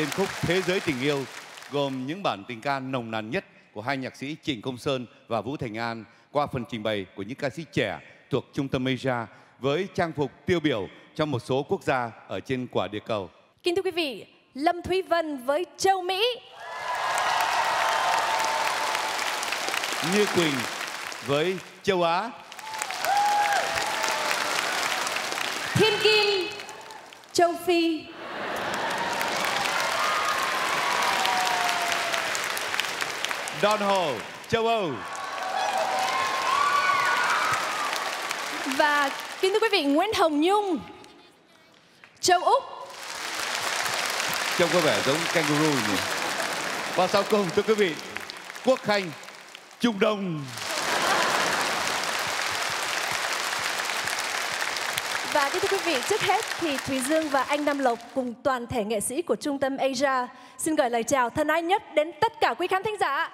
liên khúc Thế giới tình yêu gồm những bản tình ca nồng nàn nhất của hai nhạc sĩ Trịnh Công Sơn và Vũ Thành An qua phần trình bày của những ca sĩ trẻ thuộc Trung tâm Asia với trang phục tiêu biểu trong một số quốc gia ở trên quả địa cầu. Kính thưa quý vị, Lâm Thúy Vân với Châu Mỹ. Như Quỳnh với châu Á, Thiên Kim, Châu Phi. Don Ho, châu Âu. Và kính thưa quý vị, Nguyễn Hồng Nhung, Châu Úc. Trông có vẻ giống kangaroo nhỉ. Và sau cùng thưa quý vị, Quốc Khanh, Trung Đông. Và kính thưa quý vị, trước hết thì Thùy Dương và anh Nam Lộc cùng toàn thể nghệ sĩ của Trung tâm Asia xin gửi lời chào thân ái nhất đến tất cả quý khán thính giả.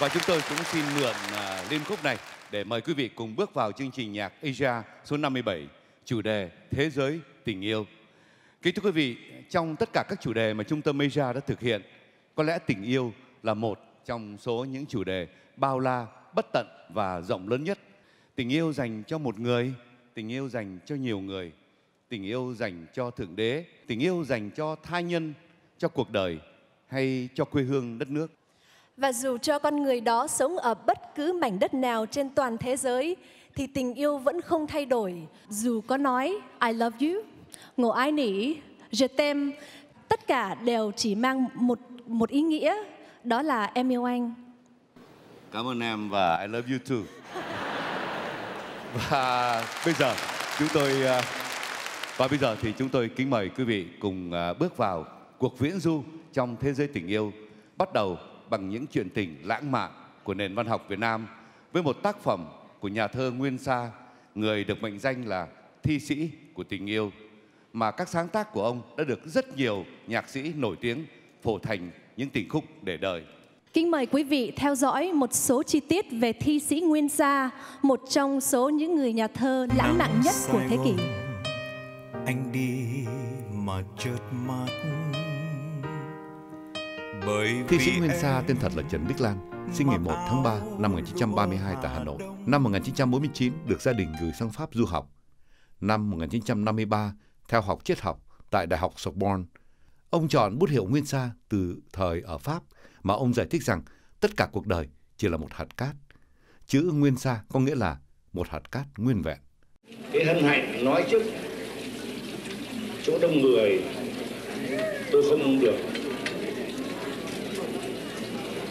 Và chúng tôi cũng xin mượn uh, liên khúc này để mời quý vị cùng bước vào chương trình nhạc Asia số 57, chủ đề Thế giới tình yêu. Kính thưa quý vị, trong tất cả các chủ đề mà Trung tâm Asia đã thực hiện, có lẽ tình yêu là một trong số những chủ đề bao la, bất tận và rộng lớn nhất. Tình yêu dành cho một người, tình yêu dành cho nhiều người, tình yêu dành cho Thượng Đế, tình yêu dành cho tha nhân, cho cuộc đời hay cho quê hương đất nước. Và dù cho con người đó sống ở bất cứ mảnh đất nào trên toàn thế giới thì tình yêu vẫn không thay đổi. Dù có nói I love you, ngộ ai nỉ, je t'aime, tất cả đều chỉ mang một một ý nghĩa đó là em yêu anh. Cảm ơn em và I love you too. Và bây giờ chúng tôi à, và bây giờ thì chúng tôi kính mời quý vị cùng à, bước vào cuộc viễn du trong thế giới tình yêu, bắt đầu bằng những chuyện tình lãng mạn của nền văn học Việt Nam với một tác phẩm của nhà thơ Nguyên Sa, người được mệnh danh là thi sĩ của tình yêu mà các sáng tác của ông đã được rất nhiều nhạc sĩ nổi tiếng phổ thành những tình khúc để đời. Kính mời quý vị theo dõi một số chi tiết về thi sĩ Nguyên Sa, một trong số những người nhà thơ lãng mạn nhất của thế kỷ. anh đi mà chợt mắt Thi sĩ Nguyên Sa tên thật là Trần Bích Lan, sinh ngày 1 tháng 3 năm 1932 tại Hà Nội. Năm 1949 được gia đình gửi sang Pháp du học. Năm 1953 theo học triết học tại Đại học Sorbonne. Ông chọn bút hiệu Nguyên Sa từ thời ở Pháp mà ông giải thích rằng tất cả cuộc đời chỉ là một hạt cát. Chữ Nguyên Sa có nghĩa là một hạt cát nguyên vẹn. cái hân hạnh nói trước chỗ đông người tôi không được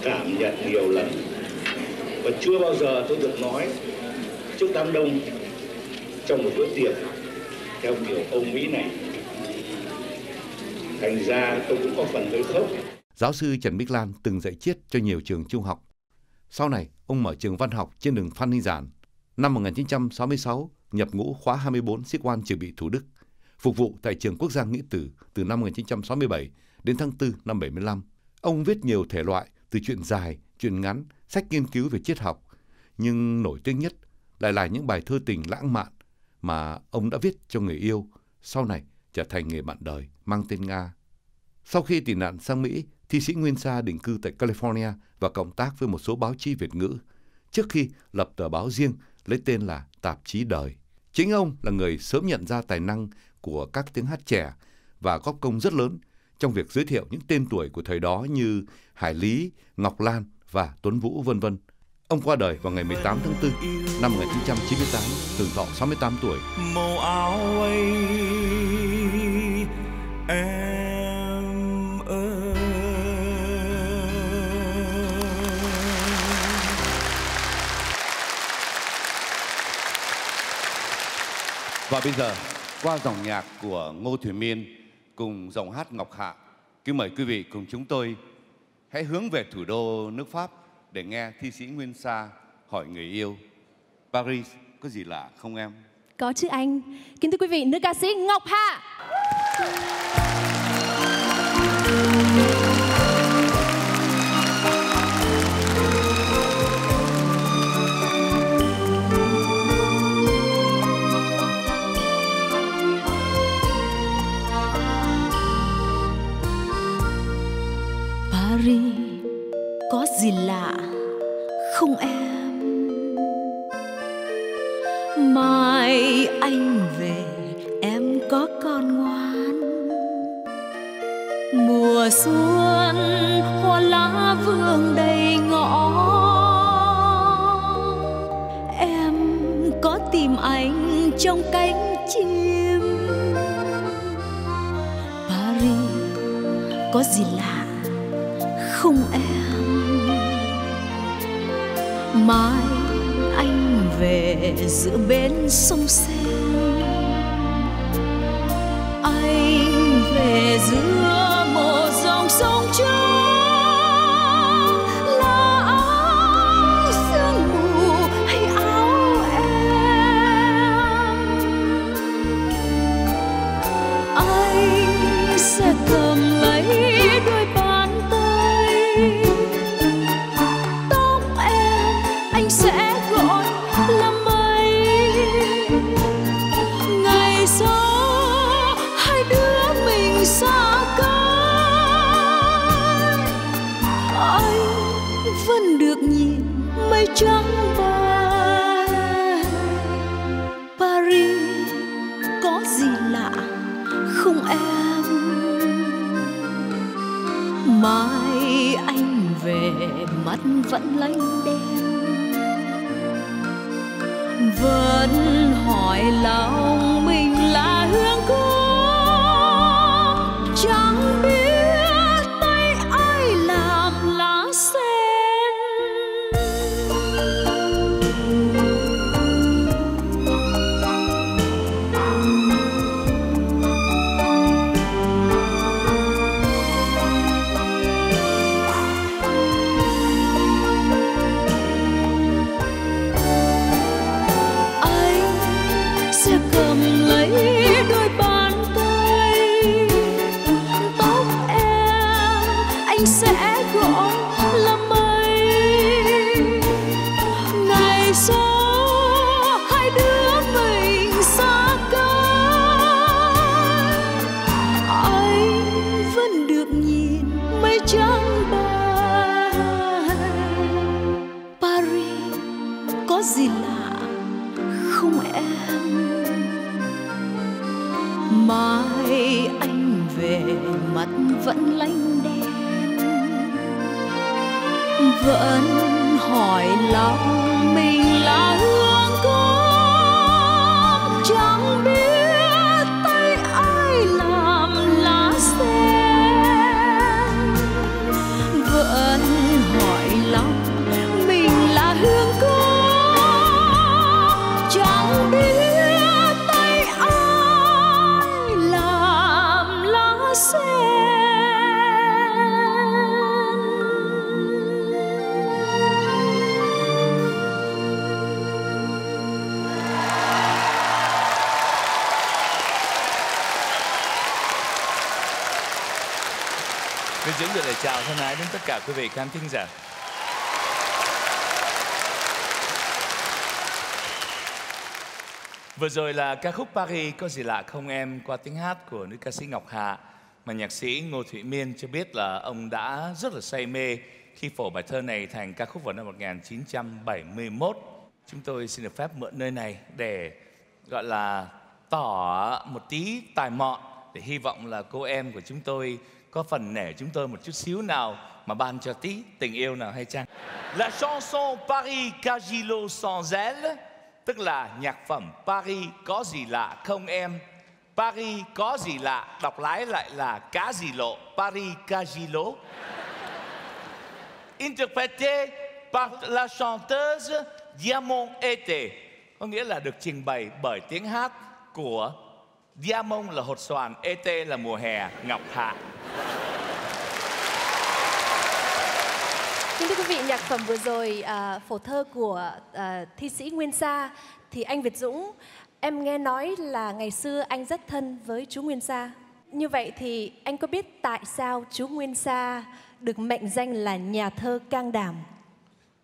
cảm nhận nhiều lần và chưa bao giờ tôi được nói trước đám đông trong một bữa tiệc theo kiểu ông Mỹ này thành ra tôi cũng có phần hơi khóc Giáo sư Trần Bích Lan từng dạy triết cho nhiều trường trung học. Sau này, ông mở trường văn học trên đường Phan Ninh Giản. Năm 1966, nhập ngũ khóa 24 sĩ quan trường bị Thủ Đức, phục vụ tại trường Quốc gia Nghĩa Tử từ năm 1967 đến tháng 4 năm 75. Ông viết nhiều thể loại từ chuyện dài, chuyện ngắn, sách nghiên cứu về triết học, nhưng nổi tiếng nhất lại là những bài thơ tình lãng mạn mà ông đã viết cho người yêu, sau này trở thành người bạn đời mang tên Nga. Sau khi tị nạn sang Mỹ, thi sĩ Nguyên Sa định cư tại California và cộng tác với một số báo chí Việt ngữ, trước khi lập tờ báo riêng lấy tên là Tạp chí Đời. Chính ông là người sớm nhận ra tài năng của các tiếng hát trẻ và góp công rất lớn trong việc giới thiệu những tên tuổi của thời đó như Hải Lý, Ngọc Lan và Tuấn Vũ vân vân. Ông qua đời vào ngày 18 tháng 4 năm 1998, tuổi thọ 68 tuổi. màu áo ấy em ơi Và bây giờ, qua dòng nhạc của Ngô Thủy Miên cùng giọng hát Ngọc Hạ, kính mời quý vị cùng chúng tôi hãy hướng về thủ đô nước Pháp để nghe thi sĩ Nguyên Sa hỏi người yêu. Paris có gì lạ không em? Có chứ anh. Kính thưa quý vị, nữ ca sĩ Ngọc Hạ. Paris có gì lạ? Không em. Mai anh về, em có con ngoan. Mùa xuân, hoa lá vương đầy ngõ. Em có tìm anh trong cánh chim. Paris, có gì lạ? Không em mai anh về giữa bến sông sen anh về giữa một dòng sông trôi. Vẫn lánh đen vẫn hỏi lão vẫn lanh đen vẫn hỏi lòng mình cả quý vị khán thính giả. Vừa rồi là ca khúc Paris, có gì lạ không em qua tiếng hát của nữ ca sĩ Ngọc Hạ mà nhạc sĩ Ngô Thụy Miên cho biết là ông đã rất là say mê khi phổ bài thơ này thành ca khúc vào năm 1971. Chúng tôi xin được phép mượn nơi này để gọi là tỏ một tí tài mọn, để hy vọng là cô em của chúng tôi có phần nể chúng tôi một chút xíu nào mà ban cho tí tình yêu nào hay chăng? La chanson Paris Cagilo sans elle tức là nhạc phẩm Paris có gì lạ không em? Paris có gì lạ đọc lái lại là cá gì lộ Paris Cagilo interprété par la chanteuse Diamond Ete có nghĩa là được trình bày bởi tiếng hát của Diamond là hột xoàn, Ete là mùa hè, Ngọc Hạ. Kính thưa quý vị, nhạc phẩm vừa rồi à, phổ thơ của à, thi sĩ Nguyên Sa thì anh Việt Dũng em nghe nói là ngày xưa anh rất thân với chú Nguyên Sa. Như vậy thì anh có biết tại sao chú Nguyên Sa được mệnh danh là nhà thơ can đảm?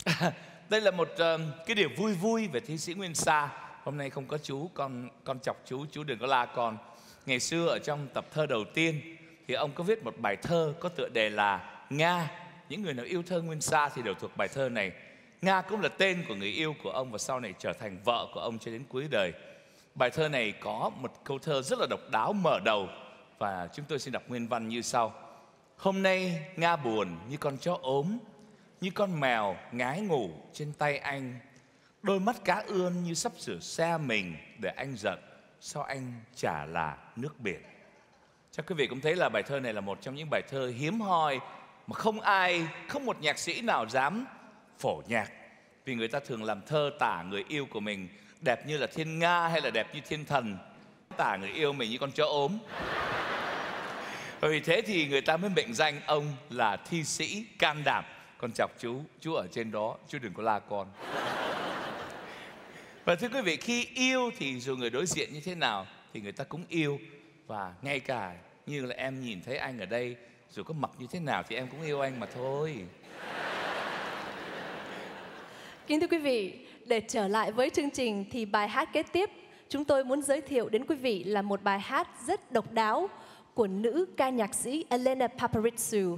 Đây là một uh, cái điều vui vui về thi sĩ Nguyên Sa. Hôm nay không có chú, con con chọc chú, chú đừng có la con. Ngày xưa ở trong tập thơ đầu tiên thì ông có viết một bài thơ có tựa đề là Nga. Những người nào yêu thơ Nguyên Sa thì đều thuộc bài thơ này. Nga cũng là tên của người yêu của ông và sau này trở thành vợ của ông cho đến cuối đời. Bài thơ này có một câu thơ rất là độc đáo mở đầu và chúng tôi xin đọc nguyên văn như sau. Hôm nay Nga buồn như con chó ốm, như con mèo ngái ngủ trên tay anh. Đôi mắt cá ươn như sắp sửa xe mình để anh giận, sao anh chả là nước biển. Chắc quý vị cũng thấy là bài thơ này là một trong những bài thơ hiếm hoi mà không ai, không một nhạc sĩ nào dám phổ nhạc. Vì người ta thường làm thơ tả người yêu của mình đẹp như là thiên nga hay là đẹp như thiên thần. Tả người yêu mình như con chó ốm. Và vì thế thì người ta mới mệnh danh ông là thi sĩ can đảm. Con chọc chú, chú ở trên đó, chú đừng có la con. Và thưa quý vị, khi yêu thì dù người đối diện như thế nào thì người ta cũng yêu. Và ngay cả như là em nhìn thấy anh ở đây, dù có mặc như thế nào thì em cũng yêu anh mà thôi. Kính thưa quý vị, để trở lại với chương trình thì bài hát kế tiếp chúng tôi muốn giới thiệu đến quý vị là một bài hát rất độc đáo của nữ ca nhạc sĩ Elena Paparizou.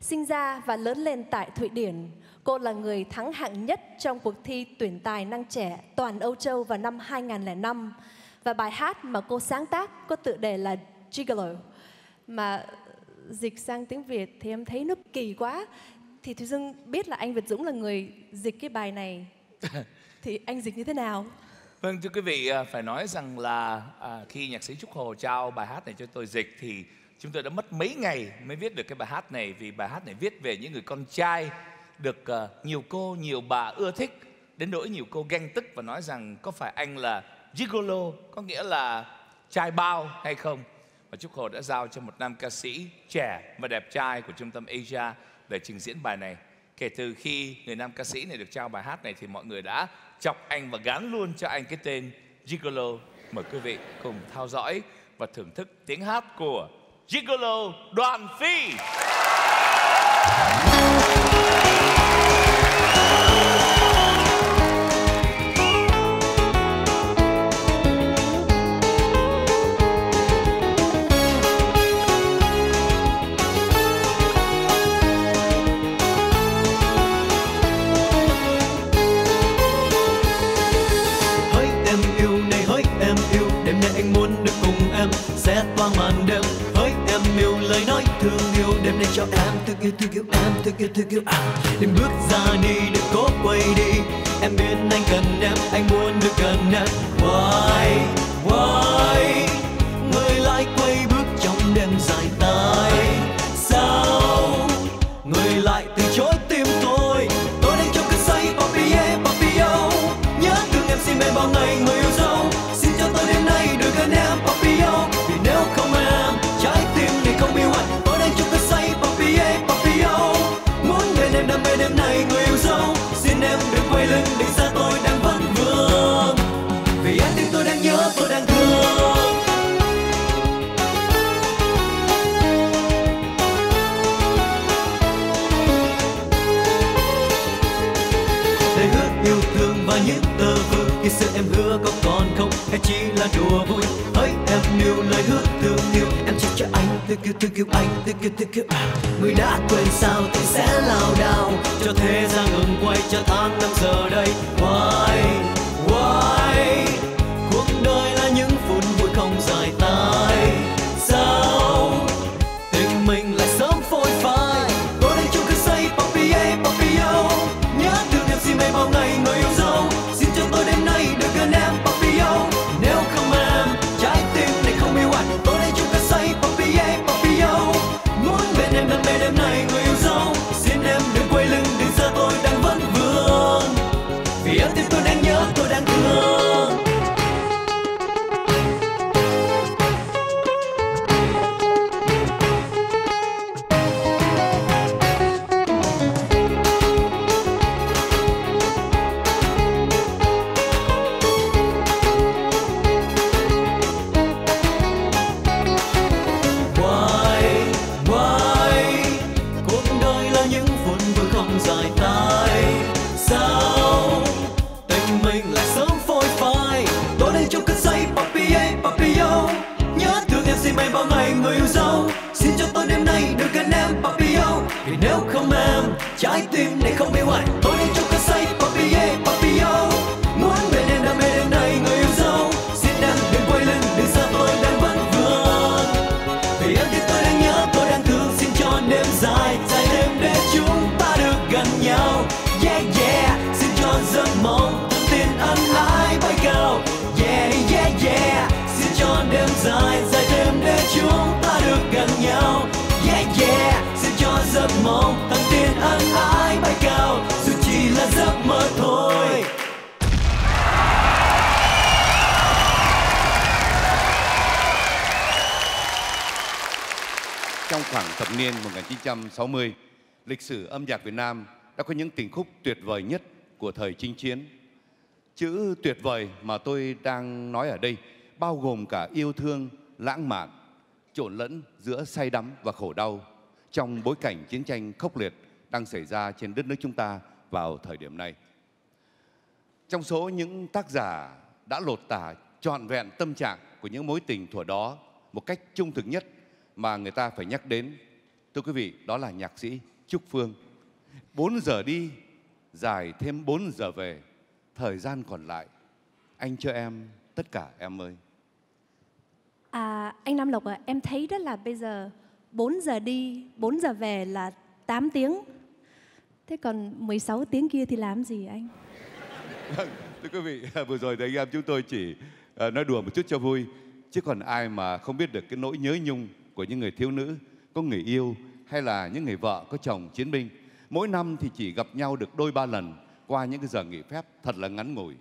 Sinh ra và lớn lên tại Thụy Điển, cô là người thắng hạng nhất trong cuộc thi tuyển tài năng trẻ toàn Âu Châu vào năm 2005. Và bài hát mà cô sáng tác có tựa đề là Gigolo. Mà dịch sang tiếng Việt thì em thấy nó kỳ quá. Thì Thùy Dương biết là anh Việt Dũng là người dịch cái bài này. thì anh dịch như thế nào? Vâng thưa quý vị, à, phải nói rằng là à, khi nhạc sĩ Trúc Hồ trao bài hát này cho tôi dịch thì chúng tôi đã mất mấy ngày mới viết được cái bài hát này vì bài hát này viết về những người con trai được uh, nhiều cô, nhiều bà ưa thích đến nỗi nhiều cô ganh tức và nói rằng có phải anh là gigolo có nghĩa là trai bao hay không và Trúc Hồ đã giao cho một nam ca sĩ trẻ và đẹp trai của trung tâm Asia để trình diễn bài này kể từ khi người nam ca sĩ này được trao bài hát này thì mọi người đã chọc anh và gán luôn cho anh cái tên Gigolo. Mời quý vị cùng theo dõi và thưởng thức tiếng hát của Gigolo Đoàn Phi. Cùng em sẽ qua màn đêm hỡi em yêu lời nói thương yêu đêm nay cho em. Thương yêu thương yêu em thương yêu thương yêu à đừng bước ra đi, đừng cố quay đi. Em biết anh cần em, anh muốn được gần em. Why why? Xưa em hứa có còn không? Hay chỉ là đùa vui. Hỡi em yêu lời hứa thương yêu. Em chỉ cho anh thương yêu thương yêu anh thương yêu thương yêu à. người đã quên sao thì sẽ lao đao. Cho thế gian ngừng quay, cho tháng năm giờ đây. Why why? 60 lịch sử âm nhạc Việt Nam đã có những tình khúc tuyệt vời nhất của thời chinh chiến. Chữ tuyệt vời mà tôi đang nói ở đây bao gồm cả yêu thương, lãng mạn, trộn lẫn giữa say đắm và khổ đau trong bối cảnh chiến tranh khốc liệt đang xảy ra trên đất nước chúng ta vào thời điểm này. Trong số những tác giả đã lột tả trọn vẹn tâm trạng của những mối tình thuở đó một cách trung thực nhất mà người ta phải nhắc đến. Thưa quý vị, đó là nhạc sĩ Trúc Phương. 4 giờ đi, dài thêm 4 giờ về, thời gian còn lại, anh cho em tất cả em ơi. À, anh Nam Lộc ạ, em thấy đó là bây giờ 4 giờ đi, 4 giờ về là 8 tiếng. Thế còn 16 tiếng kia thì làm gì anh? Thưa quý vị, vừa rồi thì anh em chúng tôi chỉ ờ, nói đùa một chút cho vui. Chứ còn ai mà không biết được cái nỗi nhớ nhung của những người thiếu nữ có người yêu hay là những người vợ có chồng chiến binh. Mỗi năm thì chỉ gặp nhau được đôi ba lần qua những cái giờ nghỉ phép thật là ngắn ngủi.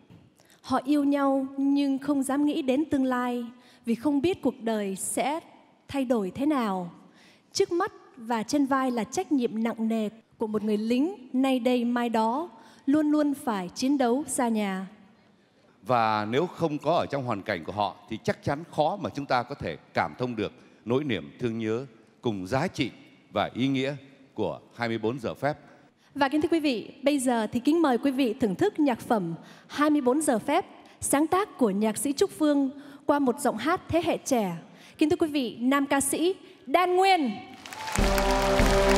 Họ yêu nhau nhưng không dám nghĩ đến tương lai vì không biết cuộc đời sẽ thay đổi thế nào. Trước mắt và trên vai là trách nhiệm nặng nề của một người lính nay đây mai đó luôn luôn phải chiến đấu xa nhà. Và nếu không có ở trong hoàn cảnh của họ thì chắc chắn khó mà chúng ta có thể cảm thông được nỗi niềm thương nhớ cùng giá trị và ý nghĩa của 24 giờ phép. Và kính thưa quý vị, bây giờ thì kính mời quý vị thưởng thức nhạc phẩm 24 giờ phép sáng tác của nhạc sĩ Trúc Phương qua một giọng hát thế hệ trẻ. Kính thưa quý vị, nam ca sĩ Đan Nguyên. từ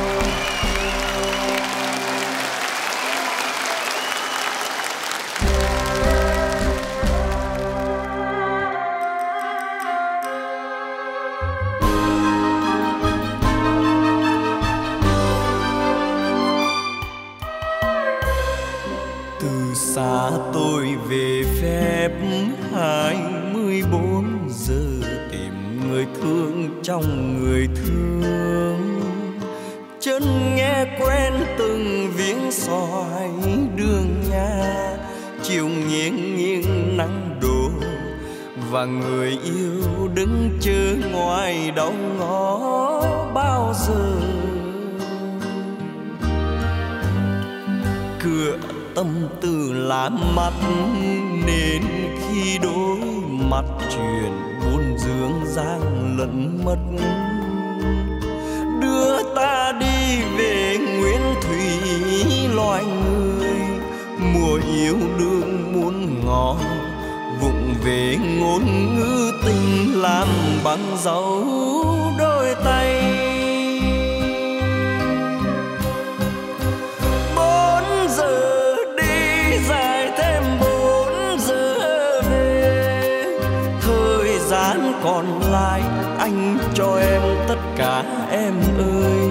trong người thương. Chân nghe quen từng viếng soi đường nhà, chiều nghiêng nghiêng nắng đổ, và người yêu đứng chờ ngoài đầu ngõ bao giờ. Cửa tâm tư lá mắt nên khi đôi mặt chuyện buồn dương giang lẫn mất. Đưa ta đi về nguyễn thủy, loài người, mùa yêu đương muốn ngỏ vụng về ngôn ngữ tình làm bằng dấu đôi tay. Còn lại, anh cho em tất cả em ơi.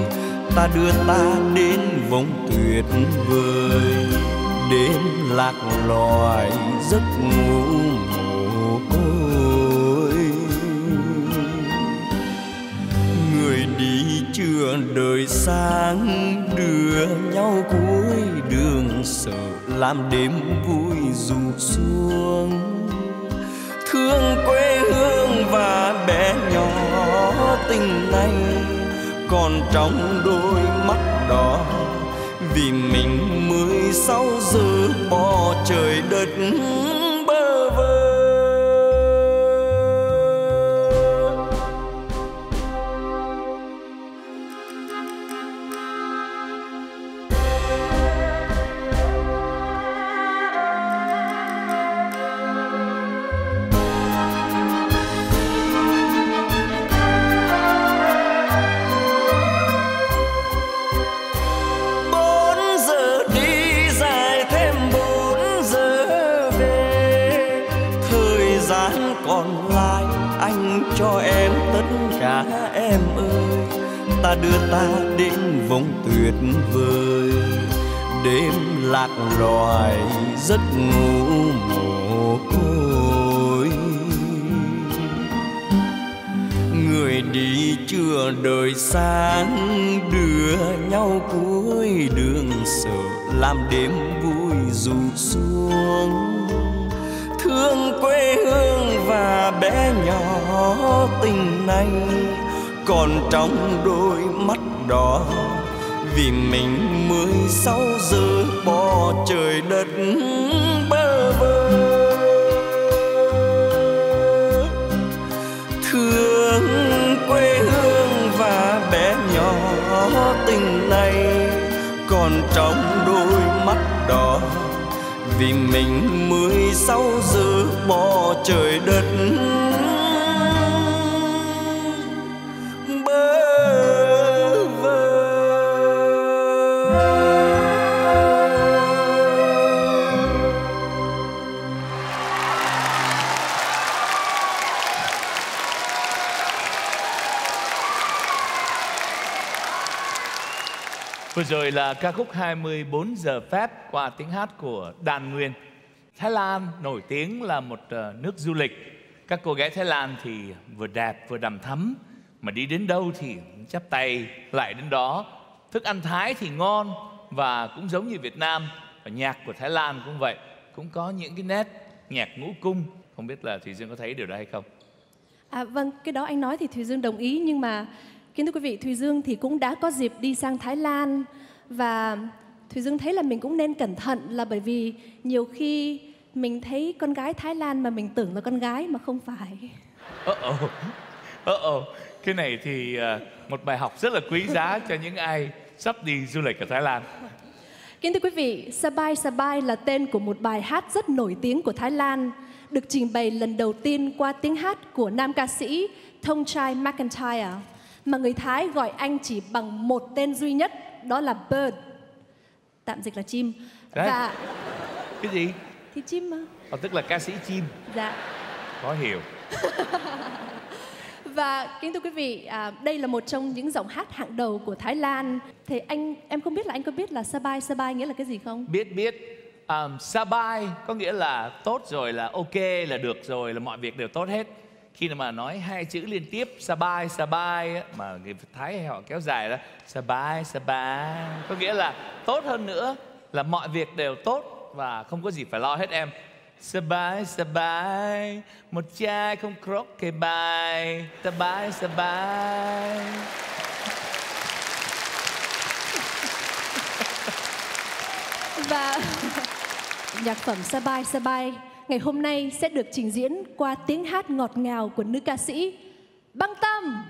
Ta đưa ta đến vùng tuyệt vời, đến lạc loài giấc ngủ mồ côi. Người đi chưa đời sáng, đưa nhau cuối đường, sợ làm đêm vui dù xuống. Thương quê và bé nhỏ tình này còn trong đôi mắt đỏ. Vì mình mười sáu giờ bỏ trời đất giấc ngủ mồ côi. Người đi chưa đời sáng, đưa nhau cuối đường sợ làm đêm vui dù xuống. Thương quê hương và bé nhỏ tình này còn trong đôi mắt đỏ. Vì mình mười sáu giờ bỏ trời đất mình mười sáu giờ bỏ trời đất. Vừa rồi là ca khúc 24 giờ phép qua tiếng hát của Đàn Nguyên. Thái Lan nổi tiếng là một ờ, nước du lịch. Các cô gái Thái Lan thì vừa đẹp vừa đầm thắm, mà đi đến đâu thì chắp tay lại đến đó. Thức ăn Thái thì ngon và cũng giống như Việt Nam và nhạc của Thái Lan cũng vậy, cũng có những cái nét nhạc ngũ cung. Không biết là Thùy Dương có thấy điều đó hay không? À, vâng, cái đó anh nói thì Thùy Dương đồng ý nhưng mà kính thưa quý vị, Thùy Dương thì cũng đã có dịp đi sang Thái Lan và Thùy Dương thấy là mình cũng nên cẩn thận là bởi vì nhiều khi mình thấy con gái Thái Lan mà mình tưởng là con gái mà không phải. Ờ ồ, ờ ồ, cái này thì ờ, một bài học rất là quý giá cho những ai sắp đi du lịch ở Thái Lan. Kính thưa quý vị, Sabai Sabai là tên của một bài hát rất nổi tiếng của Thái Lan, được trình bày lần đầu tiên qua tiếng hát của nam ca sĩ Thongchai McIntyre, mà người Thái gọi anh chỉ bằng một tên duy nhất, đó là Bird, tạm dịch là chim. Đấy. Và Cái gì? thì chim mà. Ờ, tức là ca sĩ chim, Dạ. có hiểu. Và kính thưa quý vị, à, đây là một trong những giọng hát hạng đầu của Thái Lan. Thì anh em không biết là anh có biết là Sabai Sabai nghĩa là cái gì không? Biết biết, um, Sabai có nghĩa là tốt rồi, là ok, là được rồi, là mọi việc đều tốt hết. Khi mà nói hai chữ liên tiếp Sabai Sabai mà người Thái họ kéo dài đó Sabai Sabai có nghĩa là tốt hơn nữa, là mọi việc đều tốt và không có gì phải lo hết em. Sabai Sabai một chai không crock kề bài Sabai Sabai Và nhạc phẩm Sabai Sabai ngày hôm nay sẽ được trình diễn qua tiếng hát ngọt ngào của nữ ca sĩ Băng Tâm.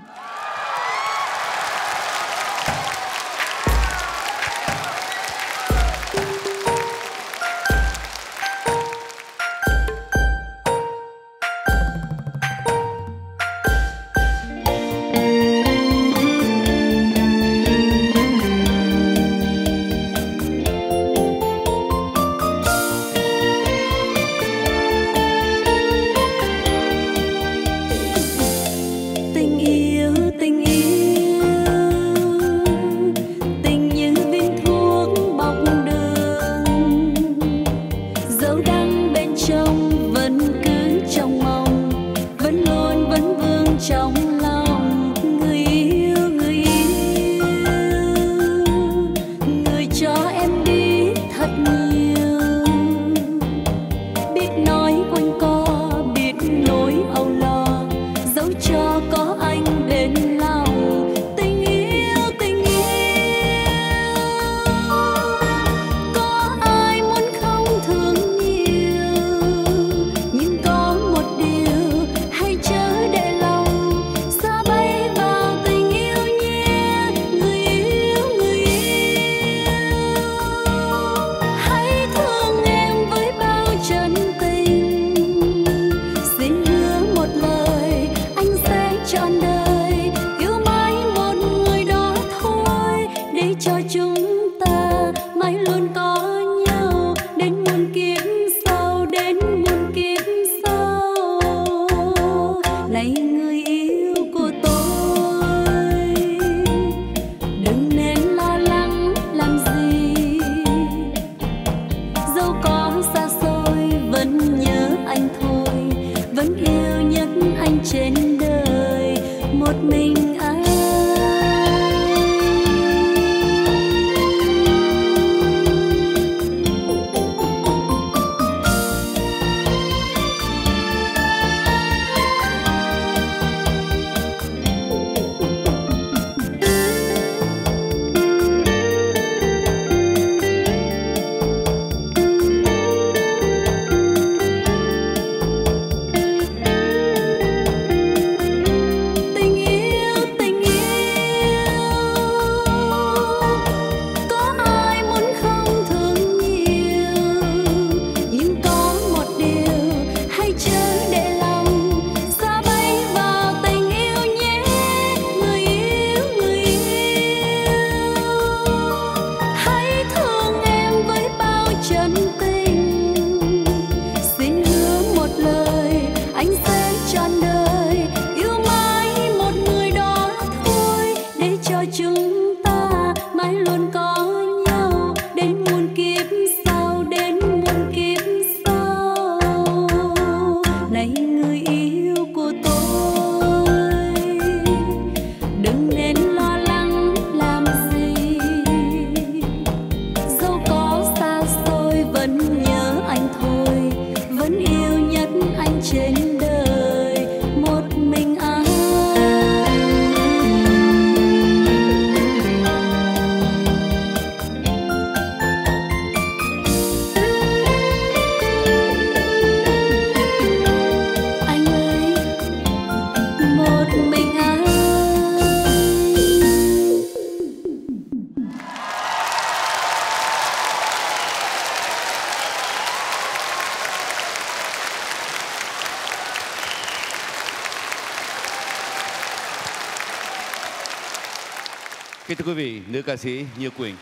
Vị, nữ ca sĩ Như Quỳnh.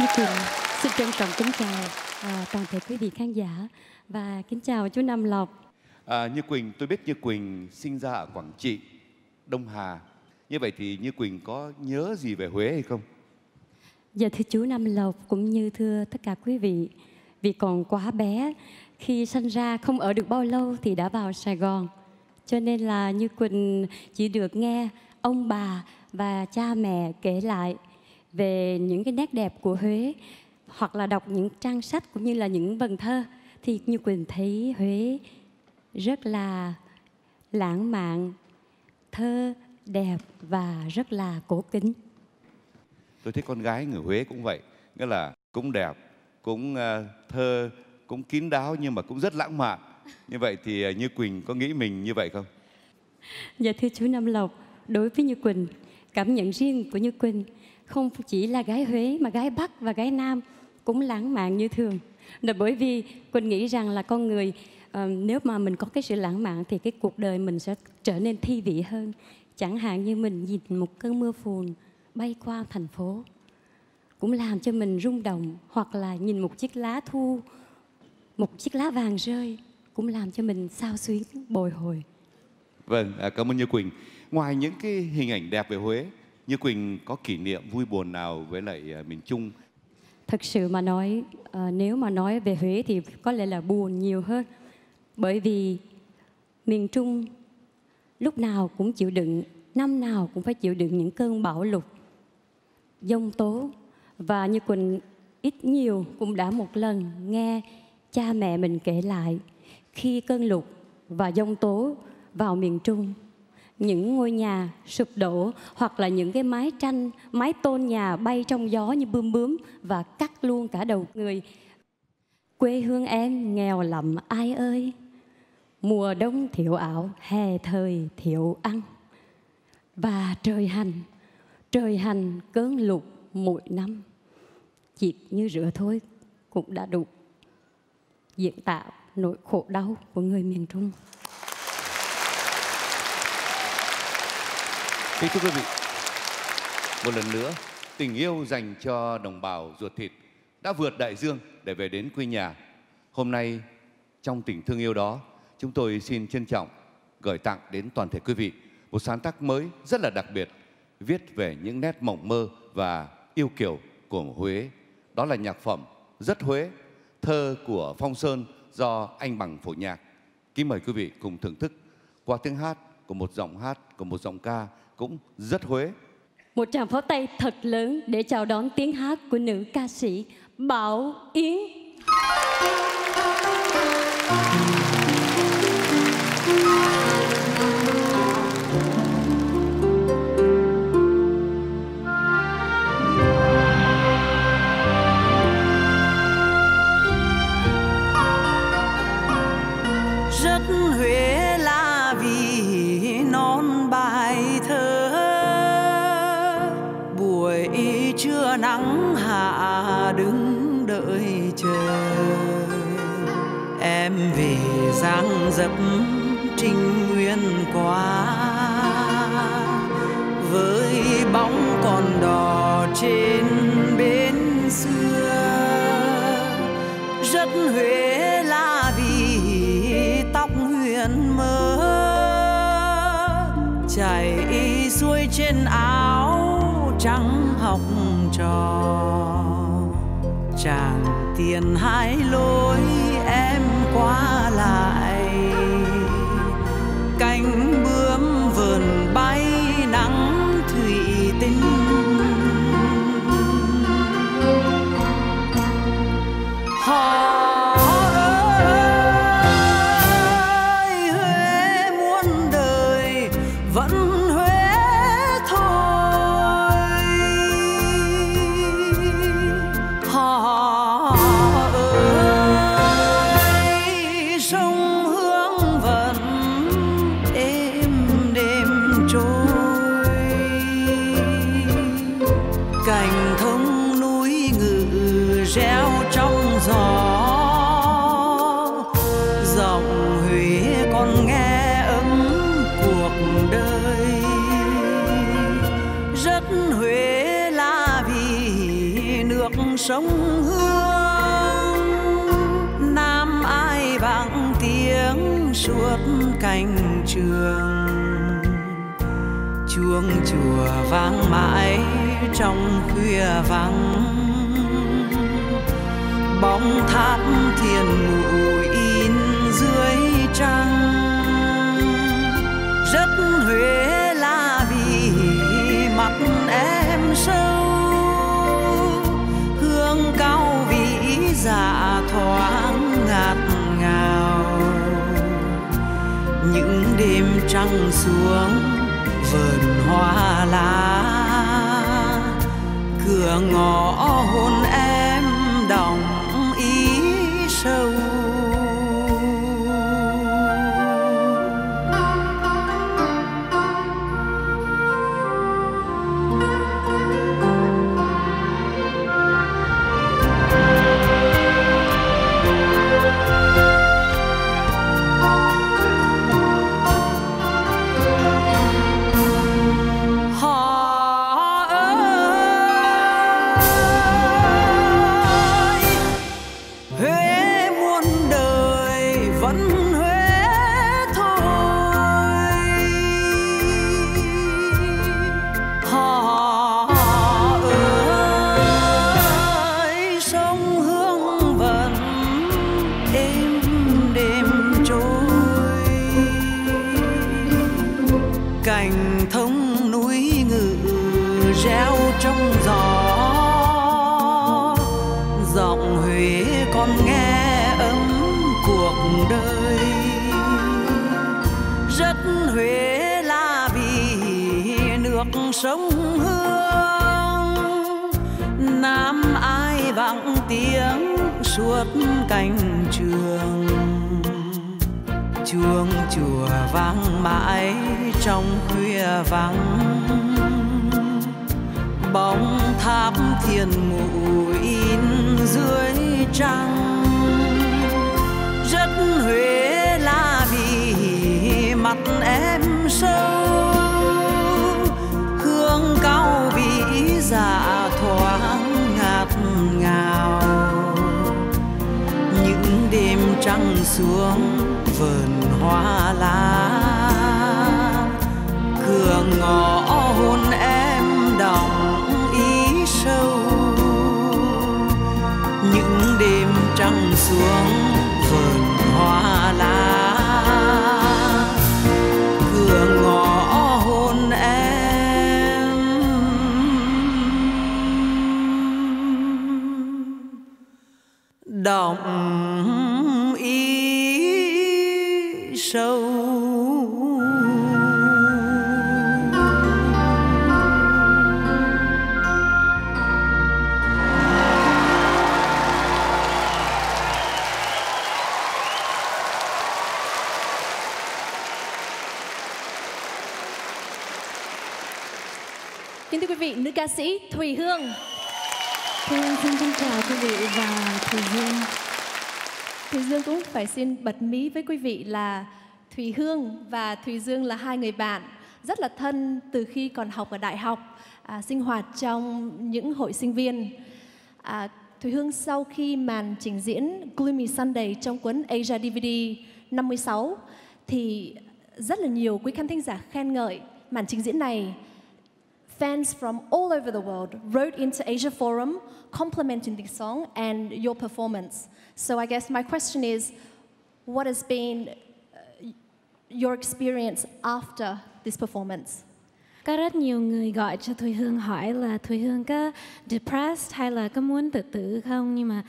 Như Quỳnh xin trân trọng kính chào à, toàn thể quý vị khán giả và kính chào chú Nam Lộc. À, Như Quỳnh, tôi biết Như Quỳnh sinh ra ở Quảng Trị, Đông Hà. Như vậy thì Như Quỳnh có nhớ gì về Huế hay không? Dạ thưa chú Nam Lộc cũng như thưa tất cả quý vị, vì còn quá bé, khi sinh ra không ở được bao lâu thì đã vào Sài Gòn. Cho nên là Như Quỳnh chỉ được nghe ông bà và cha mẹ kể lại về những cái nét đẹp của Huế hoặc là đọc những trang sách cũng như là những vần thơ thì Như Quỳnh thấy Huế rất là lãng mạn, thơ đẹp và rất là cổ kính. Tôi thấy con gái người Huế cũng vậy, nghĩa là cũng đẹp, cũng ờ, thơ, cũng kín đáo nhưng mà cũng rất lãng mạn. Như vậy thì ờ, Như Quỳnh có nghĩ mình như vậy không? Dạ thưa chú Nam Lộc, đối với Như Quỳnh, cảm nhận riêng của Như Quỳnh không chỉ là gái Huế mà gái Bắc và gái Nam cũng lãng mạn như thường. Là bởi vì Quỳnh nghĩ rằng là con người uh, nếu mà mình có cái sự lãng mạn thì cái cuộc đời mình sẽ trở nên thi vị hơn. Chẳng hạn như mình nhìn một cơn mưa phùn bay qua thành phố cũng làm cho mình rung động hoặc là nhìn một chiếc lá thu một chiếc lá vàng rơi cũng làm cho mình sao xuyến bồi hồi Vâng, à, cảm ơn Như Quỳnh. Ngoài những cái hình ảnh đẹp về Huế, Như Quỳnh có kỷ niệm vui buồn nào với lại à, miền Trung? Thật sự mà nói, ờ, nếu mà nói về Huế thì có lẽ là buồn nhiều hơn. Bởi vì miền Trung lúc nào cũng chịu đựng, năm nào cũng phải chịu đựng những cơn bão lụt, dông tố. Và như Quỳnh ít nhiều cũng đã một lần nghe cha mẹ mình kể lại khi cơn lụt và dông tố vào miền Trung những ngôi nhà sụp đổ hoặc là những cái mái tranh, mái tôn nhà bay trong gió như bướm bướm và cắt luôn cả đầu người. Quê hương em nghèo lắm ai ơi, mùa đông thiếu áo, hè thời thiếu ăn. Và trời hành, trời hành cơn lụt mỗi năm, chỉ như rửa thôi cũng đã đủ diễn tạo nỗi khổ đau của người miền Trung. Kính thưa quý vị, một lần nữa, tình yêu dành cho đồng bào ruột thịt đã vượt đại dương để về đến quê nhà. Hôm nay, trong tình thương yêu đó, chúng tôi xin trân trọng gửi tặng đến toàn thể quý vị một sáng tác mới rất là đặc biệt, viết về những nét mộng mơ và yêu kiều của Huế. Đó là nhạc phẩm Rất Huế, thơ của Phong Sơn do anh Bằng phổ nhạc. Kính mời quý vị cùng thưởng thức qua tiếng hát của một giọng hát, của một giọng ca cũng rất Huế. Một tràng pháo tay thật lớn để chào đón tiếng hát của nữ ca sĩ Bảo Yến. Giang dấp trinh nguyên qua với bóng còn đò trên bến xưa, rất huế là vì tóc huyền mơ. Chảy xuôi trên áo trắng học trò, chàng tiền hai lối em vang mãi trong khuya vắng. Bóng tháp thiên mụ in dưới trăng. Rất huế là vì mặt em sâu. Hương cao vĩ dạ thoáng ngạt ngào. Những đêm trăng xuống hoa lá cửa ngõ hôn em. Trong khuya vắng. Bóng tháp thiên mụ in dưới trăng. Rất huế là vì mặt em sâu. Hương cao vĩ dạ thoáng ngạt ngào. Những đêm trăng xuống vườn hoa lá cửa ngõ hôn em đồng ý sâu. Những đêm trăng xuống vườn hoa lá sĩ Thùy Hương. Thưa xin kính chào quý vị và Thùy Dương. Thùy Dương cũng phải xin bật mí với quý vị là Thùy Hương và Thùy Dương là hai người bạn rất là thân từ khi còn học ở đại học, à, sinh hoạt trong những hội sinh viên. À, Thùy Hương sau khi màn trình diễn Gloomy Sunday trong cuốn Asia DVD 56 thì rất là nhiều quý khán thính giả khen ngợi màn trình diễn này fans from all over the world wrote into Asia Forum complimenting the song and your performance. So I guess my question is what has been uh, your experience after this performance? Có rất nhiều người gọi cho Thùy Hương hỏi là Thùy Hương có depressed hay là có muốn tự tử không nhưng mà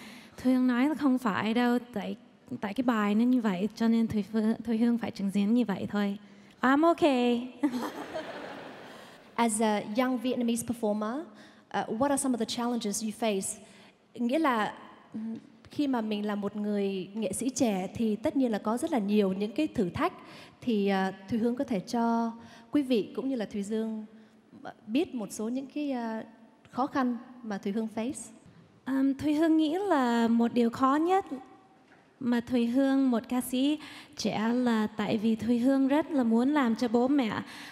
Thùy Hương nói là không phải đâu tại tại cái bài nó như vậy cho nên Thùy Hương, Thùy Hương phải trình diễn như vậy thôi. I'm okay. As a young Vietnamese performer, uh, what are some of the challenges you face? Nghĩa là khi mà mình là một người nghệ sĩ trẻ thì tất nhiên là có rất là nhiều những cái thử thách thì uh, Thùy Hương có thể cho quý vị cũng như là Thùy Dương ờ, biết một số những cái uh, khó khăn mà Thùy Hương face. Um, Thùy Hương nghĩ là một điều khó nhất mà Thùy Hương một ca sĩ trẻ là tại vì Thùy Hương rất là muốn làm cho bố mẹ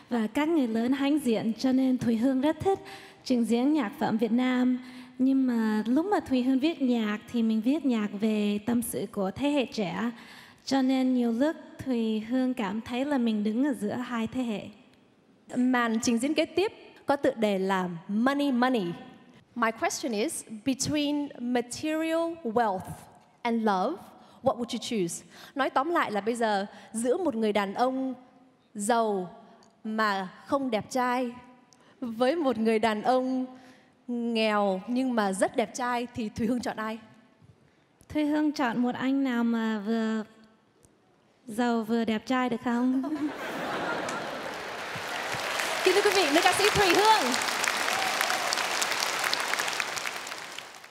và các người lớn hãnh diện cho nên Thùy Hương rất thích trình diễn nhạc phẩm Việt Nam. Nhưng mà lúc mà Thùy Hương viết nhạc thì mình viết nhạc về tâm sự của thế hệ trẻ. Cho nên nhiều lúc Thùy Hương cảm thấy là mình đứng ở giữa hai thế hệ. Màn trình diễn kế tiếp có tựa đề là Money Money. My question is between material wealth and love, what would you choose? Nói tóm lại là bây giờ giữa một người đàn ông giàu mà không đẹp trai với một người đàn ông nghèo nhưng mà rất đẹp trai thì Thùy Hương chọn ai? Thùy Hương chọn một anh nào mà vừa giàu vừa đẹp trai được không? Kính thưa quý vị, nữ ca sĩ Thùy Hương.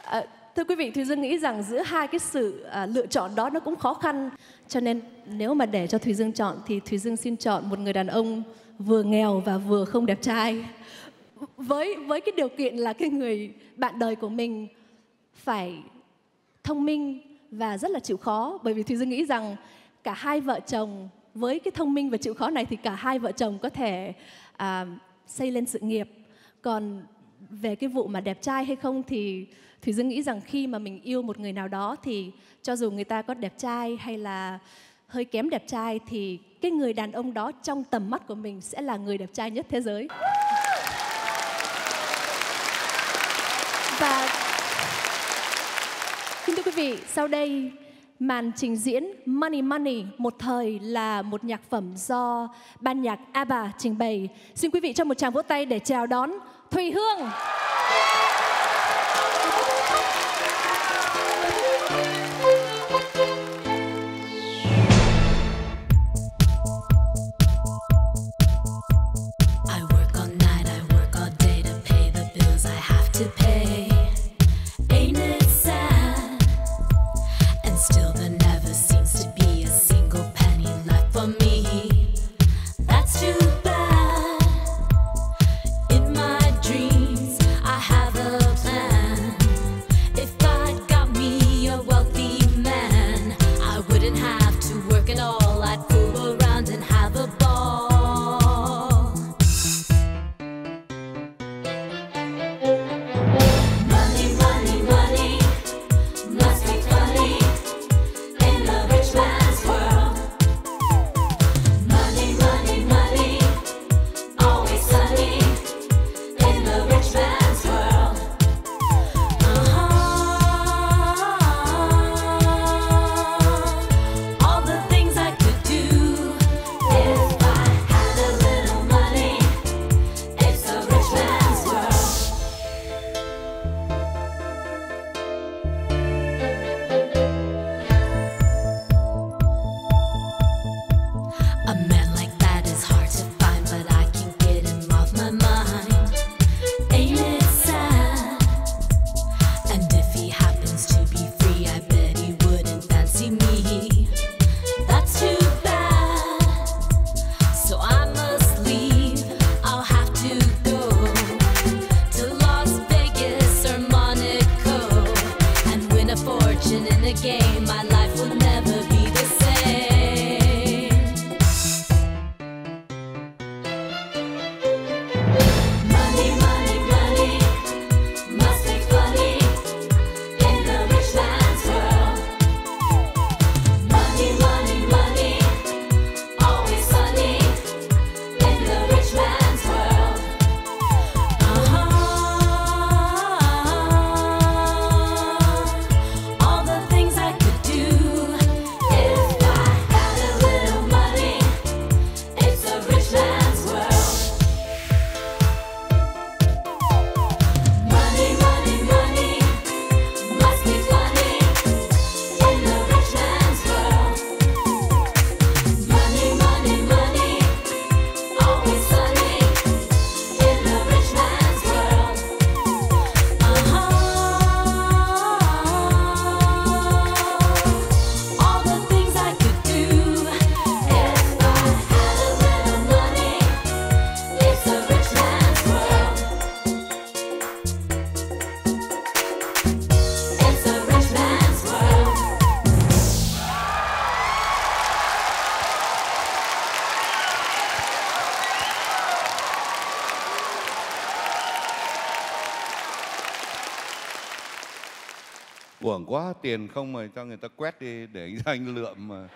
À, thưa quý vị, Thùy Dương nghĩ rằng giữa hai cái sự à, lựa chọn đó nó cũng khó khăn. Cho nên nếu mà để cho Thùy Dương chọn thì Thùy Dương xin chọn một người đàn ông vừa nghèo và vừa không đẹp trai. Với với cái điều kiện là cái người bạn đời của mình phải thông minh và rất là chịu khó bởi vì Thùy Dương nghĩ rằng cả hai vợ chồng với cái thông minh và chịu khó này thì cả hai vợ chồng có thể à, xây lên sự nghiệp còn về cái vụ mà đẹp trai hay không thì Thủy Dương nghĩ rằng khi mà mình yêu một người nào đó thì cho dù người ta có đẹp trai hay là hơi kém đẹp trai thì cái người đàn ông đó trong tầm mắt của mình sẽ là người đẹp trai nhất thế giới. Và Kính thưa quý vị, sau đây màn trình diễn Money Money một thời là một nhạc phẩm do ban nhạc ABBA trình bày. Xin quý vị cho một tràng vỗ tay để chào đón Thùy Hương. Yeah. Quá tiền không mà cho người ta quét đi để anh ra anh lượm mà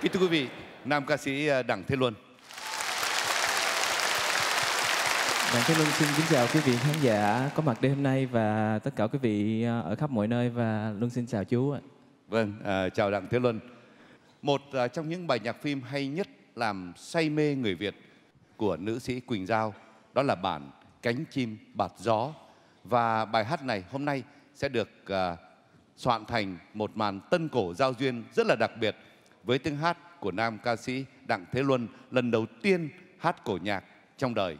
kính thưa quý vị nam ca sĩ à, đặng thế luân Đặng Thế Luân xin kính chào quý vị khán giả có mặt đêm hôm nay và tất cả quý vị ờ, ở khắp mọi nơi và Luân xin chào chú ạ. Vâng, à, chào Đặng Thế Luân. Một à, trong những bài nhạc phim hay nhất làm say mê người Việt của nữ sĩ Quỳnh Giao đó là bản Cánh chim bạt gió và bài hát này hôm nay sẽ được à, soạn thành một màn tân cổ giao duyên rất là đặc biệt với tiếng hát của nam ca sĩ Đặng Thế Luân lần đầu tiên hát cổ nhạc trong đời.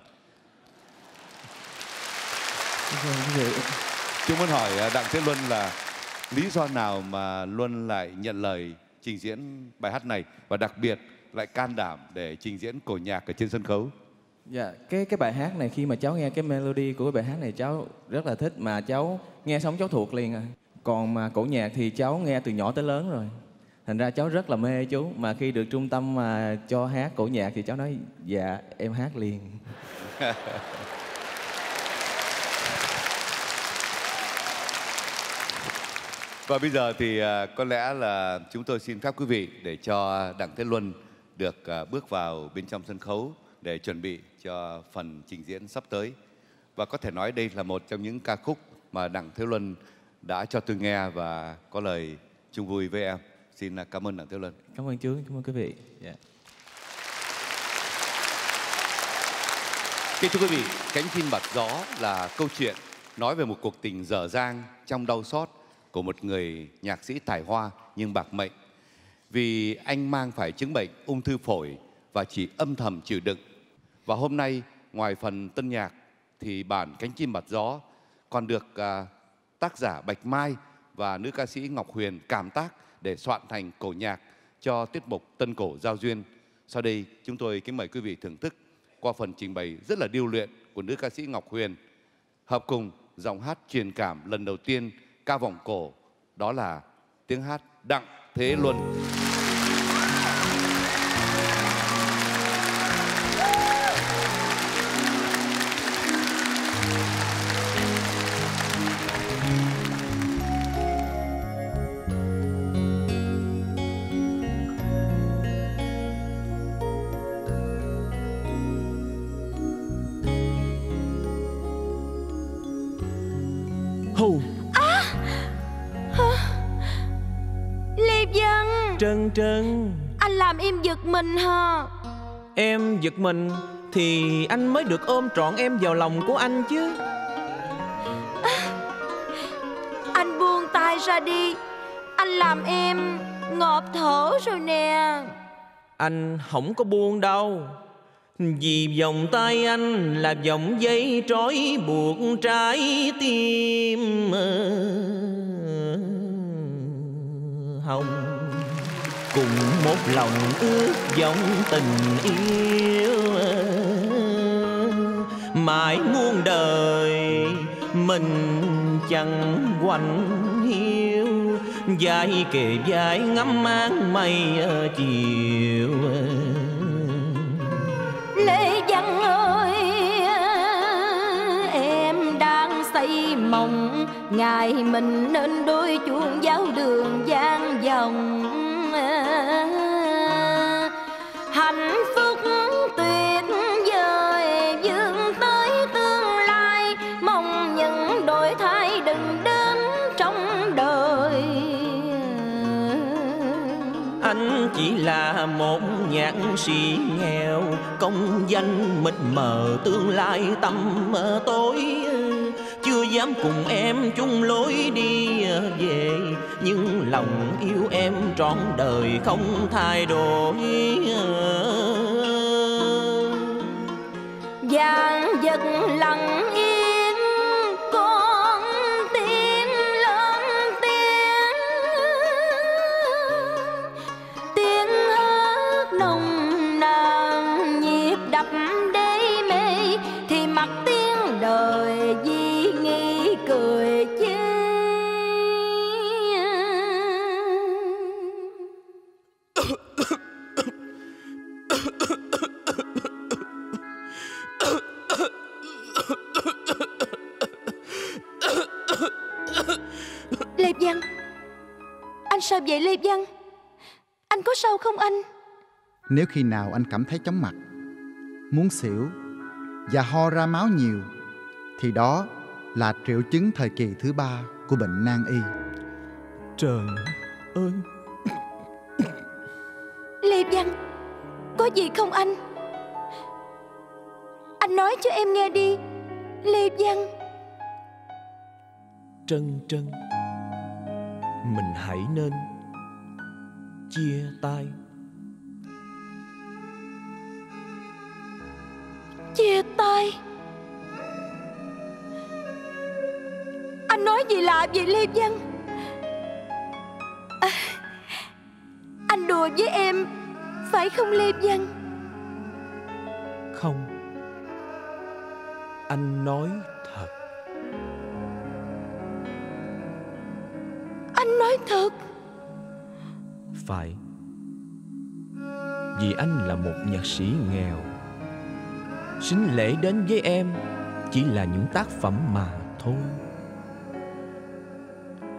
Vâng. Tôi muốn hỏi à, Đặng Thế Luân là lý do nào mà Luân lại nhận lời trình diễn bài hát này và đặc biệt lại can đảm để trình diễn cổ nhạc ở trên sân khấu? Dạ, cái cái bài hát này khi mà cháu nghe cái melody của cái bài hát này cháu rất là thích mà cháu nghe xong cháu thuộc liền à. Còn mà cổ nhạc thì cháu nghe từ nhỏ tới lớn rồi. Thành ra cháu rất là mê chú mà khi được trung tâm mà cho hát cổ nhạc thì cháu nói dạ em hát liền. Và bây giờ thì à, có lẽ là chúng tôi xin phép quý vị để cho Đặng Thế Luân được à, bước vào bên trong sân khấu để chuẩn bị cho phần trình diễn sắp tới. Và có thể nói đây là một trong những ca khúc mà Đặng Thế Luân đã cho tôi nghe và có lời chung vui với em. Xin à, cảm ơn Đặng Thế Luân. Cảm ơn chú, cảm ơn quý vị. Dạ. Kính thưa quý vị, Cánh chim bạt gió là câu chuyện nói về một cuộc tình dở dang trong đau xót của một người nhạc sĩ tài hoa nhưng bạc mệnh. Vì anh mang phải chứng bệnh ung thư phổi và chỉ âm thầm chịu đựng. Và hôm nay ngoài phần tân nhạc thì bản Cánh chim bạt gió còn được à, tác giả Bạch Mai và nữ ca sĩ Ngọc Huyền cảm tác để soạn thành cổ nhạc cho tiết mục Tân Cổ Giao Duyên. Sau đây, chúng tôi kính mời quý vị thưởng thức qua phần trình bày rất là điêu luyện của nữ ca sĩ Ngọc Huyền hợp cùng giọng hát truyền cảm lần đầu tiên ca vọng cổ, đó là tiếng hát Đặng Thế Luân. Mình Thì anh mới được ôm trọn em vào lòng của anh chứ. Anh buông tay ra đi. Anh làm em ngọt thở rồi nè. Anh không có buông đâu. Vì vòng tay anh là vòng dây trói buộc trái tim. Hồng Cùng một lòng ước vọng tình yêu. Mãi muôn đời mình chẳng quanh hiu, Dài kề dài ngắm mang mây chiều. Lê Văn ơi, Em đang say mộng, Ngày mình nên đôi chuông giáo đường gian dòng Hạnh phúc tuyệt vời dương tới tương lai. Mong những đổi thay đừng đến trong đời. Anh chỉ là một nhạc sĩ nghèo, Công danh mịt mờ, tương lai tâm mờ tối dám cùng em chung lối đi về. Nhưng lòng yêu em trọn đời không thay đổi. Giang vật lặng yên Vậy Lê Văn? Anh có sao không anh? Nếu khi nào anh cảm thấy chóng mặt, muốn xỉu và ho ra máu nhiều, thì đó là triệu chứng thời kỳ thứ ba của bệnh nan y. Trời ơi! Lê Văn Có gì không anh? Anh nói cho em nghe đi Lê Văn. Trân trân Mình hãy nên Chia tay. Chia tay? Anh nói gì lạ vậy Lê Văn? À, Anh đùa với em Phải không Lê Văn? Không. Anh nói thật. Anh nói thật phải. Vì anh là một nhạc sĩ nghèo. Xin lễ đến với em, Chỉ là những tác phẩm mà thôi.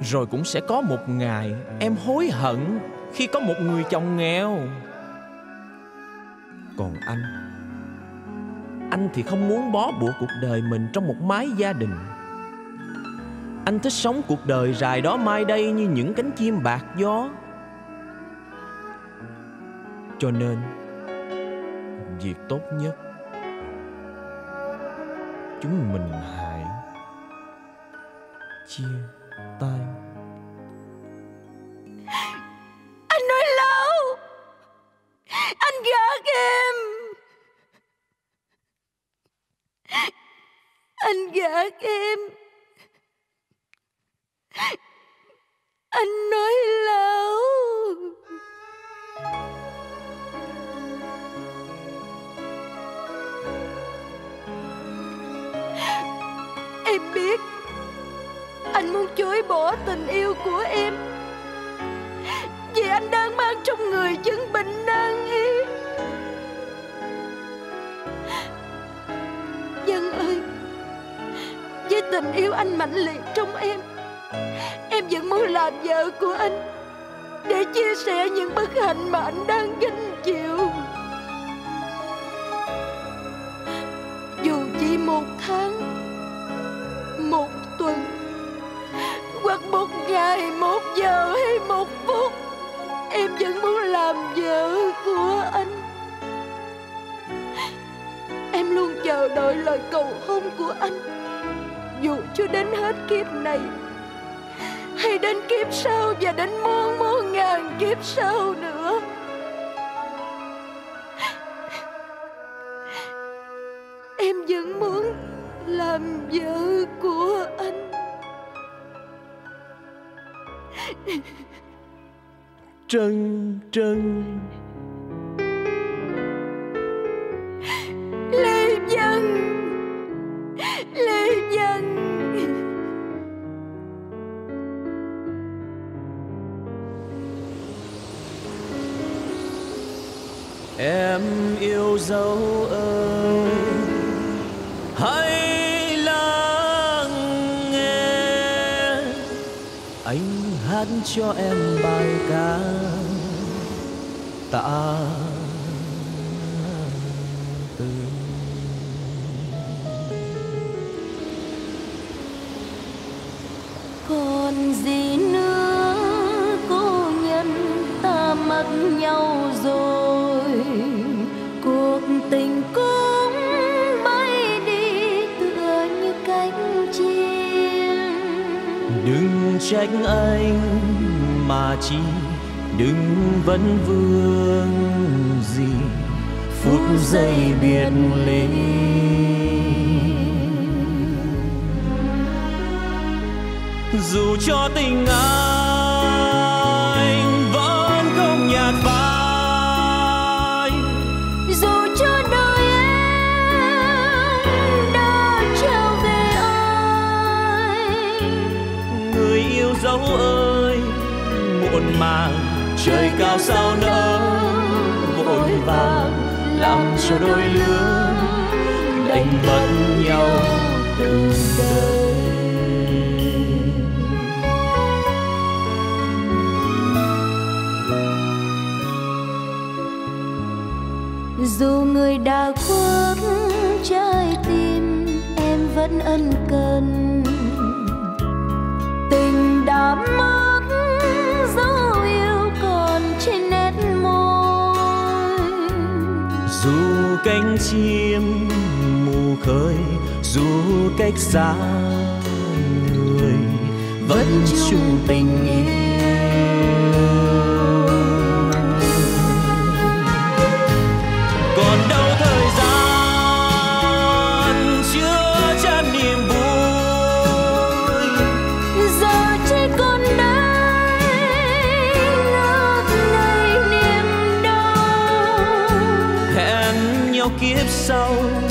Rồi cũng sẽ có một ngày Em hối hận Khi có một người chồng nghèo. Còn anh Anh thì không muốn bó buộc cuộc đời mình Trong một mái gia đình. Anh thích sống cuộc đời dài đó mai đây Như những cánh chim bạc gió. Cho nên Việc tốt nhất Chúng mình hãy Chia tay. Anh nói lâu, Anh gạt em Anh gạt em Anh nói lâu. Em biết. Anh muốn chối bỏ tình yêu của em. Vì anh đang mang trong người chứng bệnh nan y. Dân ơi, Với tình yêu anh mạnh liệt trong em Em vẫn muốn làm vợ của anh Để chia sẻ những bất hạnh mà anh đang gánh chịu. Dù chỉ một tháng Hoặc một ngày, một giờ hay một phút Em vẫn muốn làm vợ của anh. Em luôn chờ đợi lời cầu hôn của anh. Dù cho đến hết kiếp này Hay đến kiếp sau và đến muôn muôn ngàn kiếp sau nữa. Em vẫn muốn làm vợ của Trân trân. Lê Văn Lê Văn Em yêu dấu ơi hát cho em bài ca. Tạ trách anh mà chỉ đừng vấn vương gì. Phút giây biệt ly dù cho tình anh vẫn không nhạt phai dấu ơi, muộn màng, trời cao sao nỡ, vội vàng làm cho đôi lứa đành mất nhau từng đời dù người đã khuất, trái tim em vẫn ân cần mất dấu yêu còn trên nét môi. Dù cánh chim mù khơi dù cách xa người vẫn chung tình yêu soul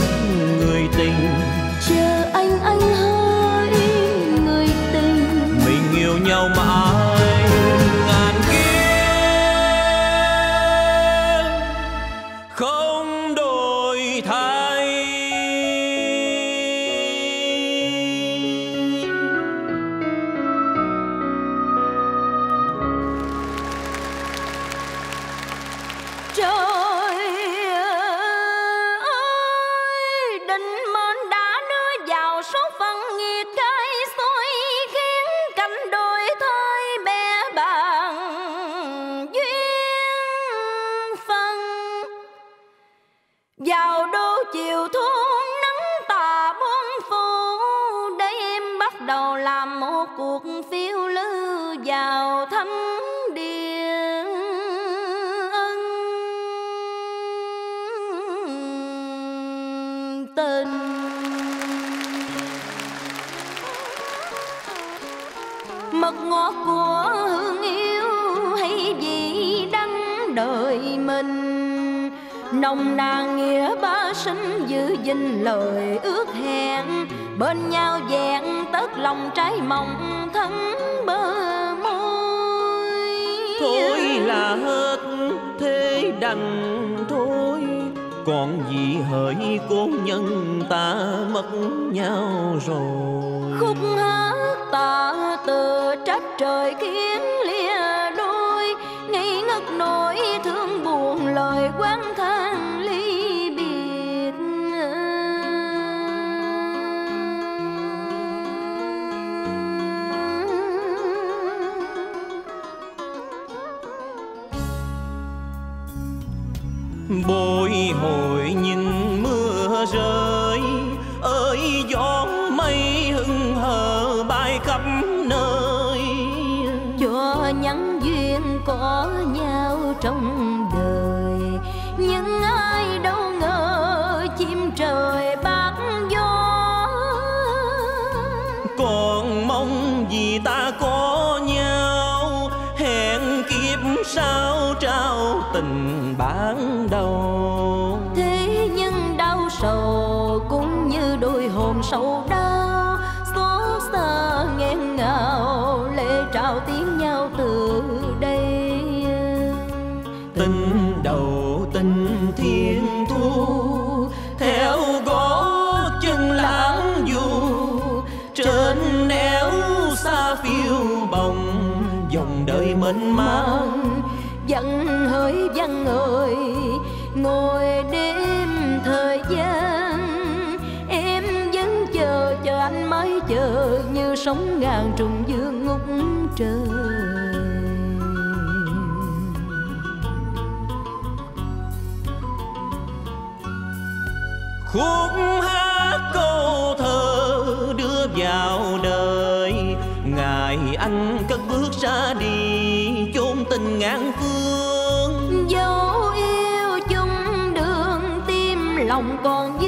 我们共。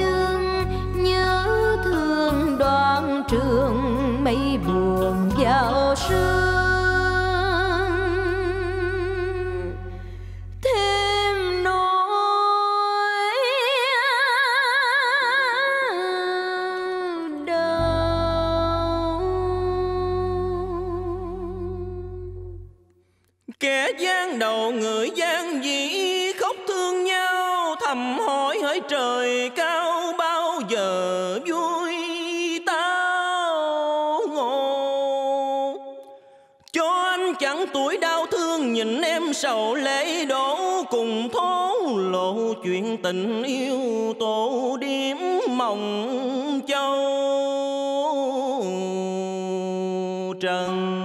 lễ đổ cùng thố lộ chuyện tình yêu tổ điểm mộng châu. Trần.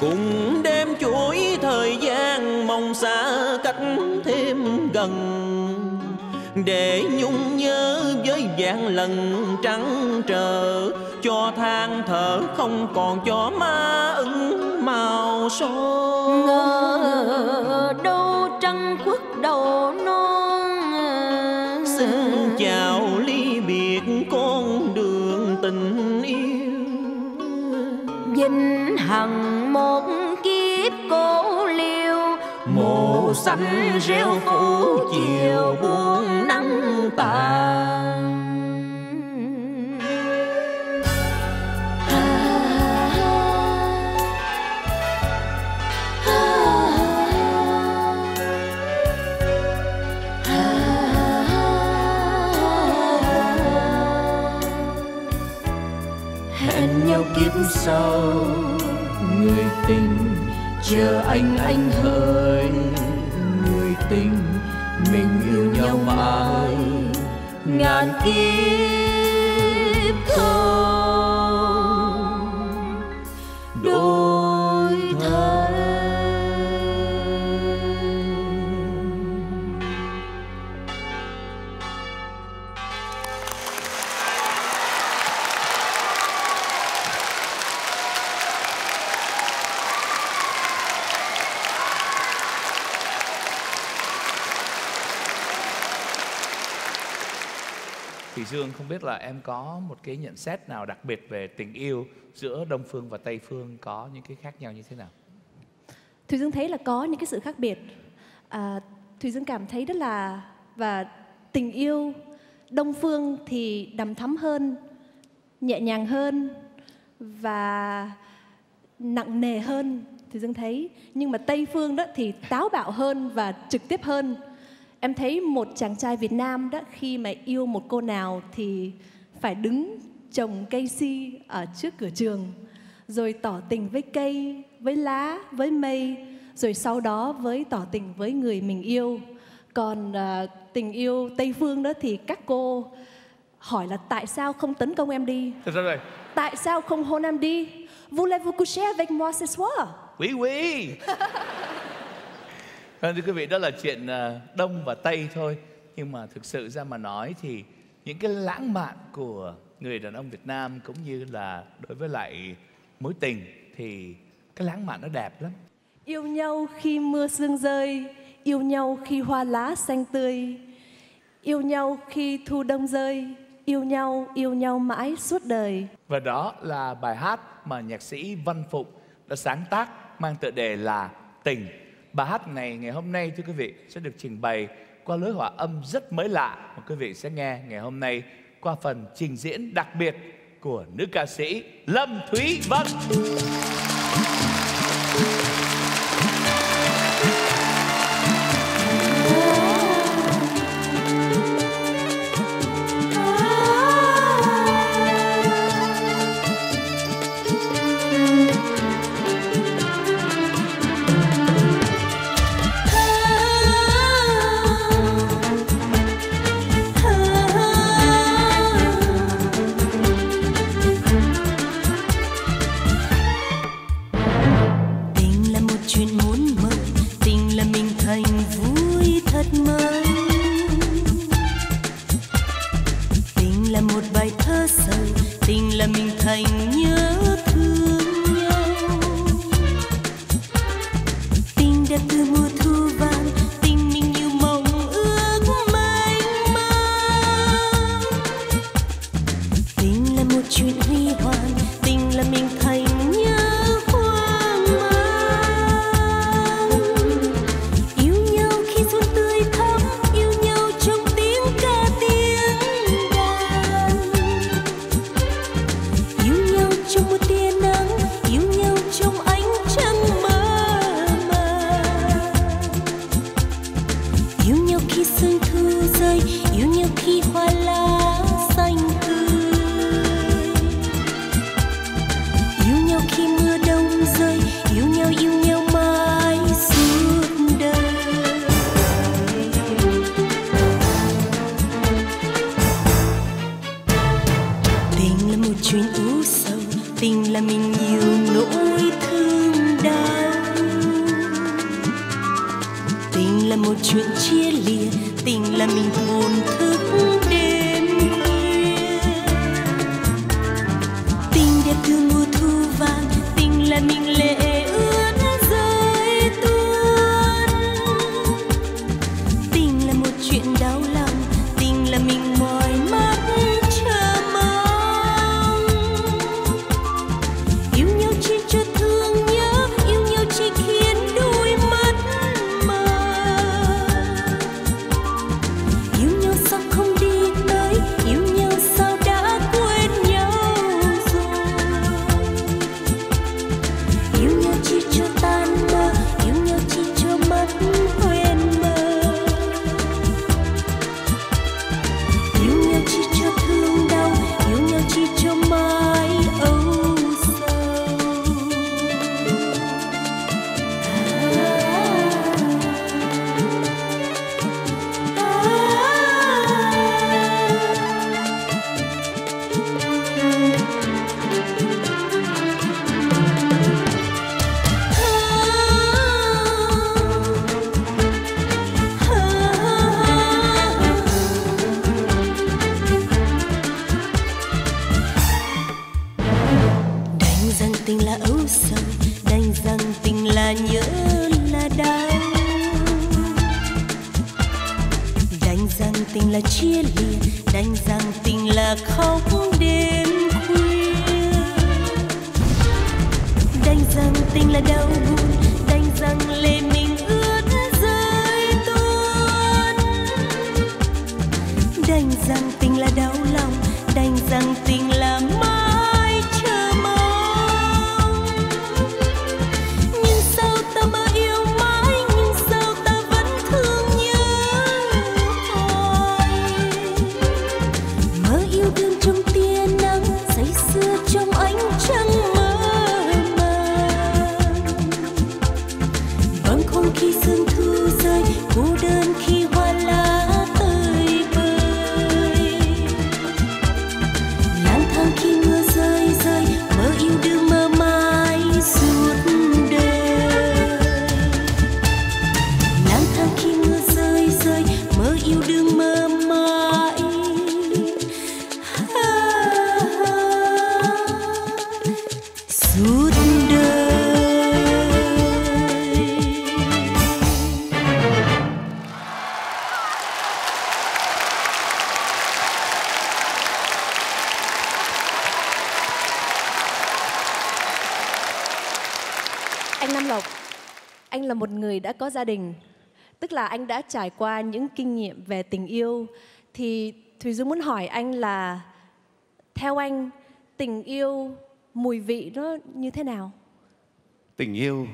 Cùng đêm chuỗi thời gian, mong xa cách thêm gần. Để nhung nhớ với dạng lần trắng trở cho than thở không còn cho má ưng màu son. Ngờ đâu trăng khuất đầu non xin chào ly biệt con đường tình yêu. Vinh hằng một kiếp cô liêu mộ xanh rêu phủ chiều buông nắng tàn sau. Người tình, chờ anh anh hỡi. Người tình, mình yêu nhau mãi. Ngàn kiếp. Dương không biết là em có một cái nhận xét nào đặc biệt về tình yêu giữa Đông Phương và Tây Phương có những cái khác nhau như thế nào? Thùy Dương thấy là có những cái sự khác biệt. À, Thùy Dương cảm thấy rất là và tình yêu Đông Phương thì đầm thắm hơn, nhẹ nhàng hơn và nặng nề hơn. Thùy Dương thấy nhưng mà Tây Phương đó thì táo bạo hơn và trực tiếp hơn. Em thấy một chàng trai Việt Nam đó khi mà yêu một cô nào thì phải đứng trồng cây si ở trước cửa trường rồi tỏ tình với cây, với lá, với mây, rồi sau đó với tỏ tình với người mình yêu. Còn à, tình yêu Tây phương đó thì các cô hỏi là tại sao không tấn công em đi? Thật ra rồi, Tại sao không hôn em đi? Voulez-vous coucher avec moi ce soir? quý quý. Vâng, thưa quý vị, đó là chuyện à, Đông và Tây thôi. Nhưng mà thực sự ra mà nói thì những cái lãng mạn của người đàn ông Việt Nam cũng như là đối với lại mối tình thì cái lãng mạn nó đẹp lắm. Yêu nhau khi mưa sương rơi, yêu nhau khi hoa lá xanh tươi, yêu nhau khi thu đông rơi, yêu nhau, yêu nhau mãi suốt đời. Và đó là bài hát mà nhạc sĩ Văn Phụng đã sáng tác mang tựa đề là Tình. Bài hát này ngày hôm nay, thưa quý vị, sẽ được trình bày qua lối hòa âm rất mới lạ mà quý vị sẽ nghe ngày hôm nay qua phần trình diễn đặc biệt của nữ ca sĩ Lâm Thúy Vân. Có gia đình, tức là anh đã trải qua những kinh nghiệm về tình yêu. Thì Thùy Dương muốn hỏi anh là theo anh tình yêu mùi vị nó như thế nào? Tình yêu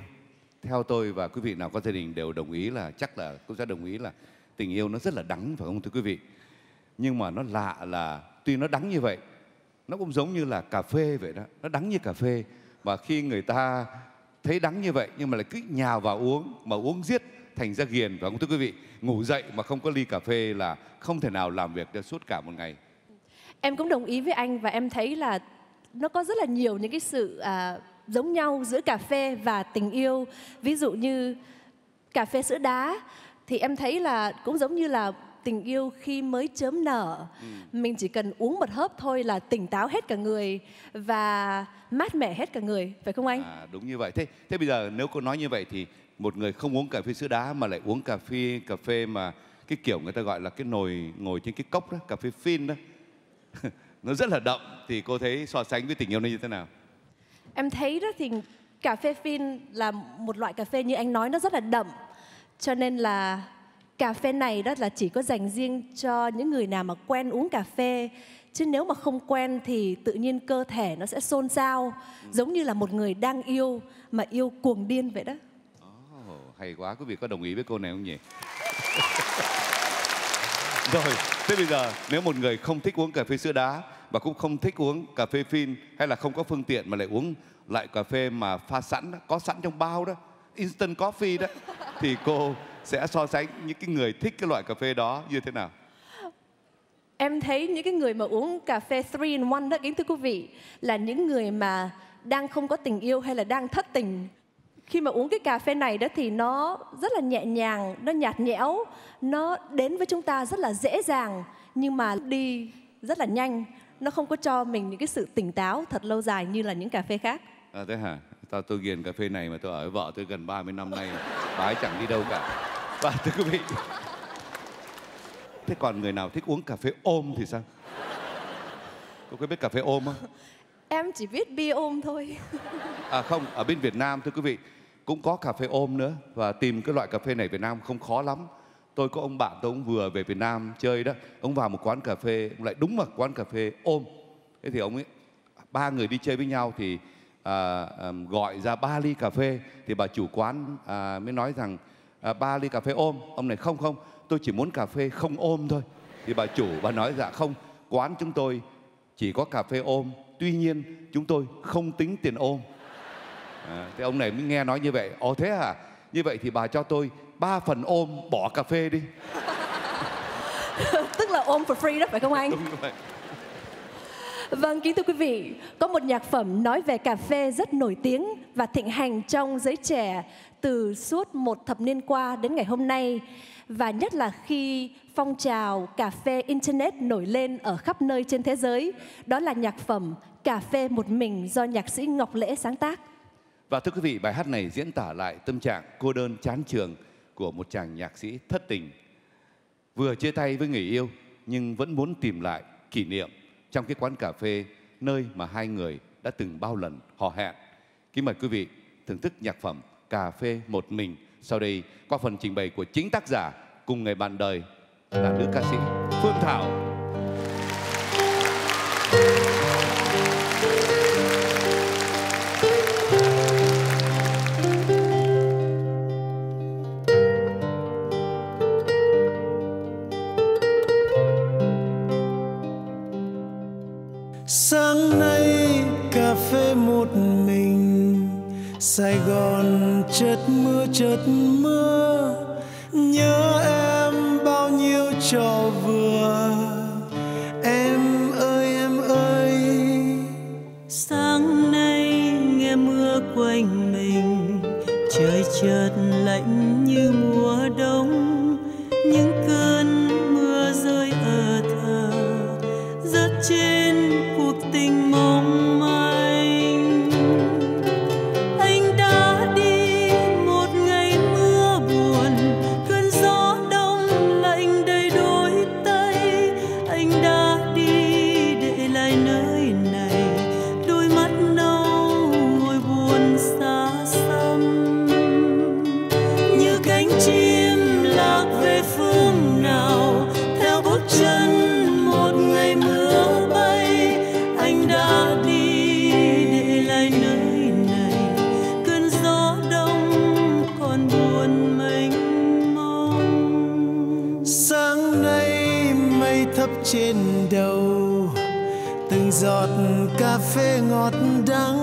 theo tôi và quý vị nào có gia đình đều đồng ý là chắc là cũng sẽ đồng ý là tình yêu nó rất là đắng phải không thưa quý vị? Nhưng mà nó lạ là tuy nó đắng như vậy, nó cũng giống như là cà phê vậy đó, nó đắng như cà phê và khi người ta thấy đắng như vậy nhưng mà lại cứ nhào vào uống mà uống giết thành ra ghiền phải không thưa quý vị? Ngủ dậy mà không có ly cà phê là không thể nào làm việc được suốt cả một ngày. Em cũng đồng ý với anh và em thấy là nó có rất là nhiều những cái sự à, giống nhau giữa cà phê và tình yêu. Ví dụ như cà phê sữa đá thì em thấy là cũng giống như là tình yêu khi mới chớm nở. Mình chỉ cần uống một hớp thôi là tỉnh táo hết cả người và mát mẻ hết cả người, phải không anh? À, đúng như vậy. Thế thế bây giờ nếu cô nói như vậy thì một người không uống cà phê sữa đá mà lại uống cà phê cà phê mà cái kiểu người ta gọi là cái nồi ngồi trên cái cốc đó, cà phê phin đó. nó rất là đậm thì cô thấy so sánh với tình yêu nó như thế nào? Em thấy đó thì cà phê phin là một loại cà phê như anh nói nó rất là đậm. Cho nên là cà phê này đó là chỉ có dành riêng cho những người nào mà quen uống cà phê. Chứ nếu mà không quen thì tự nhiên cơ thể nó sẽ xôn xao Giống như là một người đang yêu mà yêu cuồng điên vậy đó Ồ, hay quá, quý vị có đồng ý với cô này không nhỉ? Rồi, thế bây giờ nếu một người không thích uống cà phê sữa đá và cũng không thích uống cà phê phin hay là không có phương tiện mà lại uống lại cà phê mà pha sẵn đó, có sẵn trong bao đó, instant coffee đó thì cô sẽ so sánh những cái người thích cái loại cà phê đó như thế nào? Em thấy những cái người mà uống cà phê 3 in 1 đó kính thưa quý vị là những người mà đang không có tình yêu hay là đang thất tình. Khi mà uống cái cà phê này đó thì nó rất là nhẹ nhàng, nó nhạt nhẽo, nó đến với chúng ta rất là dễ dàng nhưng mà đi rất là nhanh. Nó không có cho mình những cái sự tỉnh táo thật lâu dài như là những cà phê khác. À thế hả? Tao tôi ghiền cà phê này mà tôi ở với vợ tôi gần 30 năm nay, bà ấy chẳng đi đâu cả. Và thưa quý vị, thế còn người nào thích uống cà phê ôm thì sao? Cô có biết cà phê ôm không? Em chỉ biết bia ôm thôi. À không, ở bên Việt Nam thưa quý vị cũng có cà phê ôm nữa và tìm cái loại cà phê này Việt Nam không khó lắm. Tôi có ông bạn tôi ông vừa về Việt Nam chơi đó, ông vào một quán cà phê, ông lại đúng vào quán cà phê ôm. Thế thì ông ấy ba người đi chơi với nhau thì à, à, gọi ra ba ly cà phê thì bà chủ quán à, mới nói rằng à, ba ly cà phê ôm. Ông này không không, tôi chỉ muốn cà phê không ôm thôi. Thì bà chủ bà nói dạ không, quán chúng tôi chỉ có cà phê ôm tuy nhiên chúng tôi không tính tiền ôm à, thì ông này mới nghe nói như vậy ồ thế à như vậy thì bà cho tôi ba phần ôm bỏ cà phê đi Tức là ôm for free đó phải không anh? đúng vậy Vâng, kính thưa quý vị, có một nhạc phẩm nói về cà phê rất nổi tiếng và thịnh hành trong giới trẻ từ suốt một thập niên qua đến ngày hôm nay. Và nhất là khi phong trào cà phê Internet nổi lên ở khắp nơi trên thế giới. Đó là nhạc phẩm Cà phê một mình do nhạc sĩ Ngọc Lễ sáng tác. và thưa quý vị, bài hát này diễn tả lại tâm trạng cô đơn chán trường của một chàng nhạc sĩ thất tình vừa chia tay với người yêu, nhưng vẫn muốn tìm lại kỷ niệm trong cái quán cà phê nơi mà hai người đã từng bao lần hò hẹn kính mời quý vị thưởng thức nhạc phẩm cà phê một mình sau đây, qua phần trình bày của chính tác giả cùng người bạn đời là nữ ca sĩ phương thảo. Chợt mưa chợt mưa. Nhớ em bao nhiêu trò cà phê ngọt đắng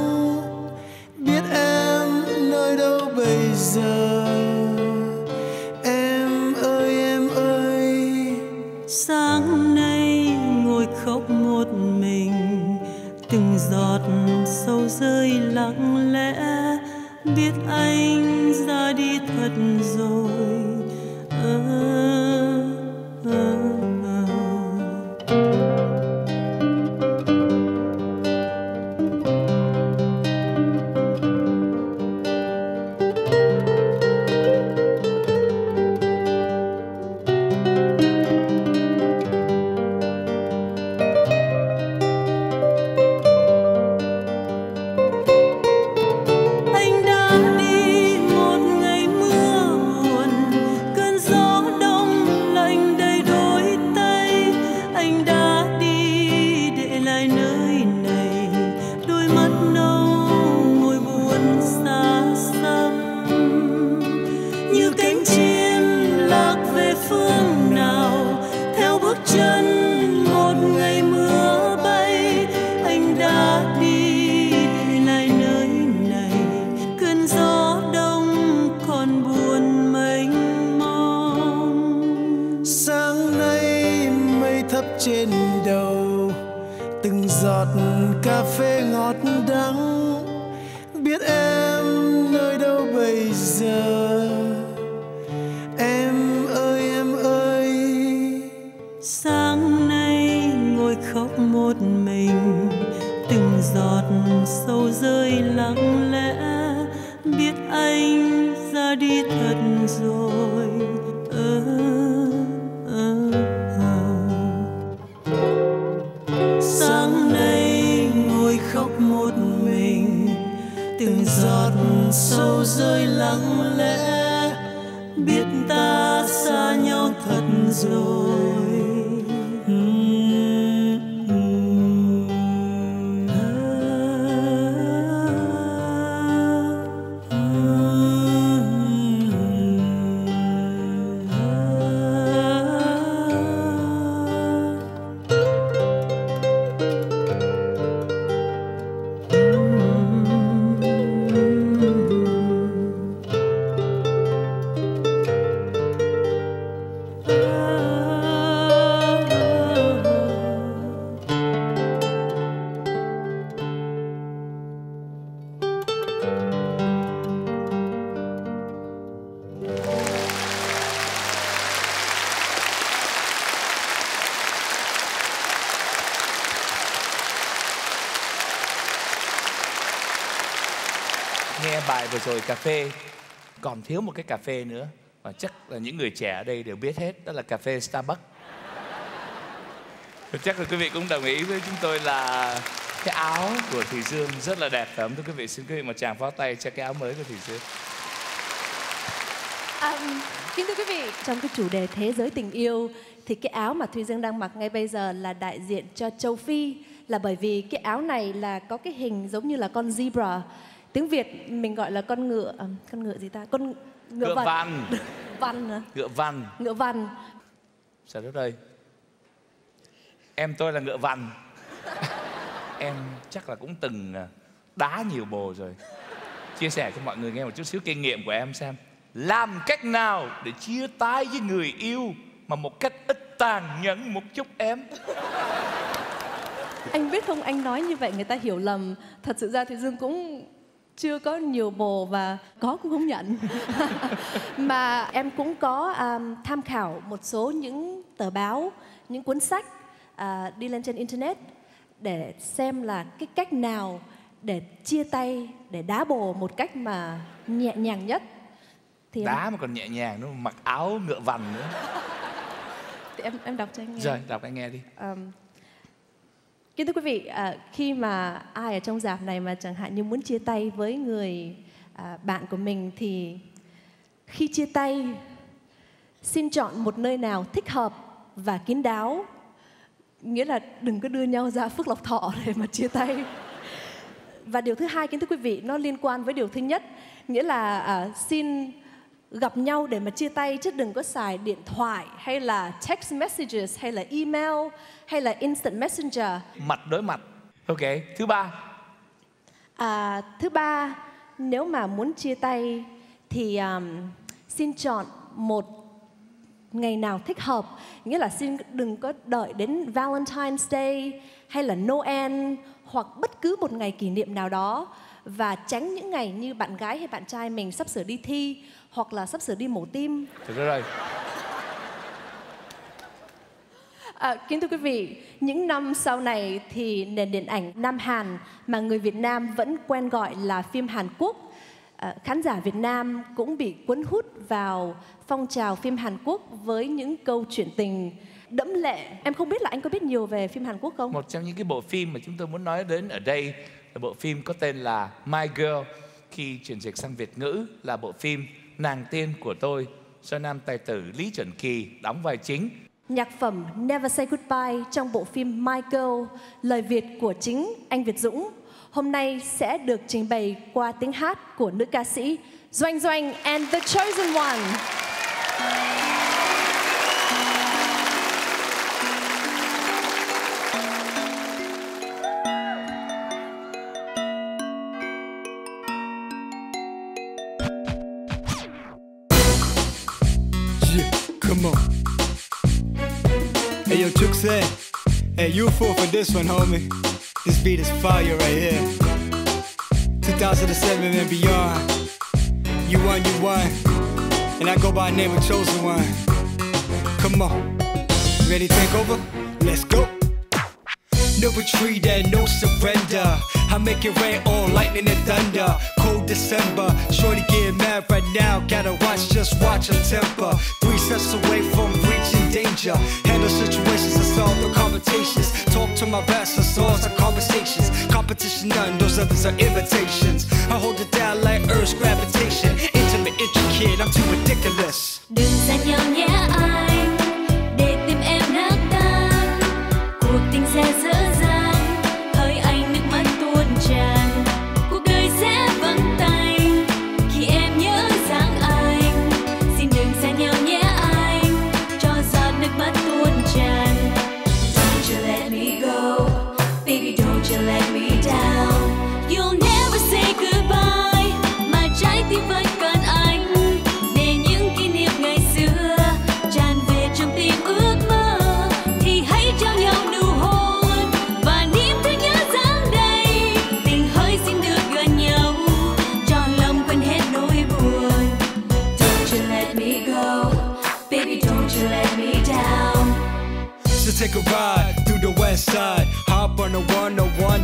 phê. Còn thiếu một cái cà phê nữa và chắc là những người trẻ ở đây đều biết hết đó là cà phê Starbucks. Chắc là quý vị cũng đồng ý với chúng tôi là cái áo của Thùy Dương rất là đẹp phải không? Thưa quý vị xin quý vị một tràng pháo tay cho cái áo mới của Thùy Dương. À, kính thưa quý vị, trong cái chủ đề thế giới tình yêu thì cái áo mà Thùy Dương đang mặc ngay bây giờ là đại diện cho châu Phi. Là bởi vì cái áo này là có cái hình giống như là con zebra. Tiếng Việt mình gọi là con ngựa, à, con ngựa gì ta? Con ngựa, ngựa văn văn à? ngựa văn Ngựa văn. Trời đất ơi Em tôi là ngựa văn Em chắc là cũng từng à, đá nhiều bồ rồi. Chia sẻ cho mọi người nghe một chút xíu kinh nghiệm của em xem. Làm cách nào để chia tay với người yêu Mà một cách ít tàn nhẫn một chút em? Anh biết không, anh nói như vậy người ta hiểu lầm. Thật sự ra Thùy Dương cũng chưa có nhiều bồ và có cũng không nhận. mà em cũng có um, tham khảo một số những tờ báo, những cuốn sách à, đi lên trên internet để xem là cái cách nào để chia tay, để đá bồ một cách mà nhẹ nhàng nhất. Thì em, Đá mà còn nhẹ nhàng nữa Mặc áo ngựa vằn nữa thì em em đọc cho anh nghe. Rồi đọc anh nghe đi Um, kính thưa quý vị, à, khi mà ai ở trong dạp này mà chẳng hạn như muốn chia tay với người à, bạn của mình thì khi chia tay xin chọn một nơi nào thích hợp và kín đáo nghĩa là đừng có đưa nhau ra phước lộc thọ để mà chia tay. Và điều thứ hai kính thưa quý vị nó liên quan với điều thứ nhất nghĩa là à, xin gặp nhau để mà chia tay chứ đừng có xài điện thoại hay là text messages hay là email hay là instant messenger? Mặt đối mặt. Ok Thứ ba. À, thứ ba, nếu mà muốn chia tay thì um, xin chọn một ngày nào thích hợp, nghĩa là xin đừng có đợi đến Valentine's Day hay là Noel hoặc bất cứ một ngày kỷ niệm nào đó và tránh những ngày như bạn gái hay bạn trai mình sắp sửa đi thi hoặc là sắp sửa đi mổ tim. Thật ra rồi À, kính thưa quý vị, những năm sau này thì nền điện ảnh Nam Hàn mà người Việt Nam vẫn quen gọi là phim Hàn Quốc, à, khán giả Việt Nam cũng bị cuốn hút vào phong trào phim Hàn Quốc với những câu chuyện tình đẫm lệ. Em không biết là anh có biết nhiều về phim Hàn Quốc không? Một trong những cái bộ phim mà chúng tôi muốn nói đến ở đây là bộ phim có tên là My Girl khi chuyển dịch sang Việt ngữ là bộ phim Nàng tiên của tôi do nam tài tử Lý Chuẩn Kỳ đóng vai chính. Nhạc phẩm Never Say Goodbye trong bộ phim My Girl, lời Việt của chính anh Việt Dũng hôm nay sẽ được trình bày qua tiếng hát của nữ ca sĩ Doanh Doanh and the Chosen One. Hey you fool for this one, homie. This beat is fire right here. 2007 and beyond. You won, you won. And I go by name of Chosen One. Come on. Ready take over? Let's go. No retreat and no surrender. I make it rain on lightning and thunder. Cold December, shorty getting mad right now. Gotta watch, just watch her temper. Three steps away from reaching danger. Handle situations and solve the conversations. Talk to my best and solve the conversations. Competition none, those others are invitations. I hold it down like Earth's gravitation. Intimate, intricate, I'm too ridiculous. Đừng xa nhau nhé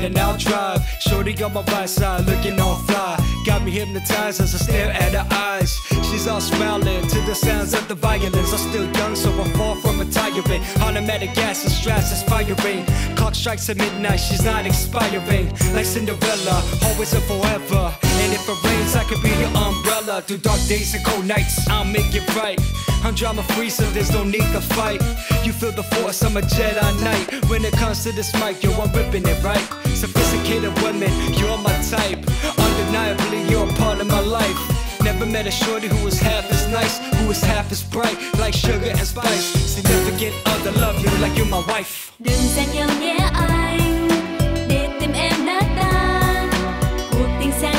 and I'll drive. Shorty on my right side, looking all fly. Got me hypnotized as I stare at her eyes. She's all smiling to the sounds of the violins. I'm still young, so I fall from retiring. Automatic gas and stress is firing. Clock strikes at midnight, she's not expiring. Like Cinderella, always and forever. If it rains, I could be your umbrella. Through dark days and cold nights, I'll make it right. I'm drama free, so there's no need to fight. You feel the force, I'm a Jedi Knight. When it comes to this mic, yo, I'm ripping it right. Sophisticated women, you're my type. Undeniably, you're a part of my life. Never met a shorty who was half as nice, who was half as bright, like sugar and spice. Significant other, love you like you're my wife. Đừng xa nhau nhé anh Để tim em nát tan Cuộc tình sẽ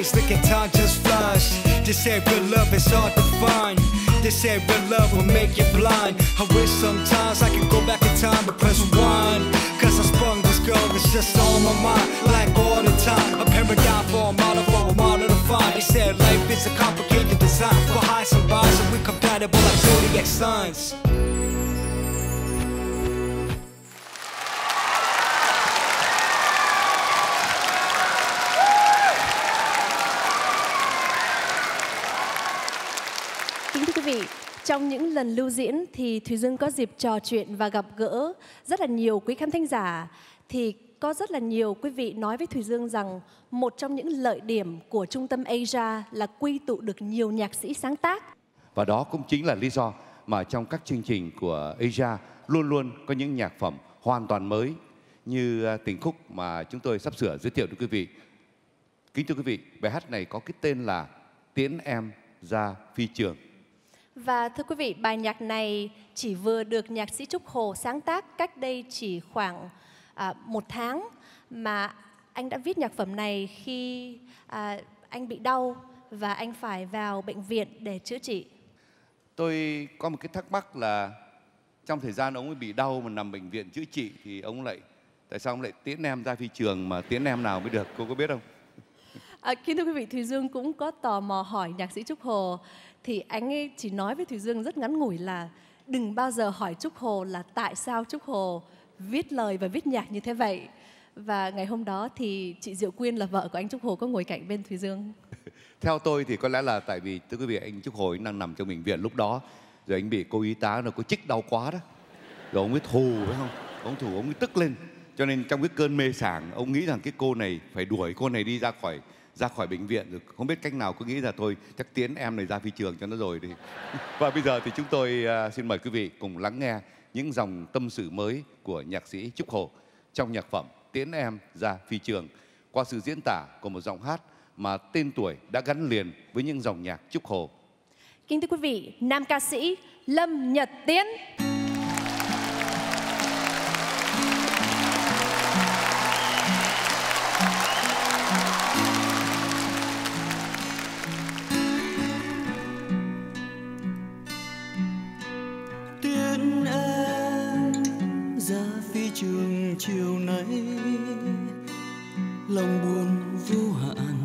Nowadays, look at time just flies. Say real love is hard to find. They say real love will make you blind. I wish sometimes I could go back in time and press rewind. Cause I sprung this girl, it's just on my mind. Like all the time. A paradigm for a model, for a model to find. They said life is a complicated design. For highs and lows, and we compatible like zodiac signs. Vị, trong những lần lưu diễn thì Thùy Dương có dịp trò chuyện và gặp gỡ rất là nhiều quý khán thính giả thì có rất là nhiều quý vị nói với Thùy Dương rằng một trong những lợi điểm của trung tâm Asia là quy tụ được nhiều nhạc sĩ sáng tác. Và đó cũng chính là lý do mà trong các chương trình của Asia luôn luôn có những nhạc phẩm hoàn toàn mới như à, tình khúc mà chúng tôi sắp sửa giới thiệu đến quý vị. Kính thưa quý vị, bài hát này có cái tên là Tiễn em ra phi trường. Và thưa quý vị, bài nhạc này chỉ vừa được nhạc sĩ Trúc Hồ sáng tác cách đây chỉ khoảng à, một tháng mà anh đã viết nhạc phẩm này khi à, anh bị đau và anh phải vào bệnh viện để chữa trị. Tôi có một cái thắc mắc là trong thời gian ông ấy bị đau mà nằm bệnh viện chữa trị thì ông lại tại sao ông lại tiễn em ra phi trường mà tiễn em nào mới được cô có biết không? À, kính thưa quý vị, Thùy Dương cũng có tò mò hỏi nhạc sĩ Trúc Hồ thì anh ấy chỉ nói với thủy Dương rất ngắn ngủi là đừng bao giờ hỏi Trúc Hồ là tại sao Trúc Hồ viết lời và viết nhạc như thế vậy. Và ngày hôm đó thì chị Diệu Quyên là vợ của anh Trúc Hồ có ngồi cạnh bên Thùy Dương. Theo tôi thì có lẽ là tại vì, thưa quý vị, anh Trúc Hồ đang nằm trong bệnh viện lúc đó, rồi anh bị cô y tá nó có chích đau quá đó rồi ông ấy thù, phải không ông thù, ông ấy tức lên cho nên trong cái cơn mê sảng, ông nghĩ rằng cái cô này phải đuổi cô này đi ra khỏi ra khỏi bệnh viện rồi không biết cách nào cứ nghĩ là thôi chắc tiến em này ra phi trường cho nó rồi đi và bây giờ thì chúng tôi uh, xin mời quý vị cùng lắng nghe những dòng tâm sự mới của nhạc sĩ Trúc Hồ trong nhạc phẩm Tiến em ra phi trường qua sự diễn tả của một giọng hát mà tên tuổi đã gắn liền với những dòng nhạc Trúc Hồ. Kính thưa quý vị, nam ca sĩ Lâm Nhật Tiến. Tiến chiều nay lòng buồn vô hạn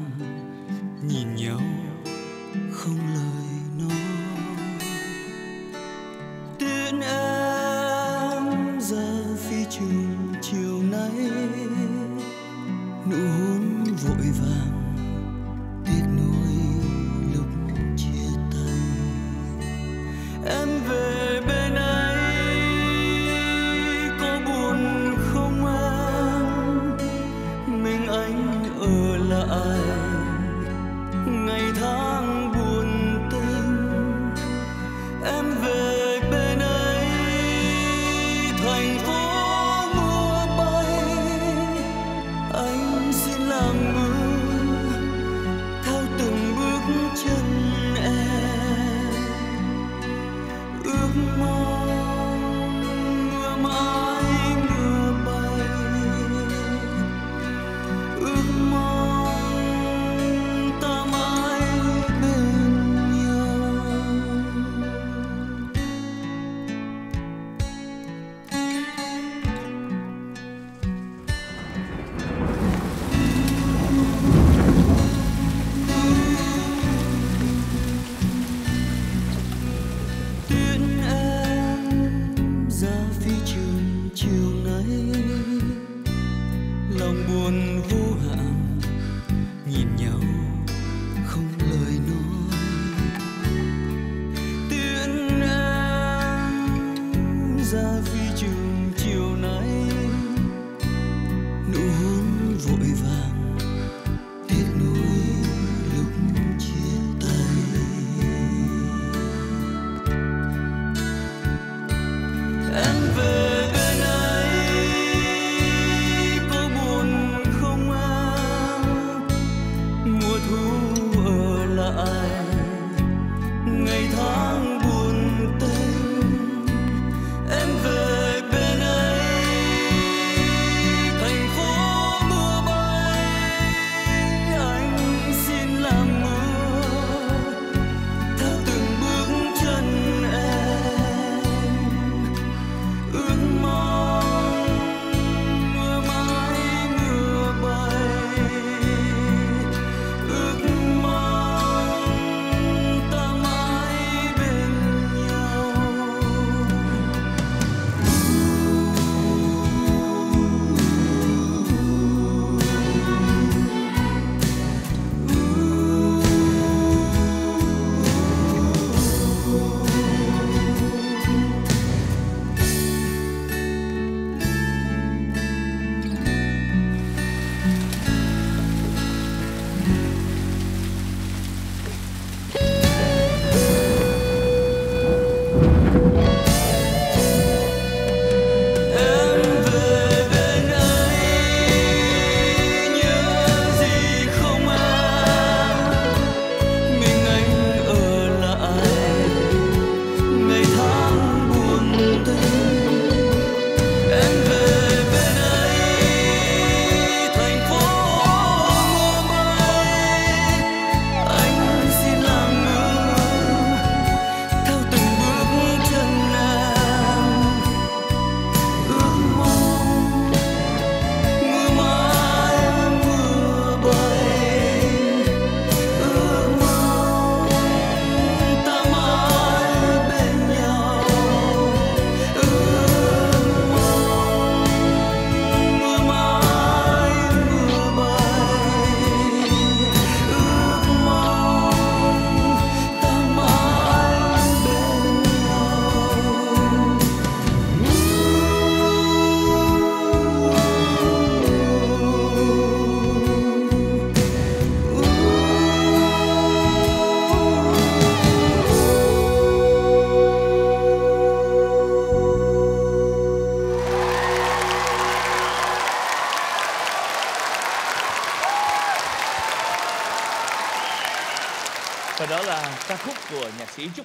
nhìn nhau không lời nói. Tiễn em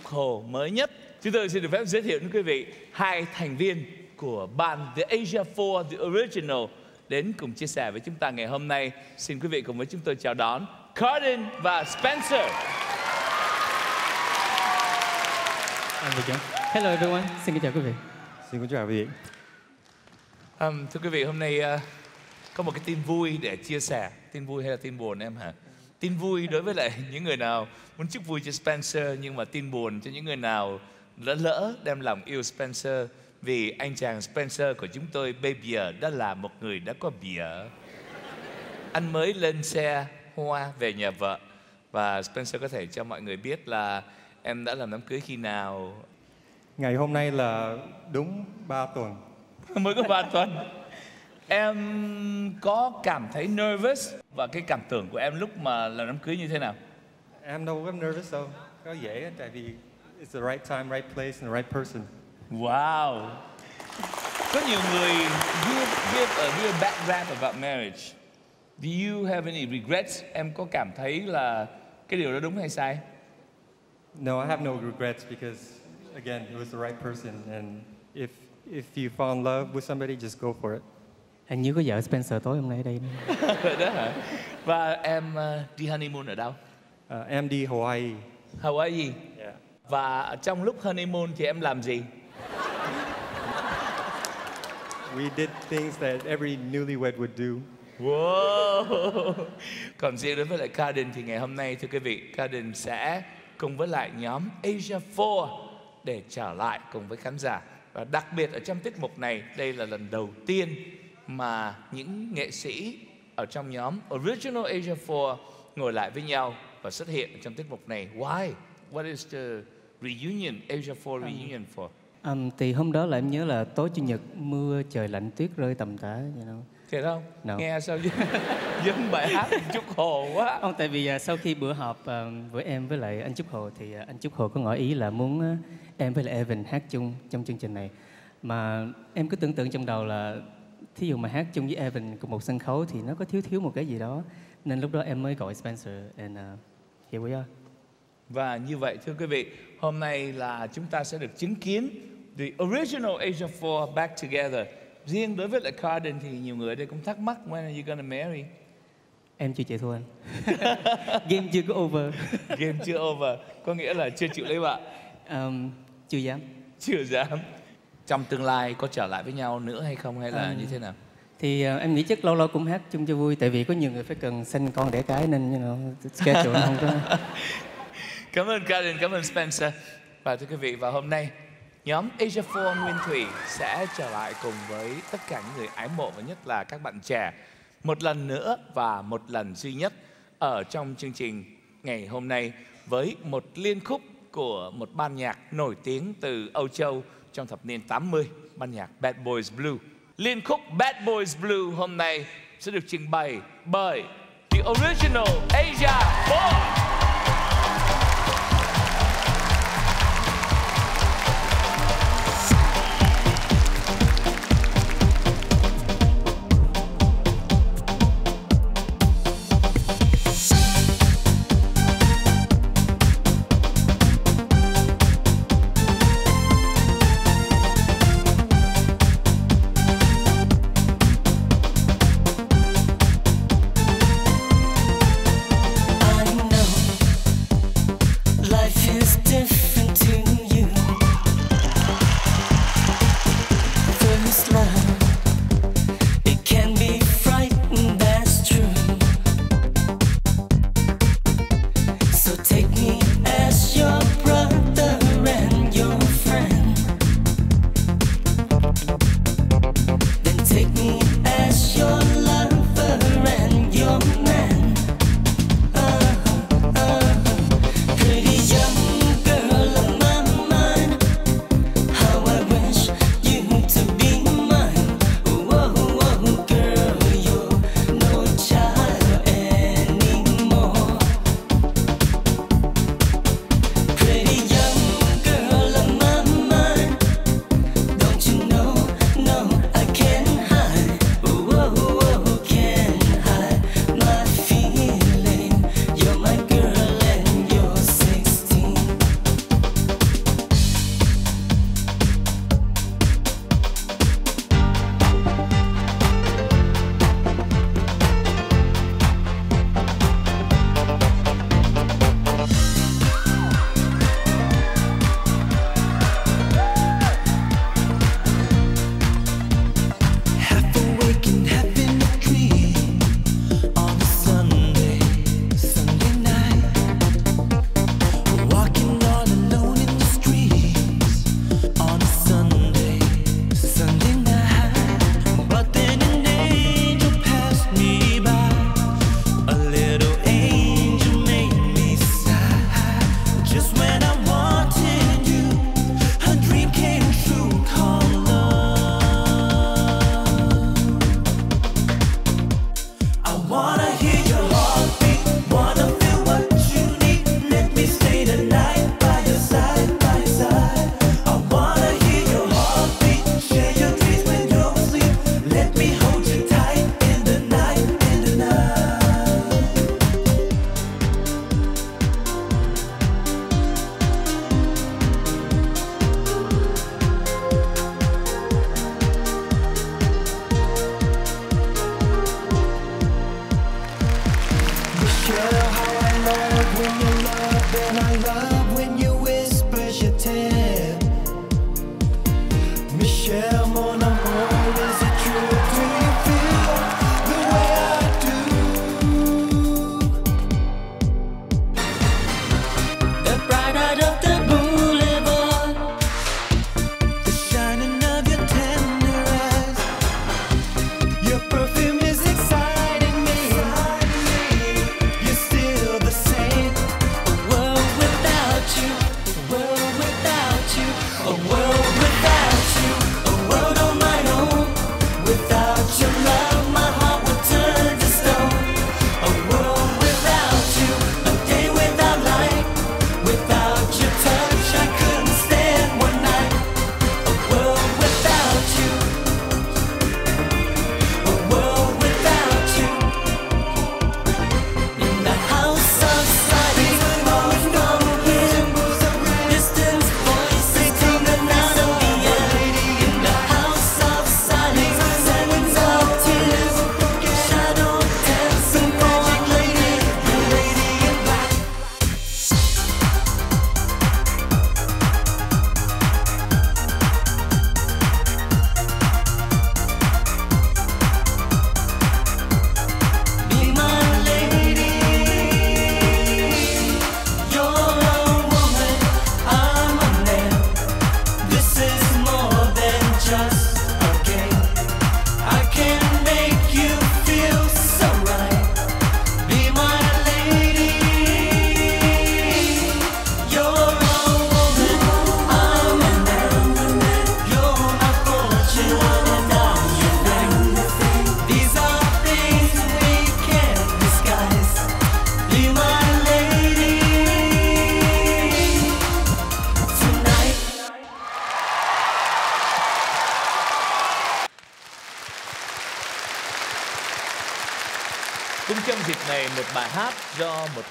Hồ mới nhất. Chúng tôi xin được phép giới thiệu đến quý vị hai thành viên của ban The Asia Four The Original đến cùng chia sẻ với chúng ta ngày hôm nay. Xin quý vị cùng với chúng tôi chào đón Cardin và Spencer. Hello everyone, xin kính chào quý vị. Xin kính chào quý vị. Um, thưa quý vị, hôm nay uh, có một cái tin vui để chia sẻ. Tin vui hay là tin buồn em hả? Tin vui đối với lại những người nào muốn chúc vui cho Spencer nhưng mà tin buồn cho những người nào lỡ lỡ đem lòng yêu Spencer vì anh chàng Spencer của chúng tôi giờ đã là một người đã có bỉa. Anh mới lên xe hoa về nhà vợ và Spencer có thể cho mọi người biết là em đã làm đám cưới khi nào? Ngày hôm nay là đúng 3 tuần. mới có 3 tuần. Em có cảm thấy nervous và cái cảm tưởng của em lúc mà làm đám cưới như thế nào? Em đâu có nervous đâu, có dễ tại vì it's the right time, right place and the right person. Wow. Có nhiều người give, give a real rap about marriage. Do you have any regrets? Em có cảm thấy là cái điều đó đúng hay sai? No, I have no regrets because again, it was the right person and if if you fall in love with somebody, just go for it. Anh như có vợ Spencer tối hôm nay ở đây. đó hả? Và em uh, đi honeymoon ở đâu? Uh, em đi Hawaii. Hawaii. Yeah. Và trong lúc honeymoon thì em làm gì? We did things that every newlywed would do. Wow. Còn riêng đối với lại Cardin thì ngày hôm nay thưa quý vị, Cardin sẽ cùng với lại nhóm Asia 4 để trở lại cùng với khán giả. Và đặc biệt ở trong tiết mục này, đây là lần đầu tiên mà những nghệ sĩ ở trong nhóm Original Asia 4 ngồi lại với nhau và xuất hiện trong tiết mục này. Why? What is the reunion, Asia 4 reunion for? Um, thì hôm đó là em nhớ là tối chủ nhật mưa trời lạnh tuyết rơi tầm tã you know. Thiệt không? No. Nghe sao dân bài hát Trúc Hồ quá. Không, tại vì uh, sau khi bữa họp uh, với em với lại anh Trúc Hồ thì uh, anh Trúc Hồ có ngỏ ý là muốn uh, em với lại Evan hát chung trong chương trình này. Mà em cứ tưởng tượng trong đầu là thí dụ mà hát chung với Evan cùng một sân khấu thì nó có thiếu thiếu một cái gì đó. Nên lúc đó em mới gọi Spencer and uh, here we are. Và như vậy thưa quý vị, hôm nay là chúng ta sẽ được chứng kiến the original Asia 4 back together. Riêng đối với lại Cardin thì nhiều người ở đây cũng thắc mắc when are you gonna marry? Em chưa chịu thua anh. Game chưa có over. Game chưa over, có nghĩa là chưa chịu lấy vợ. Um, chưa dám. Chưa dám. Trong tương lai có trở lại với nhau nữa hay không hay là À. như thế nào? Thì uh, em nghĩ chắc lâu lâu cũng hát chung cho vui tại vì có nhiều người phải cần sinh con đẻ cái nên you know, schedule không có Cảm ơn Karen, cảm ơn Spencer. Và thưa quý vị, và hôm nay nhóm Asia 4 Nguyên Thủy sẽ trở lại cùng với tất cả những người ái mộ và nhất là các bạn trẻ một lần nữa và một lần duy nhất ở trong chương trình ngày hôm nay với một liên khúc của một ban nhạc nổi tiếng từ Âu Châu trong thập niên 80, ban nhạc Bad Boys Blue. Liên khúc Bad Boys Blue hôm nay sẽ được trình bày bởi The Original Asia 4.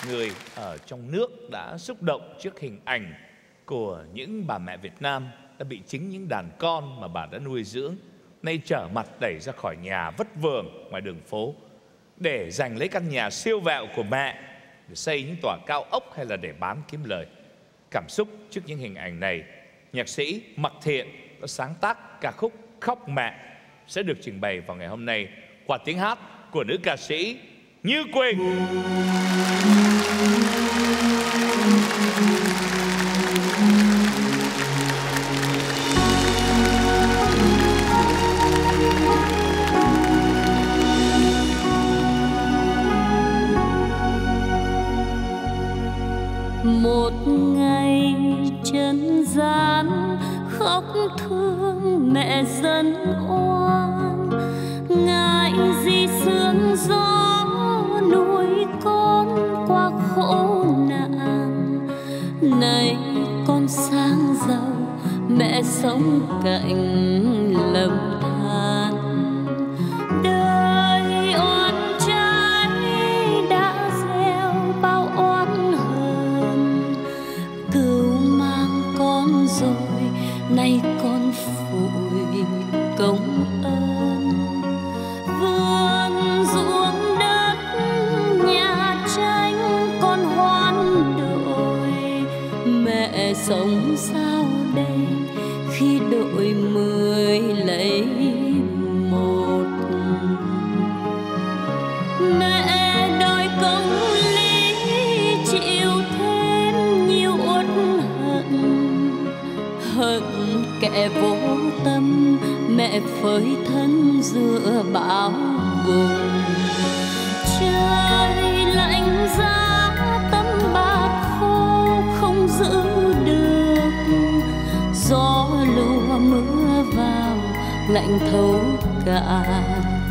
người ở trong nước đã xúc động trước hình ảnh của những bà mẹ Việt Nam đã bị chính những đàn con mà bà đã nuôi dưỡng nay trở mặt đẩy ra khỏi nhà vất vưởng ngoài đường phố để giành lấy căn nhà siêu vẹo của mẹ để xây những tòa cao ốc hay là để bán kiếm lời. Cảm xúc trước những hình ảnh này, nhạc sĩ Mặc Thiện đã sáng tác ca khúc Khóc Mẹ sẽ được trình bày vào ngày hôm nay qua tiếng hát của nữ ca sĩ Như Quỳnh một ngày trần gian khóc thương mẹ dân oan. sống cạnh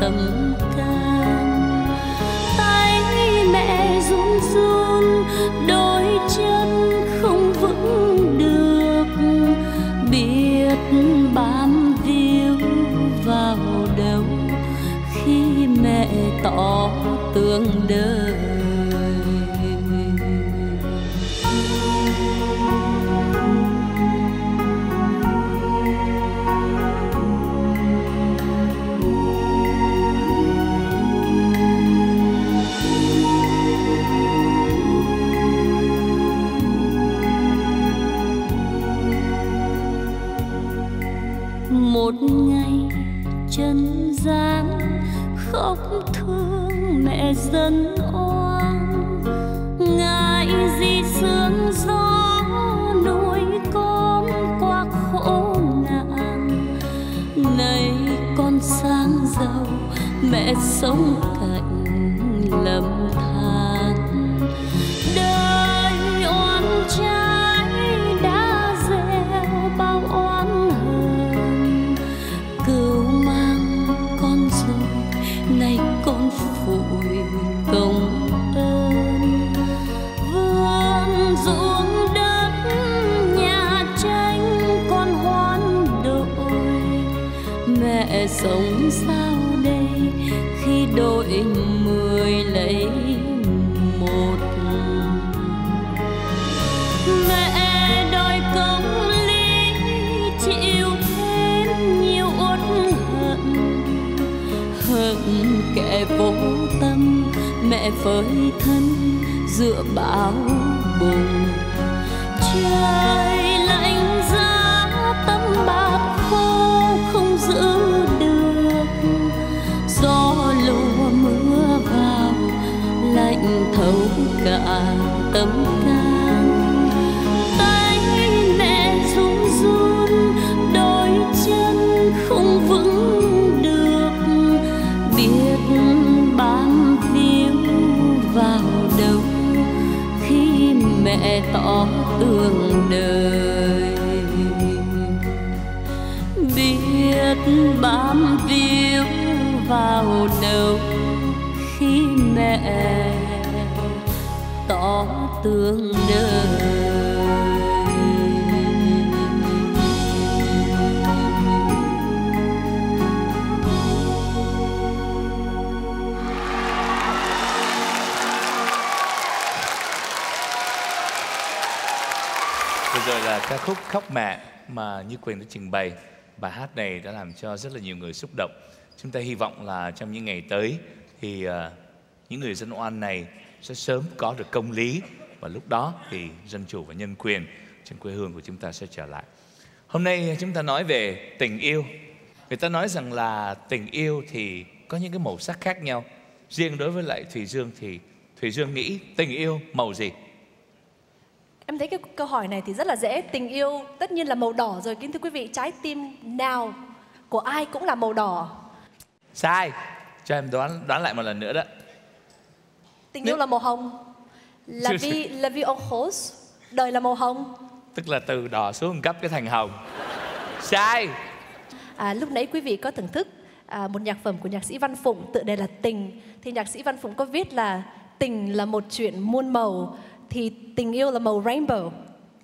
tâm can. Tay mẹ run run, đôi chân không vững được. Biết bám víu vào đâu khi mẹ tỏ tương đời dân oan. Ngại gì sương gió nuôi con qua khổ nạn nay con sang giàu, mẹ sống sống sao đây khi đội mười lấy một? Mẹ đòi công lý chịu thêm nhiều uất hận. Hận kẻ vô tâm, mẹ phơi thân dựa bão bùng. Trời cả tấm can tay mẹ run run, đôi chân không vững được. Biết bám víu vào đâu khi mẹ tỏ tương đời. Biết bám víu vào đâu tương đời rồi là ca khúc Khóc Mẹ mà Như Quỳnh đã trình bày. Bài hát này đã làm cho rất là nhiều người xúc động. Chúng ta hy vọng là trong những ngày tới thì uh, những người dân oan này sẽ sớm có được công lý và lúc đó thì dân chủ và nhân quyền trên quê hương của chúng ta sẽ trở lại. Hôm nay chúng ta nói về tình yêu. Người ta nói rằng là tình yêu thì có những cái màu sắc khác nhau. Riêng đối với lại Thùy Dương thì Thùy Dương nghĩ tình yêu màu gì? Em thấy cái câu hỏi này thì rất là dễ. Tình yêu tất nhiên là màu đỏ rồi. Kính thưa quý vị, trái tim nào của ai cũng là màu đỏ. Sai. Cho em đoán đoán lại một lần nữa đó. Tình yêu là màu hồng. La Chưa- vie, la vie en rose. Đời là màu hồng. Tức là từ đỏ xuống cấp cái thành hồng. Sai. À, lúc nãy quý vị có thưởng thức à, một nhạc phẩm của nhạc sĩ Văn Phụng tựa đề là Tình. Thì nhạc sĩ Văn Phụng có viết là tình là một chuyện muôn màu thì tình yêu là màu rainbow.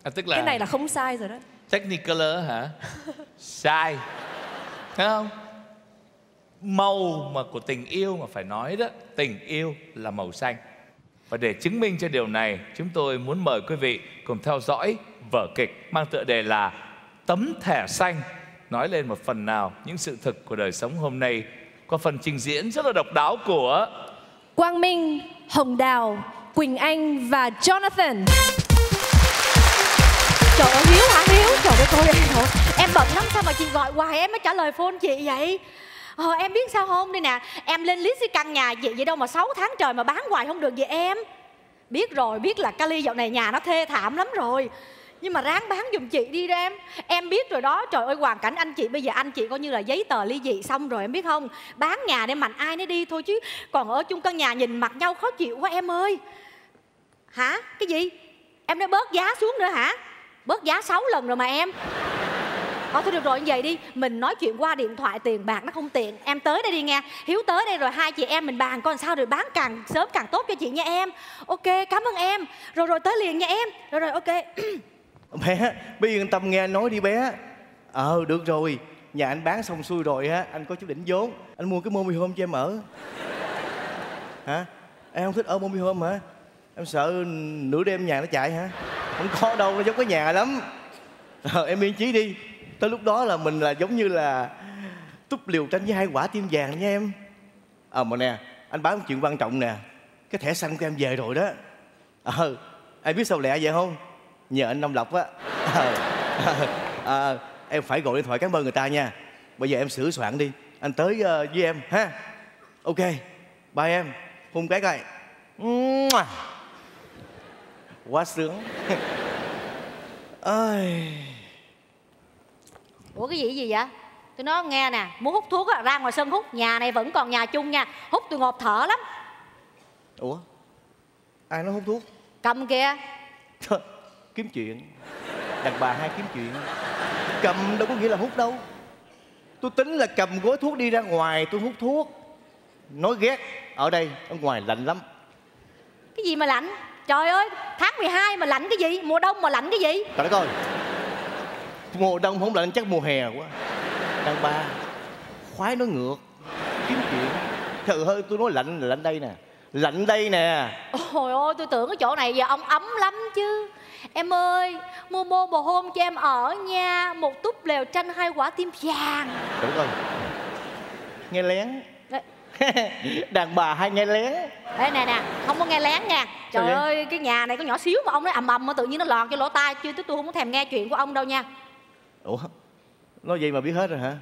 À, tức là Cái này là không sai rồi đó. Technicolor hả? Sai. Thấy không? Màu mà của tình yêu mà phải nói đó, tình yêu là màu xanh. Và để chứng minh cho điều này, chúng tôi muốn mời quý vị cùng theo dõi vở kịch mang tựa đề là Tấm thẻ xanh. Nói lên một phần nào những sự thực của đời sống hôm nay qua phần trình diễn rất là độc đáo của Quang Minh, Hồng Đào, Quỳnh Anh và Jonathan. Trời ơi Hiếu hả? Hiếu? Trời ơi tôi ơi, Em bận lắm sao mà chị gọi hoài em mới trả lời phone chị vậy Ờ, em biết sao không? Đây nè Em lên list cái căn nhà vậy vậy đâu mà 6 tháng trời mà bán hoài không được vậy em? Biết rồi biết là Cali dạo này nhà nó thê thảm lắm rồi. Nhưng mà ráng bán giùm chị đi đó em. Em biết rồi đó Trời ơi hoàn cảnh anh chị bây giờ anh chị coi như là giấy tờ ly dị xong rồi em biết không? Bán nhà để mạnh ai nấy đi thôi chứ. Còn ở chung căn nhà nhìn mặt nhau khó chịu quá em ơi. Hả? Cái gì? Em đã bớt giá xuống nữa hả? Bớt giá 6 lần rồi mà em. Ờ thôi được rồi như vậy đi. Mình nói chuyện qua điện thoại tiền bạc nó không tiện. Em tới đây đi nghe. Hiếu tới đây rồi hai chị em mình bàn coi sao rồi bán càng sớm càng tốt cho chị nha em. Ok cảm ơn em. Rồi rồi tới liền nha em. Rồi rồi ok. Bé bây giờ yên tâm nghe anh nói đi bé. Ờ được rồi. Nhà anh bán xong xuôi rồi á anh có chút đỉnh vốn. Anh mua cái mobile home cho em ở. Hả? Em không thích ở mobile home hả? Em sợ nửa đêm nhà nó chạy hả? Không có đâu nó giống cái nhà lắm. Ờ, em yên chí đi tới lúc đó là mình là giống như là túp liều tranh với hai quả tim vàng nha em. Ờ mà nè anh báo một chuyện quan trọng nè. Cái thẻ xanh của em về rồi đó. Ờ ai biết sao lẹ vậy không? Nhờ anh Long Lộc á. À, à, em phải gọi điện thoại cảm ơn người ta nha. Bây giờ em sửa soạn đi. Anh tới uh, với em ha? Ok bye em. Hôn cái coi. Quá sướng. Ơi ủa cái gì gì vậy? Tôi nói nghe nè muốn hút thuốc á ra ngoài sân hút. Nhà này vẫn còn nhà chung nha hút tôi ngộp thở lắm. Ủa? Ai nói hút thuốc? Cầm kìa. Thôi, kiếm chuyện. Đàn bà hay kiếm chuyện. Cầm đâu có nghĩa là hút đâu. Tôi tính là cầm gói thuốc đi ra ngoài tôi hút thuốc. Nói ghét ở đây ở ngoài lạnh lắm. Cái gì mà lạnh? Trời ơi tháng 12 mà lạnh cái gì? Mùa đông mà lạnh cái gì? Trời đất ơi mùa đông không lạnh chắc mùa hè quá. Đàn bà khoái nó ngược. Kiếm chuyện. Trời ơi tôi nói lạnh là lạnh đây nè. Lạnh đây nè. Ôi ôi tôi tưởng cái chỗ này giờ ông ấm lắm chứ. Em ơi mua mô bồ hôm cho em ở nha một túp lều tranh hai quả tim vàng. Đất ơi. Nghe lén. Đàn bà hay nghe lén. Ê nè nè, không có nghe lén nha. Trời ơi, cái nhà này có nhỏ xíu mà ông nói ầm ầm mà tự nhiên nó lọt cho lỗ tai. Chứ tôi không có thèm nghe chuyện của ông đâu nha ủa? Nói vậy mà biết hết rồi hả?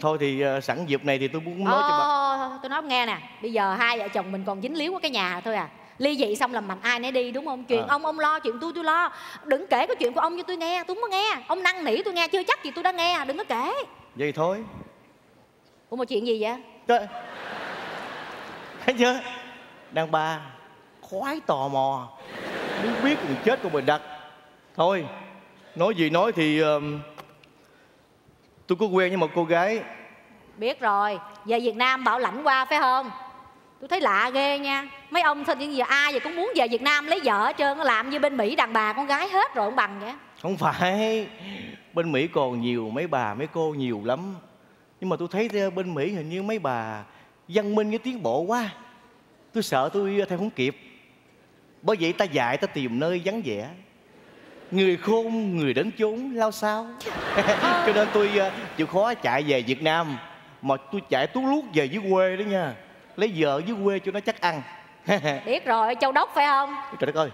Thôi thì ờ, sẵn dịp này thì tôi muốn nói cho bà Ờ, tôi nói nghe nè. Bây giờ hai vợ chồng mình còn dính líu ở cái nhà thôi à. Ly dị xong làm mạnh ai nấy đi đúng không? Chuyện Ờ. ông ông lo, chuyện tôi tôi lo. Đừng kể cái chuyện của ông cho tôi nghe, tôi không có nghe. Ông năn nỉ tôi nghe, chưa chắc gì tôi đã nghe Đừng có kể. Vậy thôi. Ủa mà chuyện gì vậy? Trời. thấy chưa? Đàn bà khoái tò mò. Muốn biết người chết của mình đặt. Thôi nói gì nói thì ờm, tôi có quen với một cô gái. Biết rồi, về Việt Nam bảo lãnh qua phải không? Tôi thấy lạ ghê nha. Mấy ông thôi nhưng giờ ai giờ cũng muốn về Việt Nam lấy vợ hết trơn Làm như bên Mỹ đàn bà con gái hết rồi không bằng vậy. Không phải bên mỹ còn nhiều mấy bà mấy cô nhiều lắm. Nhưng mà tôi thấy bên mỹ hình như mấy bà văn minh với tiến bộ quá. Tôi sợ tôi theo không kịp. Bởi vậy ta dạy ta tìm nơi vắng vẻ người khôn người đến chốn lao sao? Cho nên tôi ờ, chịu khó chạy về việt nam mà tôi chạy tuốt lút về dưới quê đó nha. Lấy vợ dưới quê cho nó chắc ăn. Biết rồi, châu đốc phải không? Trời đất ơi.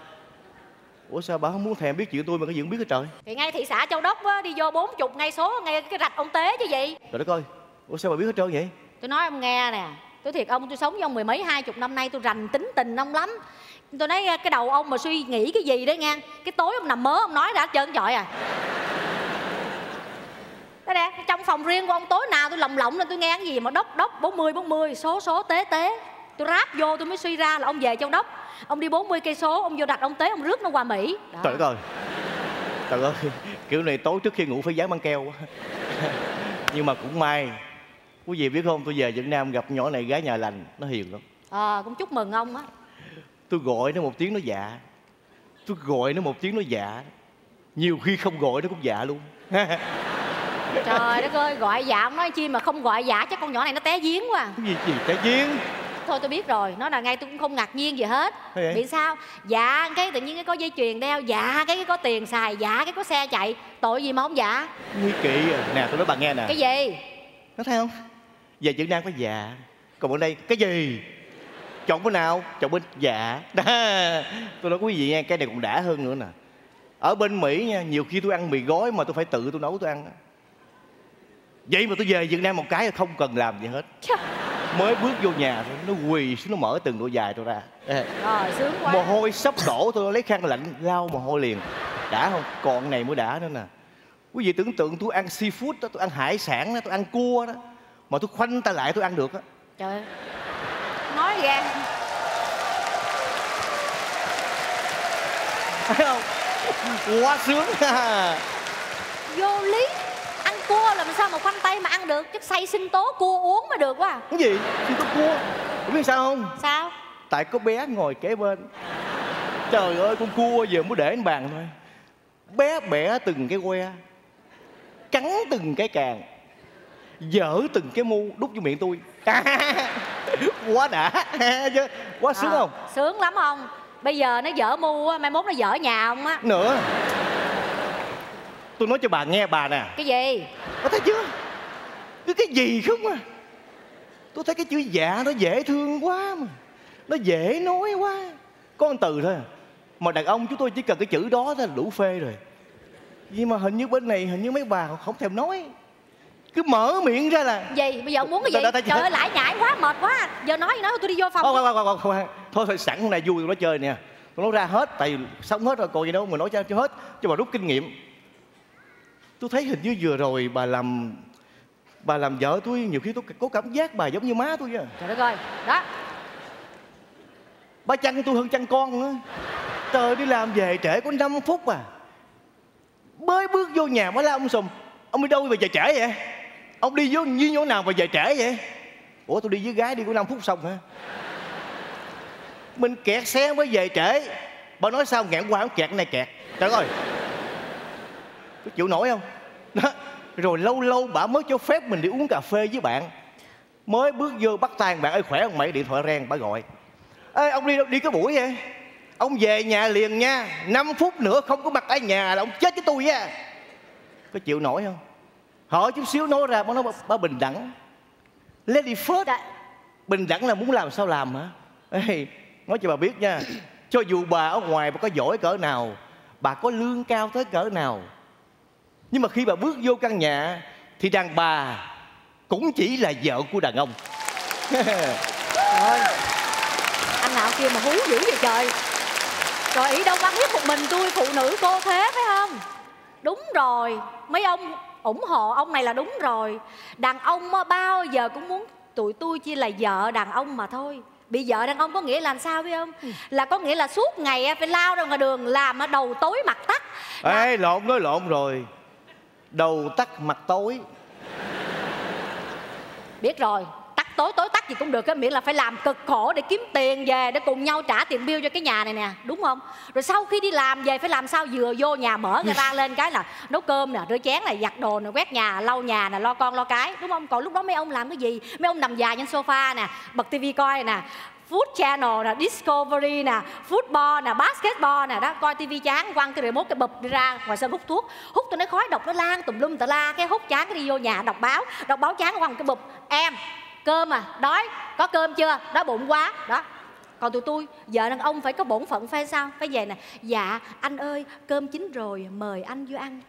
Ủa sao bà không muốn thèm biết chuyện tôi mà cái gì cũng biết hết trời? Thì ngay thị xã châu đốc á, đi vô 40 ngay số ngay cái rạch ông tế chứ gì? Trời đất ơi. Ủa sao bà biết hết trơn vậy? Tôi nói ông nghe nè Tôi thiệt ông tôi sống với ông mười mấy hai chục năm nay tôi rành tính tình ông lắm Tôi nói cái đầu ông mà suy nghĩ cái gì đấy nha Cái tối ông nằm mớ ông nói đã hết trơn trọi à Đây nè, trong phòng riêng của ông tối nào tôi lồng lộng lên tôi nghe cái gì mà đốc đốc 40 40 số số tế tế. Tôi ráp vô tôi mới suy ra là ông về châu đốc. Ông đi 40 cây số, ông vô đặt ông tế ông rước nó qua Mỹ. Đó. Trời đất ơi Trời ơi Kiểu này tối trước khi ngủ phải dán băng keo quá Nhưng mà cũng may Quý vị biết không tôi về Việt Nam gặp nhỏ này gái nhà lành Nó hiền lắm Ờ, cũng chúc mừng ông á. Tôi gọi nó một tiếng nó dạ Tôi gọi nó một tiếng nó dạ Nhiều khi không gọi nó cũng dạ luôn Trời đất ơi, gọi dạ ông nói chi mà không gọi dạ chắc con nhỏ này nó té giếng quá. Cái gì gì trái giếng Thôi tôi biết rồi, nó là ngay tôi cũng không ngạc nhiên gì hết. Bị sao? Dạ cái tự nhiên cái có dây chuyền đeo, dạ cái có tiền xài, dạ cái có xe chạy. Tội gì mà không dạ? Nguy kỵ à. Nè tôi nói bà nghe nè Cái gì? Nó thấy không Về Việt Nam có dạ Còn bên đây cái gì Chọn bên nào? Chọn bên dạ. Tôi nói quý vị nha Cái này còn đã hơn nữa nè. Ở bên Mỹ nha Nhiều khi tôi ăn mì gói mà tôi phải tự tôi nấu tôi ăn Vậy mà tôi về Việt Nam một cái là không cần làm gì hết. Mới bước vô nhà Nó quỳ xuống nó mở từng đôi dài tôi ra. Rồi, sướng quá. Mồ hôi sắp đổ tôi lấy khăn lạnh lau mồ hôi liền. Đã không? Còn này mới đã nữa nè. Quý vị tưởng tượng tôi ăn seafood đó, tôi ăn hải sản đó, tôi ăn cua đó Mà tôi khoanh tay lại tôi ăn được á. Trời gan. Thấy không? Quá sướng Vô lý. Ăn cua làm sao mà khoanh tay mà ăn được? Chắc say sinh tố cua uống mà được quá. à. Cái gì? Thì tôi cua Không biết sao không? Sao? Tại có bé ngồi kế bên Trời ơi con cua giờ mới để lên bàn thôi Bé bẻ từng cái que Cắn từng cái càng Dở từng cái mu đút vô miệng tôi Quá đã chứ Quá sướng Ờ, không? Sướng lắm không? Bây giờ nó dở mu á, mai mốt nó dở nhà ông á. Nữa Tôi nói cho bà nghe bà nè Cái gì? Có thấy chưa? Cứ cái gì không à Tôi thấy cái chữ dạ nó dễ thương quá mà Nó dễ nói quá Có một từ thôi à. Mà đàn ông chúng tôi chỉ cần cái chữ đó thôi là đủ phê rồi nhưng mà hình như bên này hình như mấy bà không thèm nói cứ mở miệng ra là gì? Bây giờ ông muốn cái gì? trời ơi lại nhảy quá mệt quá. Giờ nói gì nói tôi đi vô phòng. Không, không, không, không, không, thôi thôi sẵn hôm nay vui tụi nó chơi nè. Tụi nó ra hết tại vì sống hết rồi còn gì đâu mà nói cho cho hết. Cho bà rút kinh nghiệm. Tôi thấy hình như vừa rồi bà làm bà làm vợ tôi nhiều khi tôi có cảm giác bà giống như má tôi vậy trời đất ơi. Đó. Bà chăn tôi hơn chăn con nữa trời đi làm về trễ có 5 phút à. Mới bước vô nhà mới la ông sùm ông đi đâu mà về trễ vậy ông đi với như chỗ nào mà về trễ vậy? Ủa, tôi đi với gái đi có 5 phút xong hả? Mình kẹt xe mới về trễ. Bà nói sao ngẹn qua không kẹt này kẹt. Trời ơi! Có chịu nổi không? Đó. rồi lâu lâu bà mới cho phép mình đi uống cà phê với bạn. Mới bước vô bắt tay bạn ơi, khỏe không mày? Điện thoại reng, bà gọi. Ê, ông đi đâu? Đi cái buổi vậy? Ông về nhà liền nha. 5 phút nữa không có mặt ở nhà là ông chết với tôi á. Có chịu nổi không? Hỏi chút xíu nói ra bà nói bà, bà bình đẳng. Lady first bình đẳng là muốn làm sao làm hả? Ê nói cho bà biết nha cho dù bà ở ngoài bà có giỏi cỡ nào bà có lương cao tới cỡ nào nhưng mà khi bà bước vô căn nhà thì đàn bà cũng chỉ là vợ của đàn ông. Trời anh nào kia mà hú dữ vậy trời? Trời ý đâu có biết một mình tôi phụ nữ cô thế phải không? Đúng rồi Mấy ông ủng hộ ông này là đúng rồi. Đàn ông bao giờ cũng muốn tụi tôi chỉ là vợ đàn ông mà thôi. Bị vợ đàn ông có nghĩa là làm sao biết không? Là có nghĩa là suốt ngày phải lao ra ngoài đường Làm á, đầu tối mặt tắt. Ê lộn nói lộn rồi. Đầu tắt mặt tối. Biết rồi tối tối tắt gì cũng được cái miễn là phải làm cực khổ để kiếm tiền về để cùng nhau trả tiền bill cho cái nhà này nè đúng không? Rồi sau khi đi làm về phải làm sao vừa vô nhà mở cái ra lên cái là nấu cơm nè rửa chén nè giặt đồ nè quét nhà lau nhà nè lo con lo cái đúng không? Còn lúc đó mấy ông làm cái gì? Mấy ông nằm dài trên sofa nè bật tivi coi nè Food Channel nè, Discovery nè, Football nè, Basketball nè đó Coi tivi chán, quăng cái remote cái bụp đi ra ngoài sân hút thuốc. Hút cho nó khói độc nó lan tùm lum tà la Cái hút chán cái đi vô nhà đọc báo Đọc báo chán quăng cái bụp. Em, cơm à, đói, có cơm chưa? Đói bụng quá, đó. Còn tụi tôi, vợ đàn ông phải có bổn phận phải sao? Phải về nè. Dạ, anh ơi, cơm chín rồi, mời anh vô ăn.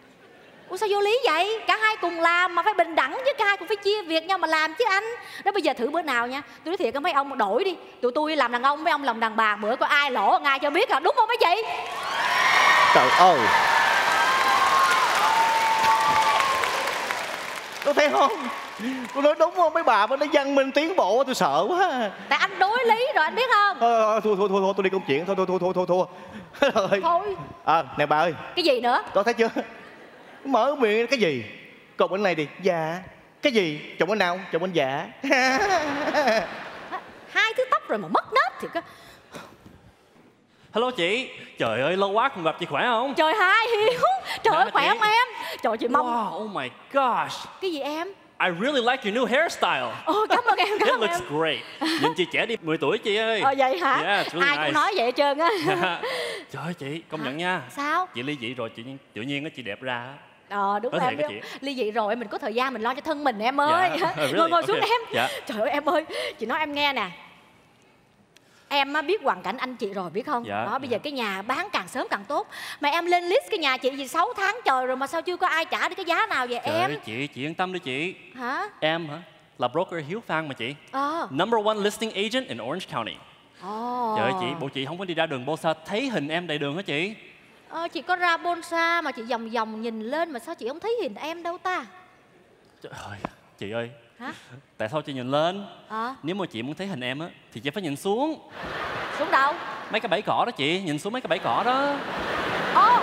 Ủa sao vô lý vậy? Cả hai cùng làm mà phải bình đẳng chứ Cả hai cũng phải chia việc nhau mà làm chứ anh. Đó bây giờ thử bữa nào nha. Tôi nói thiệt với mấy ông đổi đi. Tụi tôi làm đàn ông, mấy ông làm đàn bà Bữa có ai lỗ, ai cho biết à. Đúng không mấy chị? trời ơi. Có thấy không tôi nói đúng không? Mấy bà mà nó văn minh tiến bộ tôi sợ quá. Tại anh đối lý rồi anh biết không? thôi thôi thôi thôi, thôi tôi đi công chuyện. Thôi thôi thôi thôi thôi thôi. Thôi Thôi. À nè bà ơi. Cái gì nữa? có thấy chưa? Mở miệng cái gì? Còn bên này đi. Dạ. Cái gì? Chồng bên nào? Chồng bên dạ. Hai thứ tóc rồi mà mất nết thì có Hello chị, trời ơi lâu quá không gặp chị khỏe không? Trời hai Hiếu. Trời ơi khỏe chị. không em? Trời chị mong Wow, oh my gosh, Cái gì em? I really like your new hairstyle. Ồ cảm ơn em, It cảm ơn looks em great. Nhìn chị trẻ đi 10 tuổi chị ơi. Ờ vậy hả? Yeah, it's really Ai nice. cũng nói vậy hết trơn á Trời ơi chị, công nhận nha. Sao? Chị ly dị rồi chị tự nhiên á chị đẹp ra. á. Ờ đúng Nói rồi em? Ly dị rồi mình có thời gian mình lo cho thân mình em ơi Dạ, really? Ngồi ngồi xuống Okay. em Dạ. Trời ơi em ơi Chị nói em nghe nè Em á, biết hoàn cảnh anh chị rồi biết không? Dạ, Đó bây giờ cái nhà bán càng sớm càng tốt Mà em lên list cái nhà chị gì 6 tháng trời rồi mà sao chưa có ai trả được cái giá nào vậy Trời em? ơi chị, chị yên tâm đi chị. Hả? Em hả? Là broker Hiếu Phan mà chị. Ờ Number one listing agent in Orange County. Ồ Trời ơi chị, bộ chị không có đi ra đường Bosa thấy hình em đầy đường hả chị? Ờ, chị có ra Bonsa mà chị vòng vòng nhìn lên mà sao chị không thấy hình em đâu ta? Trời ơi, chị ơi, Hả? tại sao chị nhìn lên? Ờ, Nếu mà chị muốn thấy hình em á, thì chị phải nhìn xuống. xuống đâu? Mấy cái bẫy cỏ đó chị, nhìn xuống mấy cái bẫy cỏ đó. Ồ,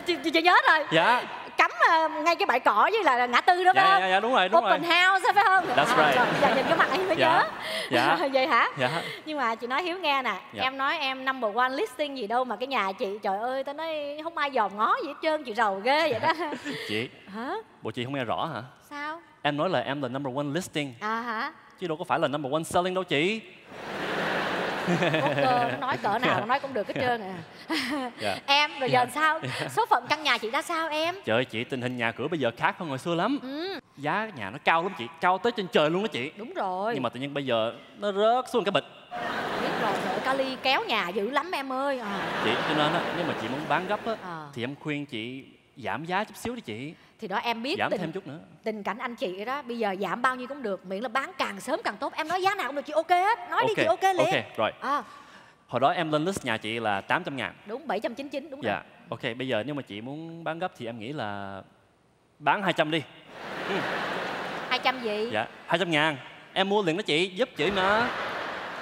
chị, chị, chị nhớ rồi Dạ, Cắm à, ngay cái bãi cỏ với là ngã tư đó phải dạ, không? dạ, dạ đúng rồi, đúng Open rồi. house phải không? That's À, right. giờ nhìn cái mặt anh mới Dạ, nhớ dạ. Vậy hả? Dạ. Nhưng mà chị nói Hiếu nghe nè Dạ. Em nói em number one listing gì đâu mà cái nhà chị Trời ơi tao nói không ai dòm ngó gì hết trơn Chị rầu ghê vậy đó Chị, Hả? bộ chị không nghe rõ hả? Sao? Em nói là em là number one listing, À hả? chứ đâu có phải là number one selling đâu chị. Cơ, nó nói cỡ nào nó nói cũng được hết trơn à Dạ. Em rồi giờ Dạ. sao? Số phận căn nhà chị ra sao em? Trời ơi chị, tình hình nhà cửa bây giờ khác hơn hồi xưa lắm. Ừ, Giá nhà nó cao lắm chị, cao tới trên trời luôn đó chị. đúng rồi Nhưng mà tự nhiên bây giờ nó rớt xuống cái bịch. Biết rồi, ơi, Kali kéo nhà dữ lắm em ơi à. Chị, cho nên á, nếu mà chị muốn bán gấp á, À. thì em khuyên chị giảm giá chút xíu đi chị thì đó em biết giảm tình, thêm chút nữa. tình cảnh anh chị đó bây giờ giảm bao nhiêu cũng được miễn là bán càng sớm càng tốt. Em nói giá nào cũng được chị ok hết. Nói đi chị ok liền. ok rồi. À, hồi đó em lên list nhà chị là 800 ngàn. Đúng 799 đúng dạ rồi. ok bây giờ nếu mà chị muốn bán gấp thì em nghĩ là bán 200 đi. 200 gì? Dạ 200 ngàn. Em mua liền đó chị giúp chị mà.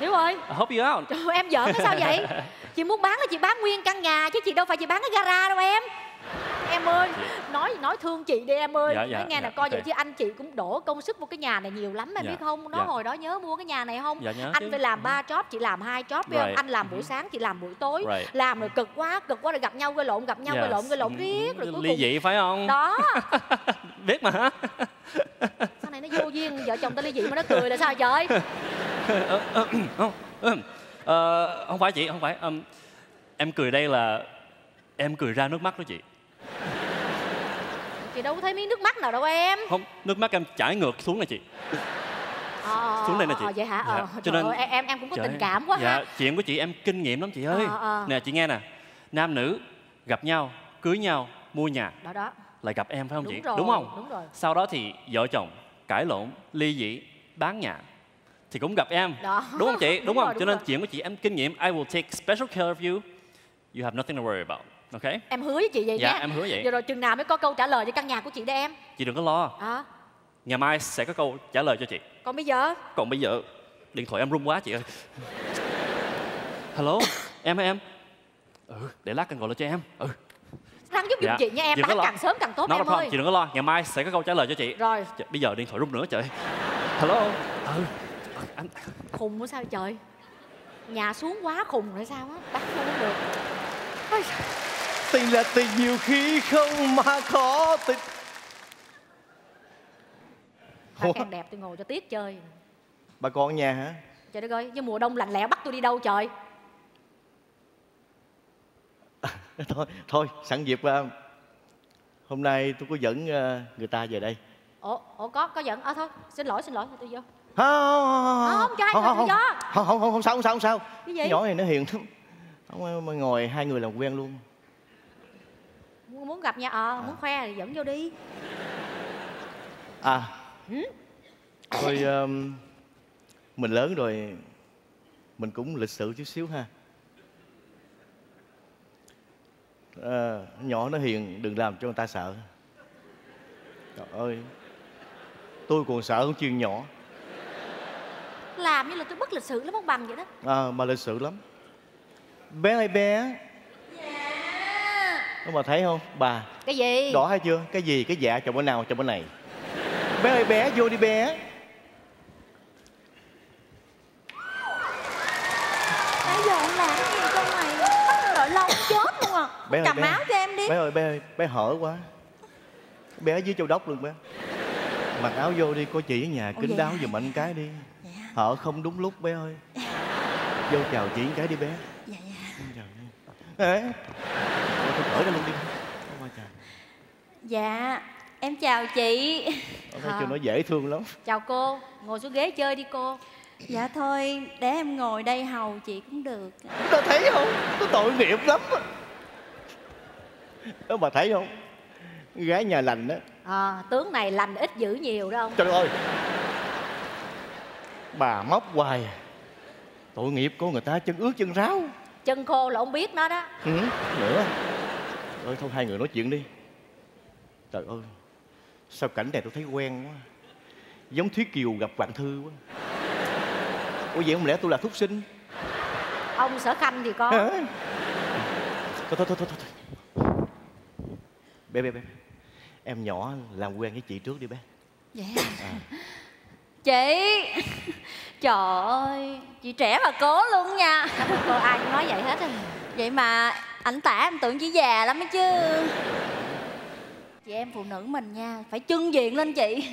Hiếu ơi I help you out. Trời em giỡn cái sao vậy? Chị muốn bán là chị bán nguyên căn nhà Chứ chị đâu phải chị bán cái gara đâu em Em ơi Nói nói thương chị đi em ơi Dạ, dạ, Nói nghe dạ, coi vậy ok. chứ anh chị cũng đổ công sức vào cái nhà này nhiều lắm em Dạ, biết không Nó dạ. hồi đó nhớ mua cái nhà này không Dạ, nhớ Anh chứ. phải làm ba job chị làm hai job không Right. Anh làm buổi sáng chị làm buổi tối Right. Làm rồi cực quá cực quá rồi gặp nhau gây lộn gặp nhau gây Yes. lộn gây lộn Ừ, riết rồi cuối ly cùng dị phải không Đó biết mà Sau này nó vô duyên vợ chồng ta ly dị mà nó cười là sao trời không. Ờ, không phải chị không phải em cười đây là em cười ra nước mắt đó chị Chị đâu có thấy miếng nước mắt nào đâu em. Không nước mắt em chảy ngược xuống này chị. Ờ, xuống đây nè chị. ờ, vậy hả? Dạ. ờ, cho nên ơi, em em cũng có tình cảm quá dạ, ha. chuyện của chị em kinh nghiệm lắm chị ơi. Ờ, ờ. nè chị nghe nè. Nam nữ gặp nhau cưới nhau mua nhà. Đó đó. Lại gặp em phải không Đúng chị? Rồi, đúng không? đúng rồi. sau đó thì vợ chồng cãi lộn ly dị bán nhà. Thì cũng gặp em. Đó. đúng không chị? Đúng đúng, rồi, không đúng cho nên rồi. chuyện của chị em kinh nghiệm I will take special care of you. You have nothing to worry about okay em hứa với chị vậy Dạ, nhé em hứa vậy. giờ rồi chừng nào mới có câu trả lời cho căn nhà của chị đây em. Chị đừng có lo. À, ngày mai sẽ có câu trả lời cho chị. Còn bây giờ? Còn bây giờ điện thoại em rung quá chị ơi. Hello em hả em? Ừ để lát anh gọi lại cho em. Ừ. Răng giúp giùm chị nha em bán càng sớm càng tốt Not em ơi. chị đừng có lo. Ngày mai sẽ có câu trả lời cho chị. Rồi. Trời, bây giờ điện thoại rung nữa trời. Hello. Ừ. Anh khùng quá sao trời? Nhà xuống quá khùng rồi sao á? Bán không được. Ôi, Tình là tình nhiều khi không mà khó tình bà càng đẹp tôi ngồi cho tiếc chơi Bà con ở nhà hả? trời đất ơi chứ mùa đông lạnh lẽo bắt tôi đi đâu trời thôi thôi sẵn dịp à, hôm nay tôi có dẫn à, người ta về đây ủa ủa có có giận ờ thôi xin lỗi xin lỗi tôi vô không không không người không tự do không không không không sao không sao không sao Cái gì? nhỏ này nó hiền lắm không mà ngồi hai người làm quen luôn muốn gặp nha ờ muốn khoe thì dẫn vô đi. À. Ừ? thôi um, mình lớn rồi mình cũng lịch sự chút xíu ha. À, nhỏ nó hiền đừng làm cho người ta sợ. Trời ơi. Tôi còn sợ hơn chuyện nhỏ. Làm như là tôi bất lịch sự lắm ông bằng vậy đó. À, mà lịch sự lắm. Bé ơi bé Đó mà thấy không? Bà cái gì? đỏ hay chưa? Cái gì cái dạ chồng bên nào chồng bên này. Bé ơi bé vô đi bé. Nãy giờ ông làm cái gì trong này bắt đợi lâu chết luôn à. Bé cầm bé. áo cho em đi. Bé ơi bé ơi bé hở quá. Bé dưới châu đốc luôn bé. Mặc áo vô đi có chị ở nhà kính đáo hả? giùm anh cái đi. Hở không đúng lúc bé ơi. Vô chào chị cái đi bé. Dạ dạ. Ê, cởi ra luôn đi. Dạ, em chào chị. Tôi thấy cho nó dễ thương lắm chào cô ngồi xuống ghế chơi đi cô Dạ thôi, để em ngồi đây hầu chị cũng được. Tôi thấy không? Tôi tội nghiệp lắm á. Đó bà thấy không? Gái nhà lành đó. à, tướng này lành ít dữ nhiều đâu Trời ơi. Bà móc hoài. à. Tội nghiệp có người ta chân ướt chân ráo. chân khô là ông biết nó đó Ừ, nữa. Ơi thôi hai người nói chuyện đi. Trời ơi. Sao cảnh này tôi thấy quen quá. Giống Thúy Kiều gặp Hoàng Thư quá. Ủa vậy không lẽ tôi là thúc sinh? ông sở khanh thì có? Thôi thôi thôi thôi. thôi. Bé bé bé. Em nhỏ làm quen với chị trước đi bé. Dạ. À. Chị, trời ơi, chị trẻ mà cố luôn nha. cô ai cũng nói vậy hết á Vậy mà ảnh tả em tưởng chỉ già lắm ấy chứ. Chị em phụ nữ mình nha, phải trưng diện lên chị.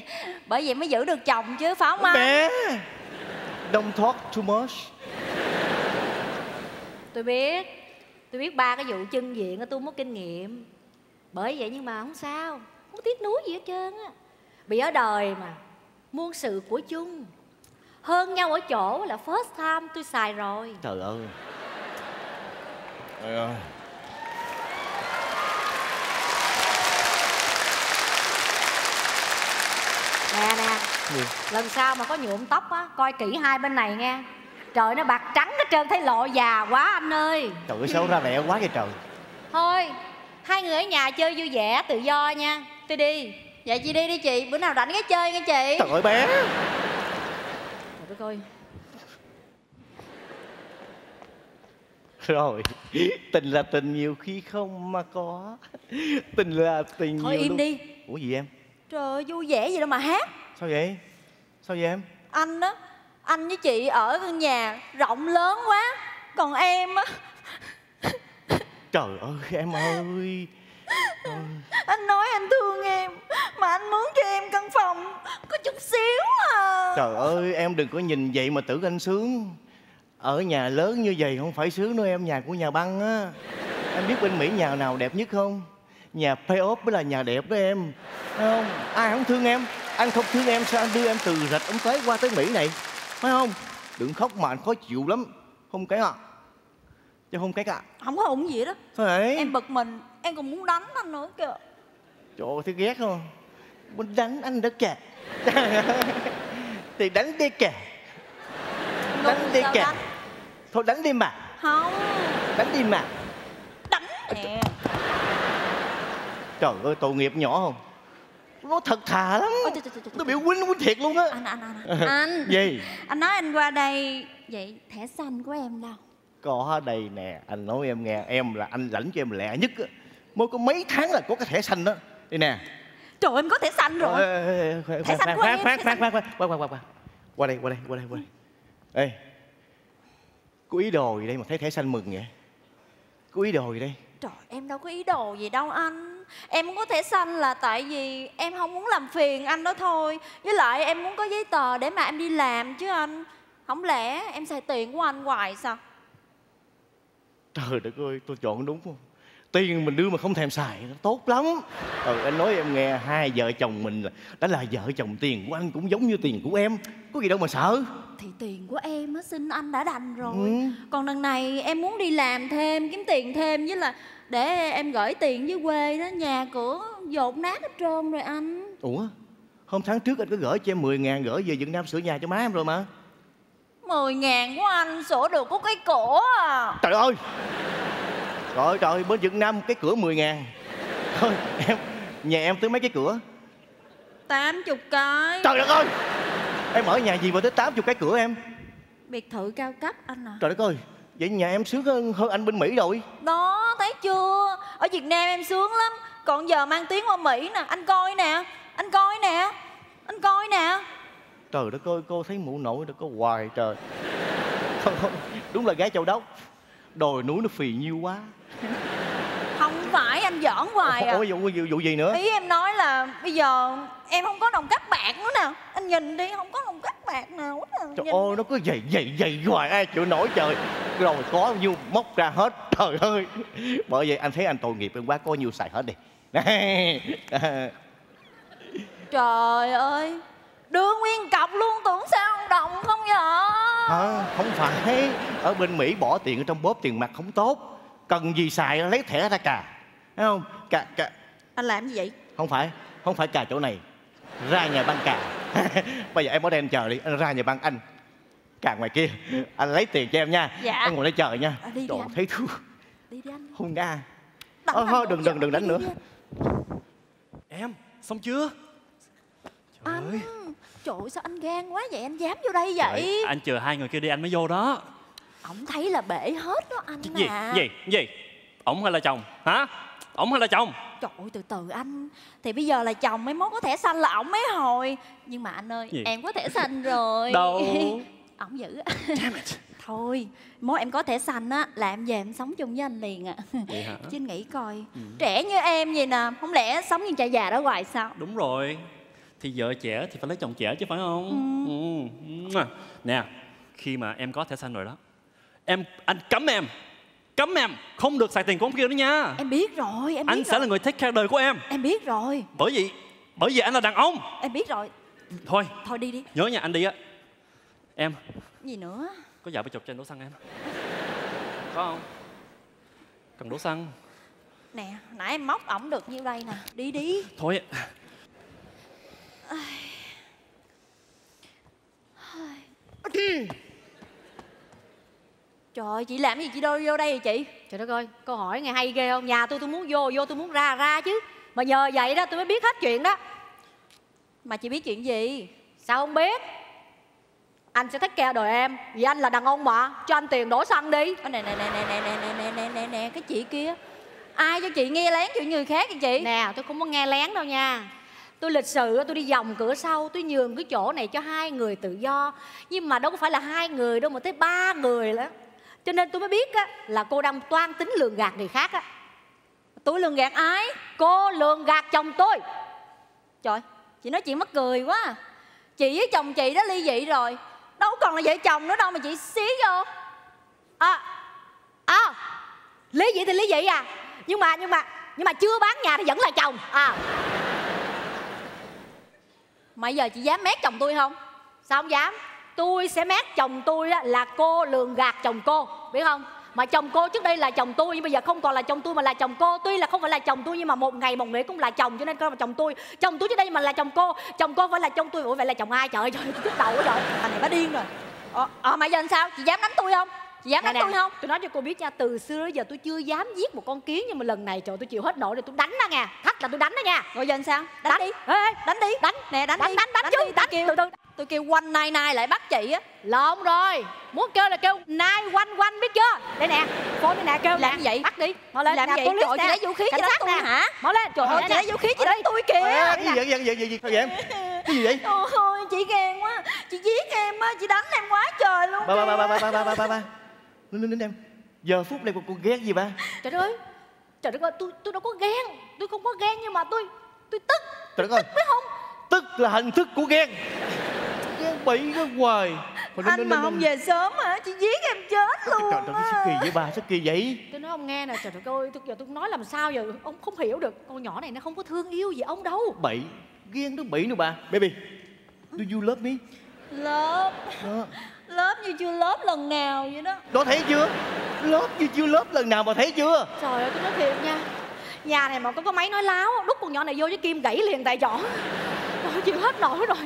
Bởi vậy mới giữ được chồng chứ, phải không anh? Bé. Don't talk too much. tôi biết tôi biết ba cái vụ chân diện á tôi không có kinh nghiệm bởi vậy nhưng mà không sao không có tiếc nuối gì hết trơn á bị ở đời mà muôn sự của chung hơn nhau ở chỗ là first time tôi xài rồi Trời ơi. Trời ơi. Nè nè. Gì? lần sau mà có nhuộm tóc á coi kỹ hai bên này nghe. Trời nó bạc trắng hết trơn thấy lộ già quá anh ơi. Trời ơi sao ra lẹ quá vậy trời. Thôi hai người ở nhà chơi vui vẻ tự do nha. Tôi đi. Vậy chị đi đi chị bữa nào rảnh cái chơi nghe chị. Trời ơi bé. Trời đất ơi. Rồi Tình là tình nhiều khi không mà có. Tình là tình Thôi nhiều im lúc- đi. Ủa gì em trời ơi vui vẻ gì đâu mà hát. Sao vậy? Sao vậy em? Anh á anh với chị ở căn nhà rộng lớn quá còn em á. Trời ơi em ơi. Anh nói anh thương em mà anh muốn cho em căn phòng có chút xíu à. Trời ơi em đừng có nhìn vậy mà tưởng anh sướng. Ở nhà lớn như vậy không phải sướng đâu em Nhà của nhà băng á. Em biết bên Mỹ nhà nào đẹp nhất không Nhà payoff mới là nhà đẹp đó em. Thấy không? Ai không thương em? Anh không thương em sao anh đưa em từ rạch ông tới qua tới Mỹ này? Phải không? Đừng khóc mà anh khó chịu lắm. Không cái à Chứ không cái à không có ủng gì đó vậy? Em bực mình. Em còn muốn đánh anh nữa kìa. Trời ơi thấy ghét không? Muốn đánh anh đó kìa. Thì đánh đi kìa. Đánh đi kìa. đánh? Thôi đánh đi mà. Không. Đánh đi mà. Nè Trời ơi tội nghiệp nhỏ không? Nó thật thà lắm. Nó biểu quýnh quýnh thiệt luôn á. Anh anh anh anh. Gì? Anh nói anh qua đây vậy thẻ xanh của em đâu? Có đây nè Anh nói em nghe Em là anh lãnh cho em lẹ nhất á. Mới có mấy tháng là có cái thẻ xanh đó. Đây nè. Trời em có thẻ xanh rồi. Thẻ xanh của em, khoan, khoan, khoan, khoan, khoan, khoan, khoan, khoan. Qua đây, qua đây, qua đây, qua đây. Ê Có ý đồ gì đây mà thấy thẻ xanh mừng vậy? Có ý đồ gì đây? Trời em đâu có ý đồ gì đâu anh Em muốn có thẻ xanh là tại vì em không muốn làm phiền anh đó thôi Với lại em muốn có giấy tờ để mà em đi làm chứ anh Không lẽ em xài tiền của anh hoài sao Trời đất ơi, tôi chọn đúng không? Tiền mình đưa mà không thèm xài, nó tốt lắm. Ừ, anh nói em nghe, hai vợ chồng mình là đã là vợ chồng tiền của anh cũng giống như tiền của em. Có gì đâu mà sợ. Thì tiền của em á xin anh đã đành rồi Ừ. Còn đằng này em muốn đi làm thêm, kiếm tiền thêm Với là để em gửi tiền dưới quê đó Nhà cửa dột nát hết trơn rồi anh Ủa, hôm tháng trước anh có gửi cho em 10 ngàn gửi về Việt Nam sửa nhà cho má em rồi mà. 10 ngàn của anh sửa được có cái cổ à Trời ơi! Trời ơi, trời, bên Việt Nam cái cửa 10 ngàn. Thôi, em, nhà em tới mấy cái cửa? 80 cái Trời đất ơi! Em ở nhà gì mà tới 80 cái cửa em? Biệt thự cao cấp anh à Trời đất ơi! Vậy nhà em sướng hơn, hơn anh bên Mỹ rồi. Đó thấy chưa Ở Việt Nam em sướng lắm Còn giờ mang tiếng qua Mỹ nè Anh coi nè Anh coi nè Anh coi nè Trời đất ơi, cô thấy mụ nội được có hoài trời. Không, không, đúng là gái châu đốc. Đồi núi nó phì nhiêu quá. Không phải anh giỡn hoài à Ủa, vụ, vụ, vụ gì nữa? Ý em nói là bây giờ em không có đồng cắt bạc nữa nè Anh nhìn đi không có đồng cắt bạc nào hết à. Trời Nhìn ơi, nó cứ dày dày dày hoài ai chịu nổi trời. Rồi có nhiêu móc ra hết. Trời ơi. Bởi vậy anh thấy anh tội nghiệp em quá, có nhiêu xài hết đi. Trời ơi Đưa nguyên cọc luôn tưởng sao không đồng không vậy Hả? Không phải. Ở bên Mỹ bỏ tiền ở trong bóp tiền mặt không tốt. Cần gì xài lấy thẻ ra cà. Thấy không? Cà, cà. Anh làm gì vậy Không phải. Không phải cà chỗ này. Ra nhà băng cà. Bây giờ em ở đây em chờ đi. Anh ra nhà băng anh. Cà ngoài kia. Anh lấy tiền cho em nha. Dạ. Anh ngồi đây chờ nha. À, đi đi Trời anh. thấy thương. Đi đi anh Không nga. Ờ, anh thôi nữa, đừng đừng đừng đánh đi nữa. đi. Em, xong chưa? Anh Trời ơi sao anh gan quá vậy Anh dám vô đây vậy Trời, anh chờ hai người kia đi anh mới vô đó. Ổng thấy là bể hết đó anh Gì, à gì, gì? Ổng hay là chồng? Hả? Ổng hay là chồng? Trời ơi từ từ anh Thì bây giờ là chồng mấy mốt có thẻ xanh là ổng mấy hồi Nhưng mà anh ơi Gì? em có thẻ xanh rồi Đâu? Ổng giữ Thôi mốt em có thẻ xanh á Là em về em sống chung với anh liền à Vậy hả? Chứ nghĩ coi Ừ. Trẻ như em vậy nè Không lẽ sống như cha già đó hoài sao Đúng rồi. Thì vợ trẻ thì phải lấy chồng trẻ chứ phải không? Ừ. Ừ. Nè, khi mà em có thẻ xanh rồi đó, em anh cấm em. Cấm em. Không được xài tiền của ông kia nữa nha. Em biết rồi em biết anh rồi. sẽ là người take care đời của em. Em biết rồi. Bởi vì bởi vì anh là đàn ông. Em biết rồi. Thôi. Thôi đi đi. Nhớ nha anh đi á. Em. Gì nữa? Có vợ phải chụp cho anh đổ xăng em. Có không? Cần đổ xăng. Nè nãy em móc ổng được nhiêu đây nè. Đi đi. Thôi. Ừ. Trời ơi, chị làm gì chị đâu vô đây vậy chị? Trời đất ơi, câu hỏi nghe hay ghê không? Nhà tôi tôi muốn vô, vô tôi muốn ra, ra chứ. Mà nhờ vậy đó tôi mới biết hết chuyện đó. Mà chị biết chuyện gì? Sao không biết? Anh sẽ thách keo đời em Vì anh là đàn ông mà Cho anh tiền đổ xăng đi Nè nè nè nè nè nè nè nè nè nè nè Cái chị kia Ai cho chị nghe lén chuyện người khác vậy chị? Nè tôi không có nghe lén đâu nha Tôi lịch sự tôi đi vòng cửa sau Tôi nhường cái chỗ này cho hai người tự do Nhưng mà đâu có phải là hai người đâu Mà tới ba người đó cho nên tôi mới biết á, là cô đang toan tính lường gạt người khác á. Tôi lường gạt ai? Cô lường gạt chồng tôi. Trời Chị nói chuyện mắc cười quá à. Chị với chồng chị đã ly dị rồi. Đâu còn là vợ chồng nữa đâu mà chị xí vô. À À Lý dị thì lý dị à. Nhưng mà nhưng mà Nhưng mà chưa bán nhà thì vẫn là chồng. À. Mà giờ chị dám mét chồng tôi không? Sao không dám? Tôi sẽ mét chồng tôi á, là cô lường gạt chồng cô Biết không? Mà chồng cô trước đây là chồng tôi nhưng bây giờ không còn là chồng tôi mà là chồng cô. Tuy là không phải là chồng tôi nhưng mà một ngày một nghĩa cũng là chồng cho nên cô là chồng tôi. Chồng tôi trước đây mà là chồng cô chồng cô phải là chồng tôi. Ủa vậy là chồng ai? Trời ơi trời tôi đầu rồi thằng này bá điên rồi. Ờ, ờ mà giờ làm sao? Chị dám đánh tôi không? Chị dám đánh nè, tôi không? Tôi nói cho cô biết nha từ xưa đến giờ tôi chưa dám giết một con kiến nhưng mà lần này trời tôi chịu hết nổi rồi. Tôi đánh nó nha. Thách là tôi đánh nó nha. Rồi giờ làm sao? Đánh, đánh đi. Ê, đánh đi. Đánh. Nè đánh, đánh đi. đánh đánh, đánh chứ. đi. đánh kêu. từ từ tôi kêu quanh nai nai lại bắt chị á. Lộn rồi. Muốn kêu là kêu nai quanh quanh biết chưa? Đây nè cô đây nè kêu làm nè. vậy? Bắt đi. Mau lên làm nè, vậy trời chị lấy vũ khí chị đánh sát tôi nè. hả? Mau lên. Trời ơi chị lấy vũ khí chị đánh tôi kìa. Cái gì vậy, cái gì, gì, gì, gì, em? Cái gì vậy? Ôi chị ghen quá. Chị giết em á Chị đánh em quá trời luôn Ba, ba, ba, ba, ba, ba, ba, ba, ba, nín, nín em. Giờ phút này cô, cô ghét gì ba? trời ơi trời đất ơi tôi tôi đâu có ghen. Tôi không có ghen nhưng mà tôi tôi tức. Trời đất ơi. biết không? Tức là hình thức của ghen. Bậy cái hoài. Nín, Anh mà không về sớm hả Chị giết em chết luôn Trời trời, cái sao kỳ vậy bà, sao kỳ vậy? tôi nói ông nghe nè trời đất ơi tôi giờ tôi nói làm sao giờ ông không hiểu được con nhỏ này nó không có thương yêu gì ông đâu Bậy, ghen nó bậy nữa bà. Baby, do you love me? Lớp Đó. Lớp như chưa lớp lần nào vậy đó Đó thấy chưa? Lớp như chưa lớp lần nào mà thấy chưa? trời ơi tôi nói thiệt nha nhà này mà có có máy nói láo đút con nhỏ này vô với kim gãy liền tại chỗ Ôi, chịu hết nổi rồi.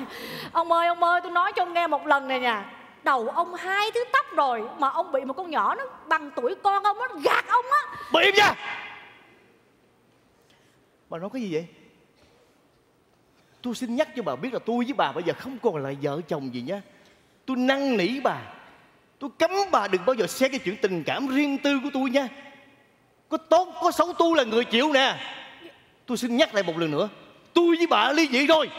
Ông ơi ông ơi tôi nói cho ông nghe một lần này nè. Đầu ông hai thứ tóc rồi mà ông bị một con nhỏ nó bằng tuổi con ông nó gạt ông á. Bà im nha! Bà nói cái gì vậy? Tôi xin nhắc cho bà biết là tôi với bà bây giờ không còn là vợ chồng gì nhá Tôi năn nỉ bà. Tôi cấm bà đừng bao giờ xé cái chuyện tình cảm riêng tư của tôi nha. Có tốt có xấu tôi là người chịu nè. Tôi xin nhắc lại một lần nữa. Tôi với bà ly dị rồi.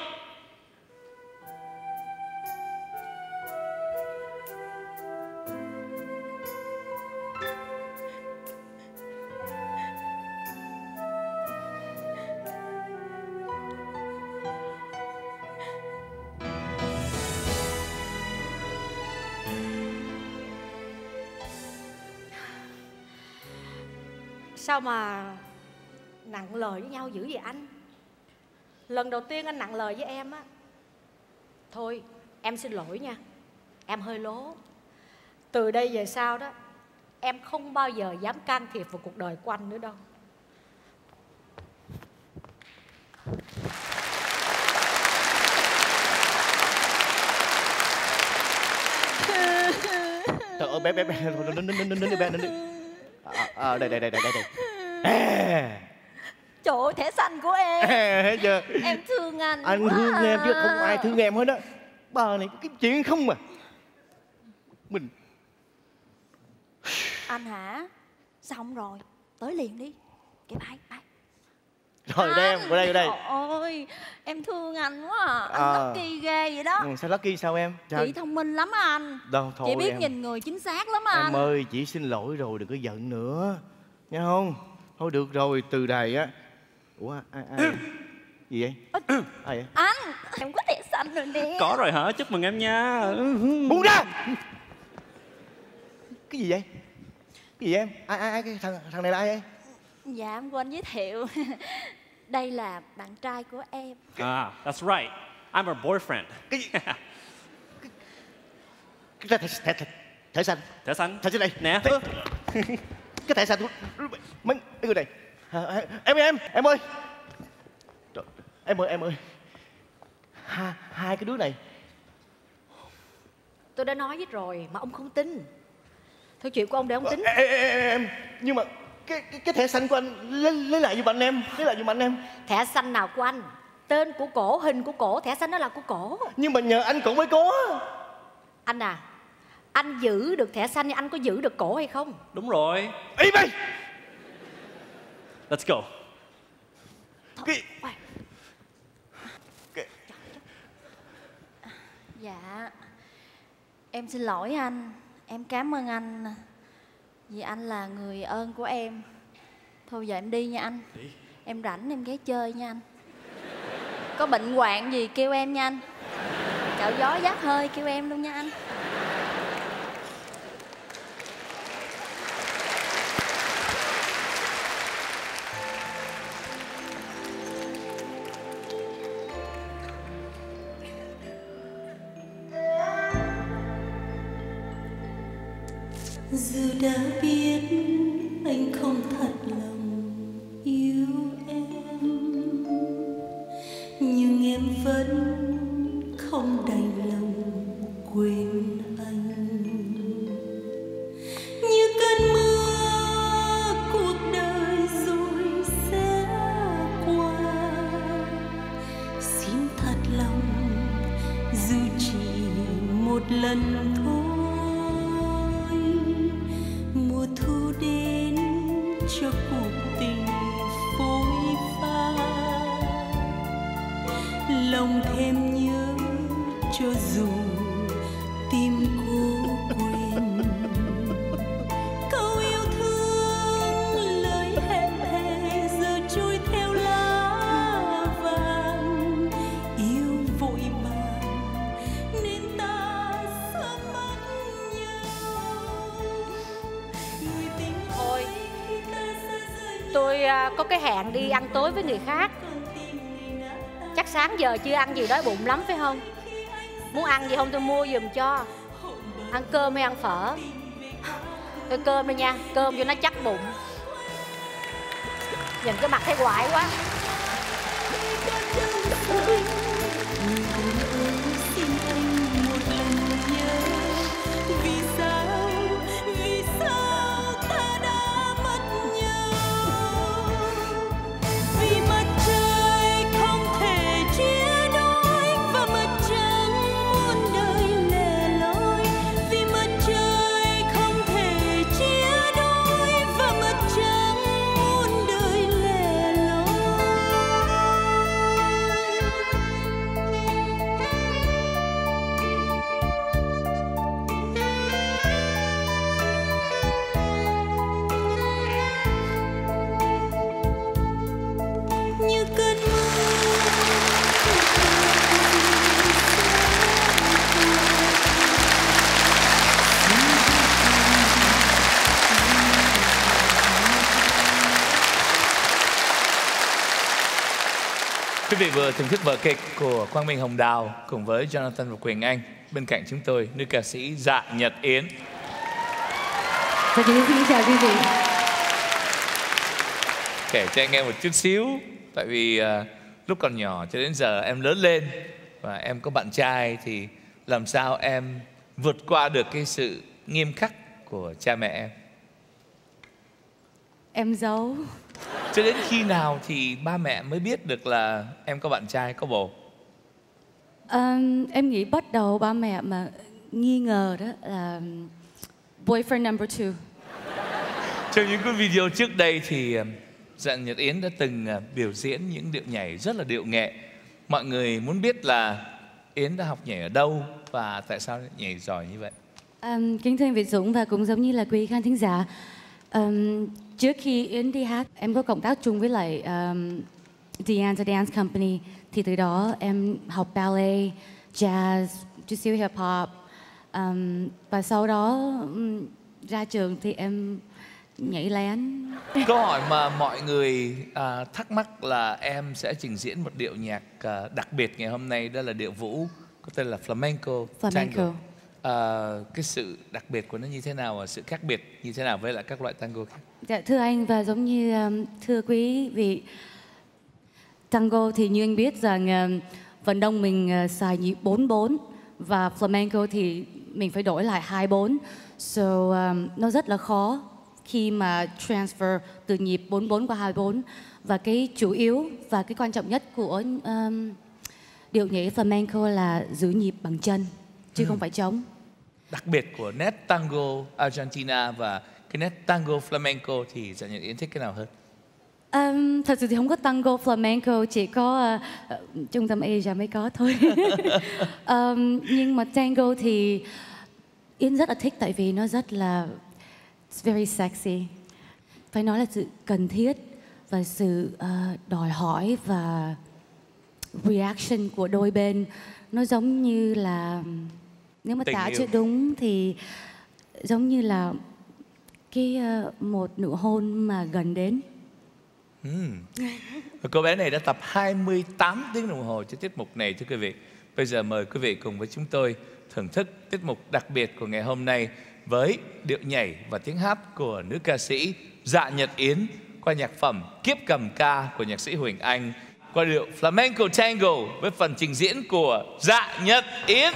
Mà nặng lời với nhau dữ vậy anh lần đầu tiên anh nặng lời với em á thôi em xin lỗi nha em hơi lố từ đây về sau đó em không bao giờ dám can thiệp vào cuộc đời của anh nữa đâu Trời ơi bé bé bé Nín bé nín nín nín đi bé nín đi à, à, đây đây đây đây đây đây à, Trời ơi thẻ xanh của em. À, thấy chưa Em thương anh anh quá thương à. em chứ không ai thương em hết á. Bà này có cái chuyện không mà? Mình. Anh hả? Xong rồi? Tới liền đi. Cái bye bye. Rồi đây em qua đây qua đây. Trời ơi Em thương anh quá à. Anh À. lucky ghê vậy đó. Ừ, sao lucky sao em? Sao Chị thông minh lắm á anh. Đâu thôi Chị biết em. nhìn người chính xác lắm á em anh. ơi chị xin lỗi rồi đừng có giận nữa. Nghe không thôi được rồi từ này á ủa ai ai gì vậy ai vậy Anh Em có thẻ xanh rồi nè Có rồi hả? Chúc mừng em nha. buông ra cái gì vậy cái gì vậy em ai ai ai cái thằng thằng này là ai vậy Dạ em quên giới thiệu Đây là bạn trai của em À, that's right. I'm her boyfriend. Cái gì? cái thẻ thẻ thẻ thẻ xanh Thẻ xanh. thẻ xanh đây Nè. Cái thẻ xanh của mấy người này À, em ơi, em em ơi. Trời, em ơi em ơi. Hai, hai cái đứa này. Tôi đã nói hết rồi mà ông không tin. Thôi chuyện của ông để ông tính. Ê, ê, ê, ê, em. Nhưng mà cái cái, cái thẻ xanh của anh lấy, lấy lại giùm anh em lấy lại giùm anh em. Thẻ xanh nào của anh? Tên của cổ hình của cổ thẻ xanh đó là của cổ. Nhưng mà nhờ anh cũng mới có. Anh à anh giữ được thẻ xanh nhưng anh có giữ được cổ hay không? Đúng rồi. Ý mày! Let's go. cái Dạ. Em xin lỗi anh. Em cảm ơn anh. Vì anh là người ơn của em. Thôi giờ em đi nha anh. Em rảnh em ghé chơi nha anh. Có bệnh hoạn gì kêu em nha anh. Chạo gió giác hơi kêu em luôn nha anh dù cái hẹn đi ăn tối với người khác. Chắc sáng giờ chưa ăn gì đói bụng lắm, phải không? Muốn ăn gì không tôi mua giùm cho. Ăn cơm hay ăn phở? Tôi cơm đi nha, cơm cho nó chắc bụng. Nhìn cái mặt thấy quại quá. Vừa thưởng thức vở kịch của Quang Minh Hồng Đào cùng với Jonathan và Quỳnh Anh. Bên cạnh chúng tôi, nữ ca sĩ Dạ Nhật Yến. Xin chào quý vị. Kể cho anh em một chút xíu, tại vì à, lúc còn nhỏ cho đến giờ em lớn lên và em có bạn trai thì làm sao em vượt qua được cái sự nghiêm khắc của cha mẹ em? Em giấu. Cho đến khi nào thì ba mẹ mới biết được là em có bạn trai, có bồ? Ờm, em nghĩ bắt đầu ba mẹ mà nghi ngờ đó là boyfriend number two. Trong những cái video trước đây thì ờ, Dạ Nhật Yến đã từng ờ, biểu diễn những điệu nhảy rất là điệu nghệ. Mọi người muốn biết là Yến đã học nhảy ở đâu và tại sao nhảy giỏi như vậy? Um, kính thưa anh Việt Dũng và cũng giống như là quý khán thính giả um, trước khi Yến đi hát em có cộng tác chung với lại um, Deanne's Dance Company thì từ đó em học ballet, jazz, chút xíu hip hop um, và sau đó um, ra trường thì em nhảy lén Câu hỏi mà mọi người à, thắc mắc là em sẽ trình diễn một điệu nhạc à, đặc biệt ngày hôm nay đó là điệu vũ có tên là flamenco. Flamenco. tango. À, cái sự đặc biệt của nó như thế nào và sự khác biệt như thế nào với lại các loại tango khác? Dạ, thưa anh và giống như um, thưa quý vị tango thì như anh biết rằng um, vận động mình uh, xài nhịp 44 và flamenco thì mình phải đổi lại hai bốn. So um, nó rất là khó khi mà transfer từ nhịp 44 qua 24 và cái chủ yếu và cái quan trọng nhất của um, điệu nhảy flamenco là giữ nhịp bằng chân chứ Ừ. không phải trống Đặc biệt của nét tango Argentina và cái nét tango flamenco thì dạ nhật Yến thích cái nào hơn? Um, thật sự thì không có tango flamenco chỉ có uh, trung tâm Asia mới có thôi um, nhưng mà tango thì Yến rất là thích tại vì nó rất là it's very sexy phải nói là sự cần thiết và sự uh, đòi hỏi và reaction của đôi bên nó giống như là nếu mà Tình tả yêu. chưa đúng thì giống như là cái uh, một nụ hôn mà gần đến. Và cô bé này đã tập 28 tiếng đồng hồ cho tiết mục này thưa quý vị. Bây giờ mời quý vị cùng với chúng tôi thưởng thức tiết mục đặc biệt của ngày hôm nay với điệu nhảy và tiếng hát của nữ ca sĩ Dạ Nhật Yến qua nhạc phẩm Kiếp cầm ca của nhạc sĩ Huỳnh Anh qua điệu Flamenco Tango với phần trình diễn của Dạ Nhật Yến.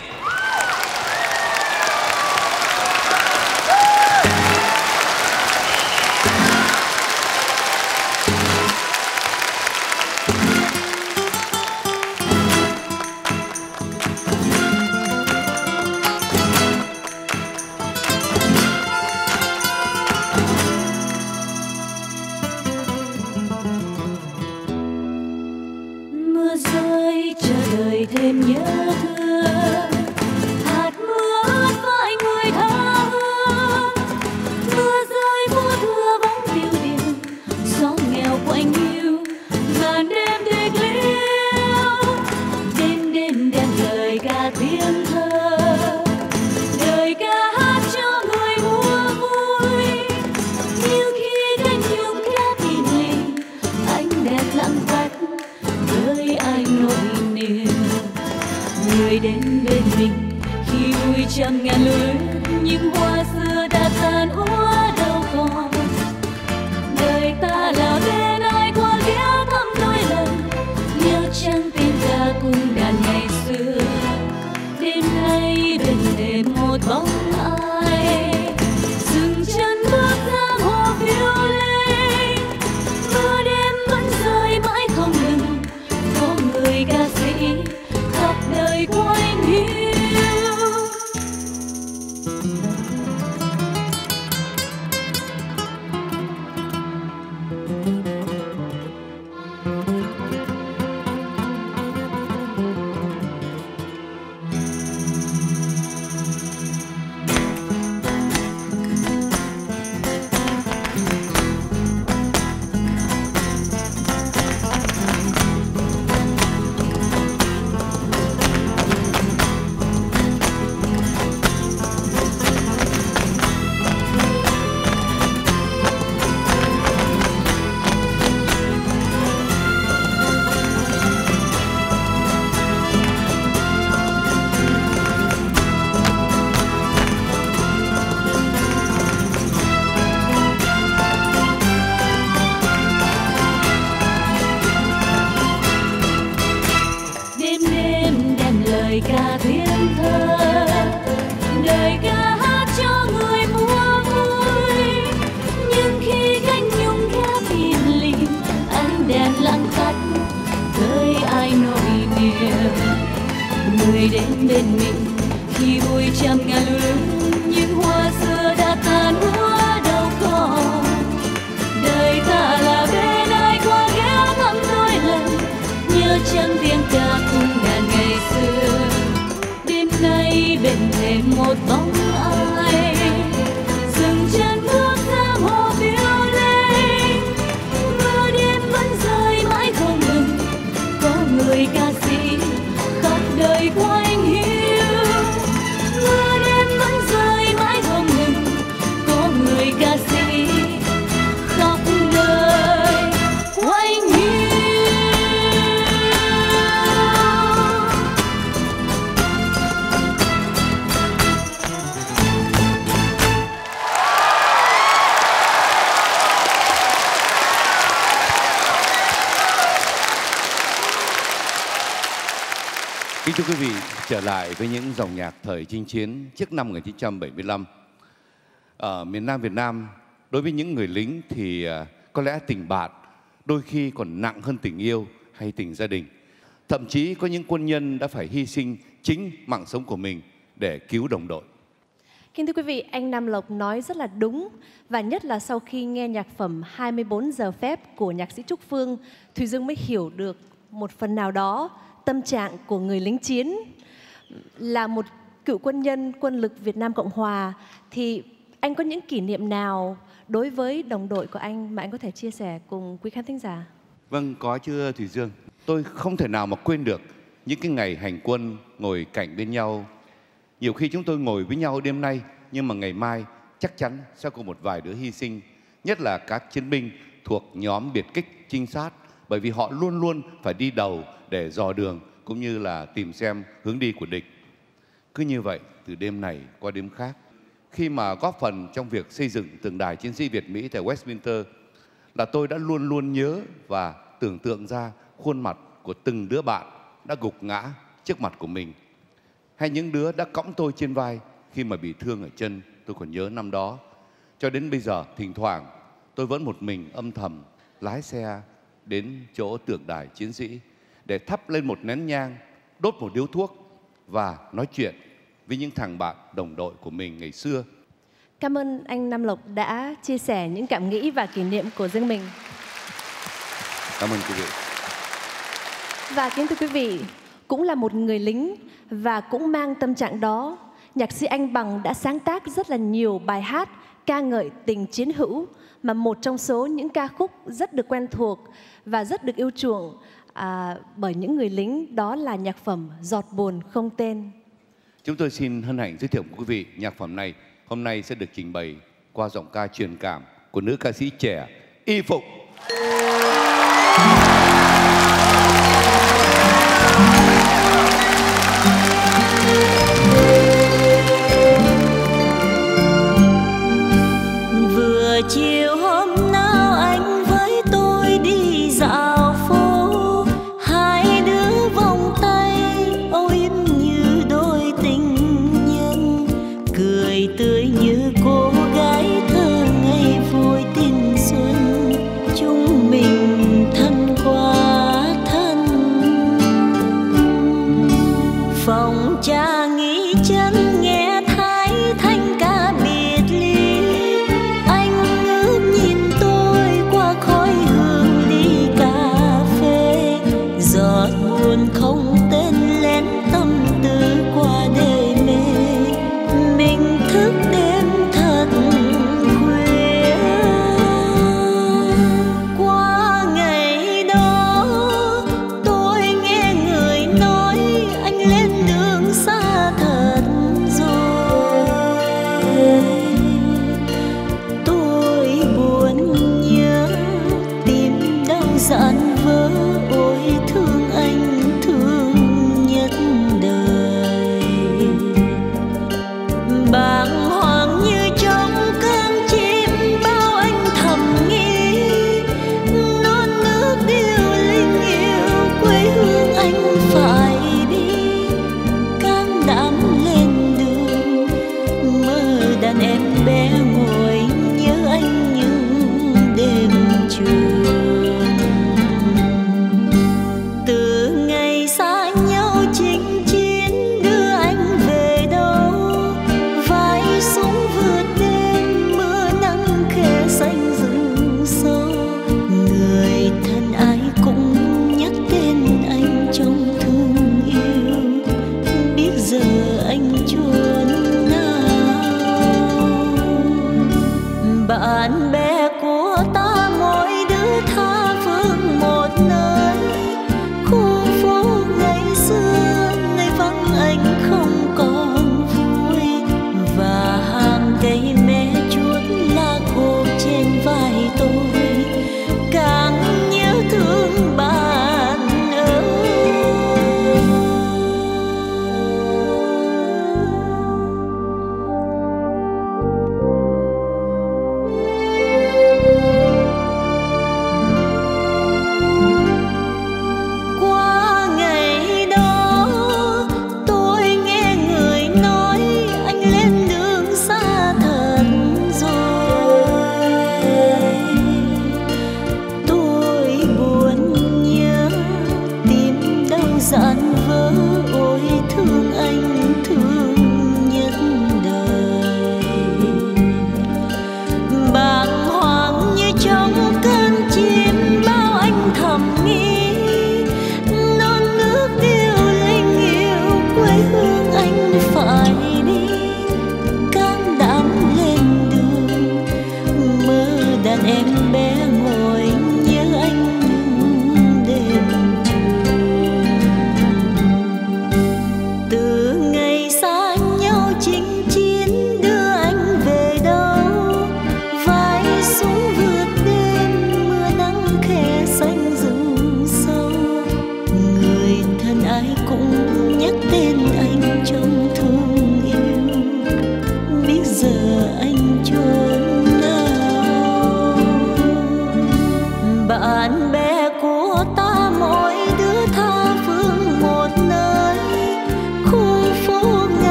Lại với những dòng nhạc thời chinh chiến trước năm 1975. Ở miền Nam Việt Nam, đối với những người lính thì à, có lẽ tình bạn đôi khi còn nặng hơn tình yêu hay tình gia đình. Thậm chí có những quân nhân đã phải hy sinh chính mạng sống của mình để cứu đồng đội. Kính thưa quý vị, anh Nam Lộc nói rất là đúng và nhất là sau khi nghe nhạc phẩm 24 giờ phép của nhạc sĩ Trúc Phương, Thùy Dương mới hiểu được một phần nào đó tâm trạng của người lính chiến. Là một cựu quân nhân quân lực Việt Nam Cộng Hòa thì anh có những kỷ niệm nào đối với đồng đội của anh mà anh có thể chia sẻ cùng quý khán thính giả? Vâng, có chưa Thủy Dương? Tôi không thể nào mà quên được những cái ngày hành quân ngồi cạnh bên nhau. Nhiều khi chúng tôi ngồi với nhau đêm nay nhưng mà ngày mai chắc chắn sẽ có một vài đứa hy sinh, nhất là các chiến binh thuộc nhóm biệt kích trinh sát bởi vì họ luôn luôn phải đi đầu để dò đường cũng như là tìm xem hướng đi của địch. Cứ như vậy, từ đêm này qua đêm khác, khi mà góp phần trong việc xây dựng tượng đài chiến sĩ Việt Mỹ tại Westminster là tôi đã luôn luôn nhớ và tưởng tượng ra khuôn mặt của từng đứa bạn đã gục ngã trước mặt của mình hay những đứa đã cõng tôi trên vai khi mà bị thương ở chân tôi còn nhớ năm đó cho đến bây giờ thỉnh thoảng tôi vẫn một mình âm thầm lái xe đến chỗ tượng đài chiến sĩ để thắp lên một nén nhang đốt một điếu thuốc và nói chuyện với những thằng bạn đồng đội của mình ngày xưa. Cảm ơn anh Nam Lộc đã chia sẻ những cảm nghĩ và kỷ niệm của riêng mình. cảm ơn quý vị. Và kính thưa quý vị, cũng là một người lính và cũng mang tâm trạng đó, nhạc sĩ Anh Bằng đã sáng tác rất là nhiều bài hát ca ngợi tình chiến hữu mà một trong số những ca khúc rất được quen thuộc và rất được yêu chuộng à, bởi những người lính đó là nhạc phẩm Giọt buồn không tên. Chúng tôi xin hân hạnh giới thiệu với quý vị nhạc phẩm này hôm nay sẽ được trình bày qua giọng ca truyền cảm của nữ ca sĩ trẻ Y Phục.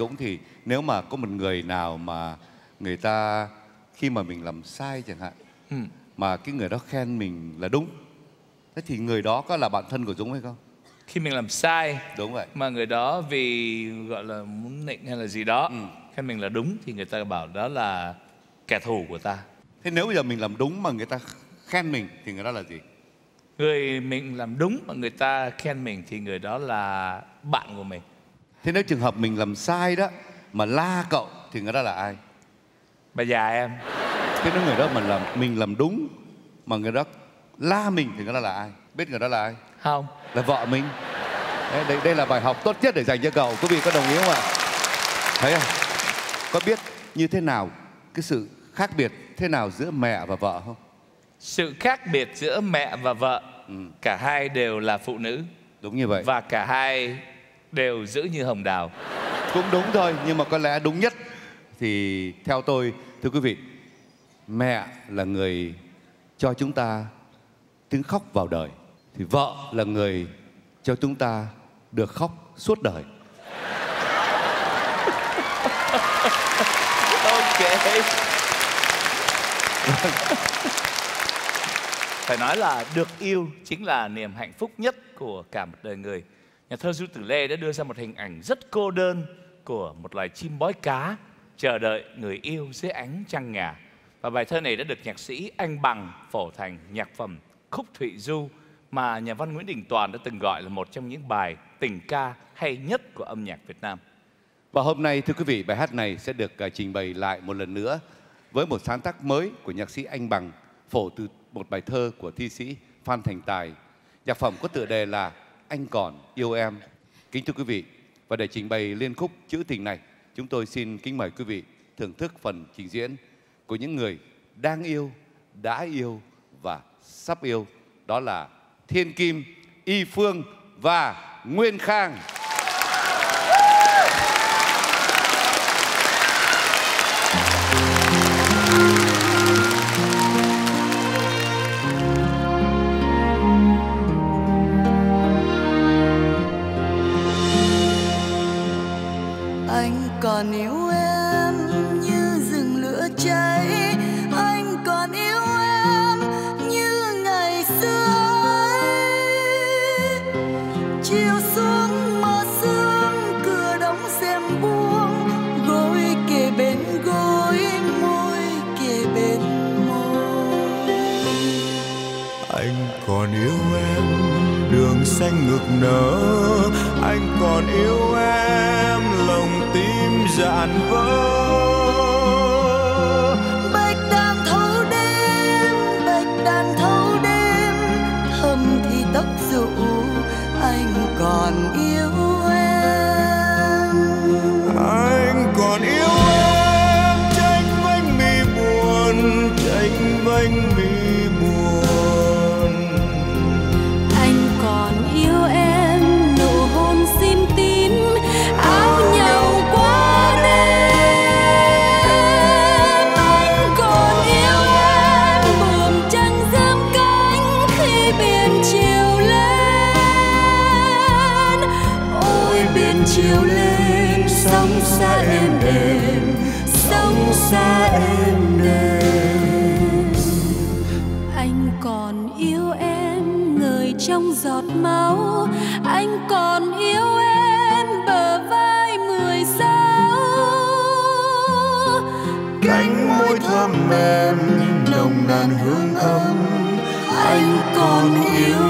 Dũng thì nếu mà có một người nào mà người ta khi mà mình làm sai chẳng hạn Ừ. mà cái người đó khen mình là đúng thế thì người đó có là bạn thân của Dũng hay không? khi mình làm sai đúng vậy mà người đó vì gọi là muốn nịnh hay là gì đó Ừ. khen mình là đúng thì người ta bảo đó là kẻ thù của ta Thế nếu bây giờ mình làm đúng mà người ta khen mình thì người đó là gì? người mình làm đúng mà người ta khen mình thì người đó là bạn của mình Thế nếu trường hợp mình làm sai đó mà la cậu thì người đó là ai? bà già em Thế nếu người đó mà làm mình làm đúng mà người đó la mình thì người đó là ai? Biết người đó là ai? không Là vợ mình. Đây, đây, đây là bài học tốt nhất để dành cho cậu. Quý vị có đồng ý không ạ? Thấy không? Có biết như thế nào cái sự khác biệt thế nào giữa mẹ và vợ không? sự khác biệt giữa mẹ và vợ cả hai đều là phụ nữ đúng như vậy và cả hai đều giữ như hồng đào. Cũng đúng thôi, nhưng mà có lẽ đúng nhất. Thì theo tôi, thưa quý vị, mẹ là người cho chúng ta tiếng khóc vào đời, thì vợ là người cho chúng ta được khóc suốt đời. ok. Phải nói là được yêu chính là niềm hạnh phúc nhất của cả một đời người nhà thơ du tử lê đã đưa ra một hình ảnh rất cô đơn của một loài chim bói cá chờ đợi người yêu dưới ánh trăng ngà và bài thơ này đã được nhạc sĩ anh bằng phổ thành nhạc phẩm khúc thụy du mà nhà văn nguyễn đình toàn đã từng gọi là một trong những bài tình ca hay nhất của âm nhạc việt nam Và hôm nay thưa quý vị, bài hát này sẽ được à, trình bày lại một lần nữa với một sáng tác mới của nhạc sĩ Anh Bằng phổ từ một bài thơ của thi sĩ Phan Thành Tài. Nhạc phẩm có tựa đề là anh còn yêu em. Kính thưa quý vị, và để trình bày liên khúc chữ tình này, chúng tôi xin kính mời quý vị thưởng thức phần trình diễn của những người đang yêu, đã yêu và sắp yêu. Đó là Thiên Kim, Y Phương và Nguyên Khang. Xanh ngực nở. Anh còn yêu em lòng tim dạn vỡ. Bạch đàn thâu đêm bạch đàn thâu đêm. Thầm thì tóc rủ anh còn yêu em. Anh còn yêu em tranh vanh mi buồn tranh vanh anh còn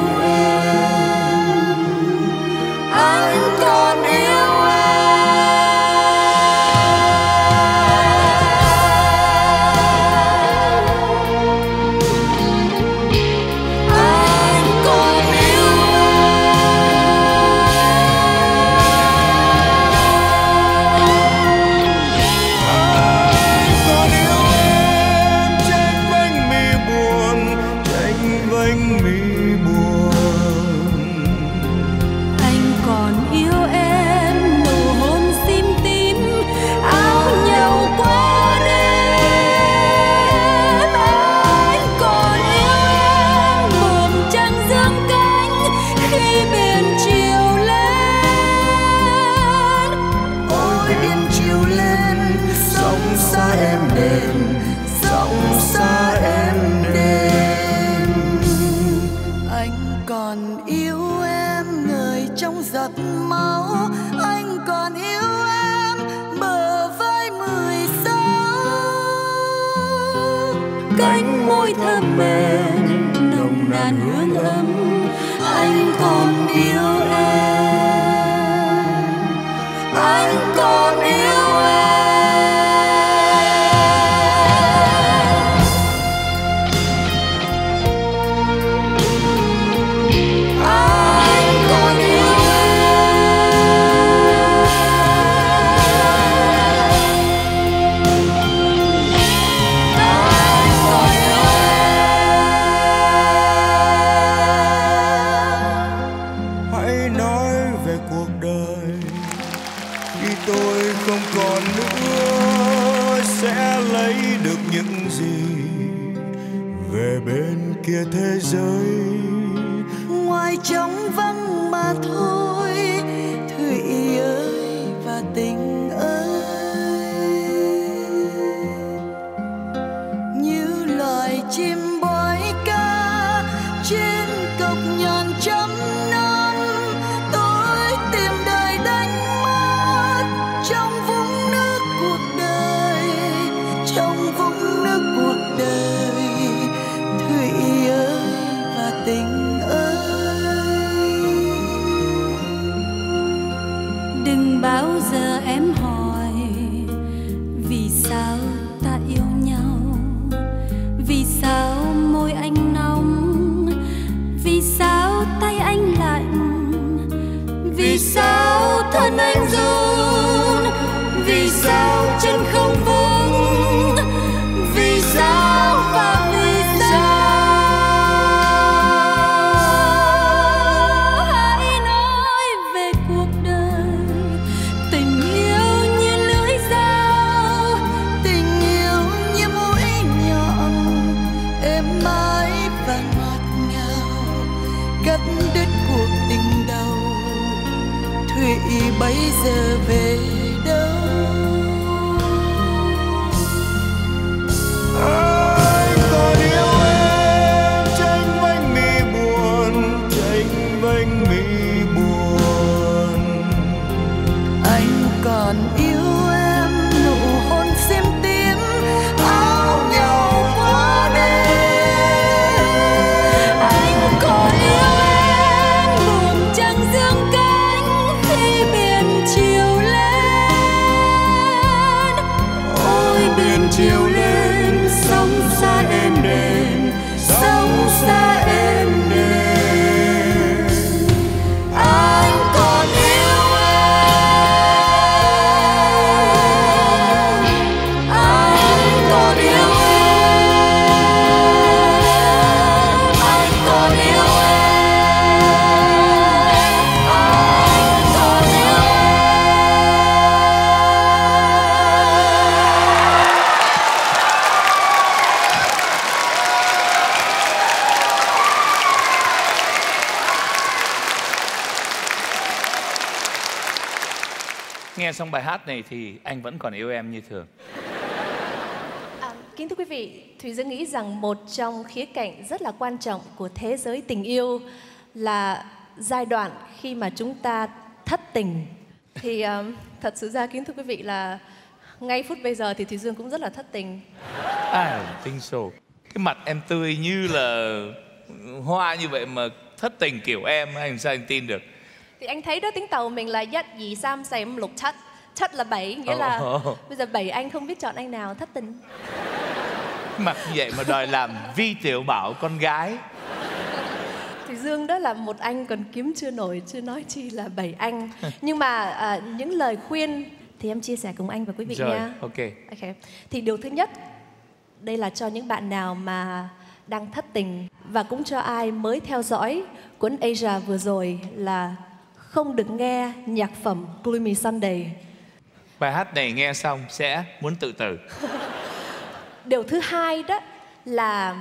này thì anh vẫn còn yêu em như thường. À, kính thưa quý vị, Thùy Dương nghĩ rằng một trong khía cạnh rất là quan trọng của thế giới tình yêu là giai đoạn khi mà chúng ta thất tình. Thì à, thật sự ra kính thưa quý vị là ngay phút bây giờ thì Thùy Dương cũng rất là thất tình. Don't think so. Cái mặt em tươi như là hoa như vậy mà thất tình kiểu em anh sao anh tin được? Thì anh thấy đó tiếng tàu mình là nhất gì sam xem lục thất. Thất là bảy, nghĩa là bây giờ bảy anh không biết chọn anh nào thất tình. Như vậy mà đòi làm vi tiểu bảo con gái. Thì Dương đó là một anh còn kiếm chưa nổi, chưa nói chi là bảy anh. Nhưng mà à, những lời khuyên thì em chia sẻ cùng anh và quý vị Rồi, nha. ok. Ok. Thì điều thứ nhất, đây là cho những bạn nào mà đang thất tình và cũng cho ai mới theo dõi cuốn Asia vừa rồi là không được nghe nhạc phẩm Gloomy Sunday. Bài hát này nghe xong sẽ muốn tự tử. Điều thứ hai đó là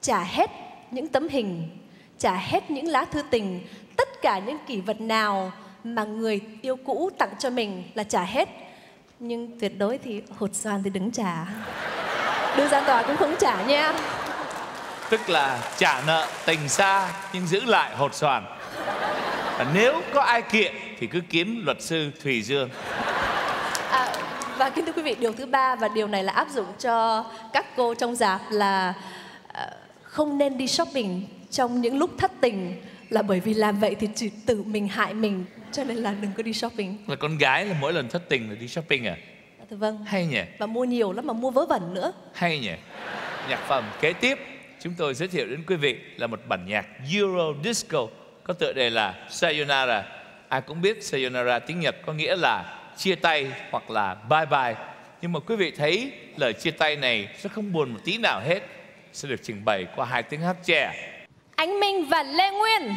trả hết những tấm hình, trả hết những lá thư tình, tất cả những kỷ vật nào mà người yêu cũ tặng cho mình là trả hết. Nhưng tuyệt đối thì hột xoàn thì đừng trả. Đưa ra tòa cũng không trả nha. Tức là trả nợ tình xa nhưng giữ lại hột xoàn. Và nếu có ai kiện thì cứ kiếm luật sư Thùy Dương. Và kính thưa quý vị, điều thứ ba và điều này là áp dụng cho các cô trong dạp là à, không nên đi shopping trong những lúc thất tình là bởi vì làm vậy thì chỉ tự mình hại mình cho nên là đừng có đi shopping. Là con gái là mỗi lần thất tình là đi shopping à? Dạ vâng. Hay nhỉ? Và mua nhiều lắm mà mua vớ vẩn nữa. Hay nhỉ? Nhạc phẩm kế tiếp chúng tôi giới thiệu đến quý vị là một bản nhạc Euro Disco có tựa đề là Sayonara. Ai cũng biết Sayonara tiếng Nhật có nghĩa là chia tay hoặc là bye bye. Nhưng mà quý vị thấy lời chia tay này sẽ không buồn một tí nào hết. Sẽ được trình bày qua hai tiếng hát trẻ. Ánh Minh và Lê Nguyên.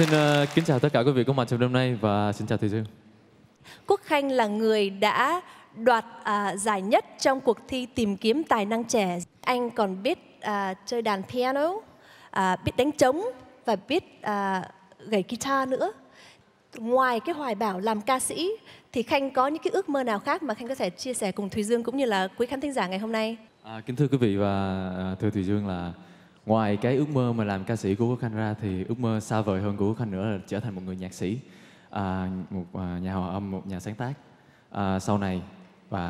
Xin ờ, kính chào tất cả quý vị có mặt trong đêm nay và xin chào Thùy Dương. Quốc Khanh là người đã đoạt à, giải nhất trong cuộc thi tìm kiếm tài năng trẻ. Anh còn biết à, chơi đàn piano, à, biết đánh trống và biết à, gảy guitar nữa. Ngoài cái hoài bão làm ca sĩ thì Khanh có những cái ước mơ nào khác mà Khanh có thể chia sẻ cùng Thùy Dương cũng như là quý khán thính giả ngày hôm nay? À, kính thưa quý vị và thưa Thùy Dương là ngoài cái ước mơ mà làm ca sĩ của Quốc Khanh ra thì ước mơ xa vời hơn của Quốc Khanh nữa là trở thành một người nhạc sĩ, à, một à, nhà hòa âm, một nhà sáng tác à, sau này và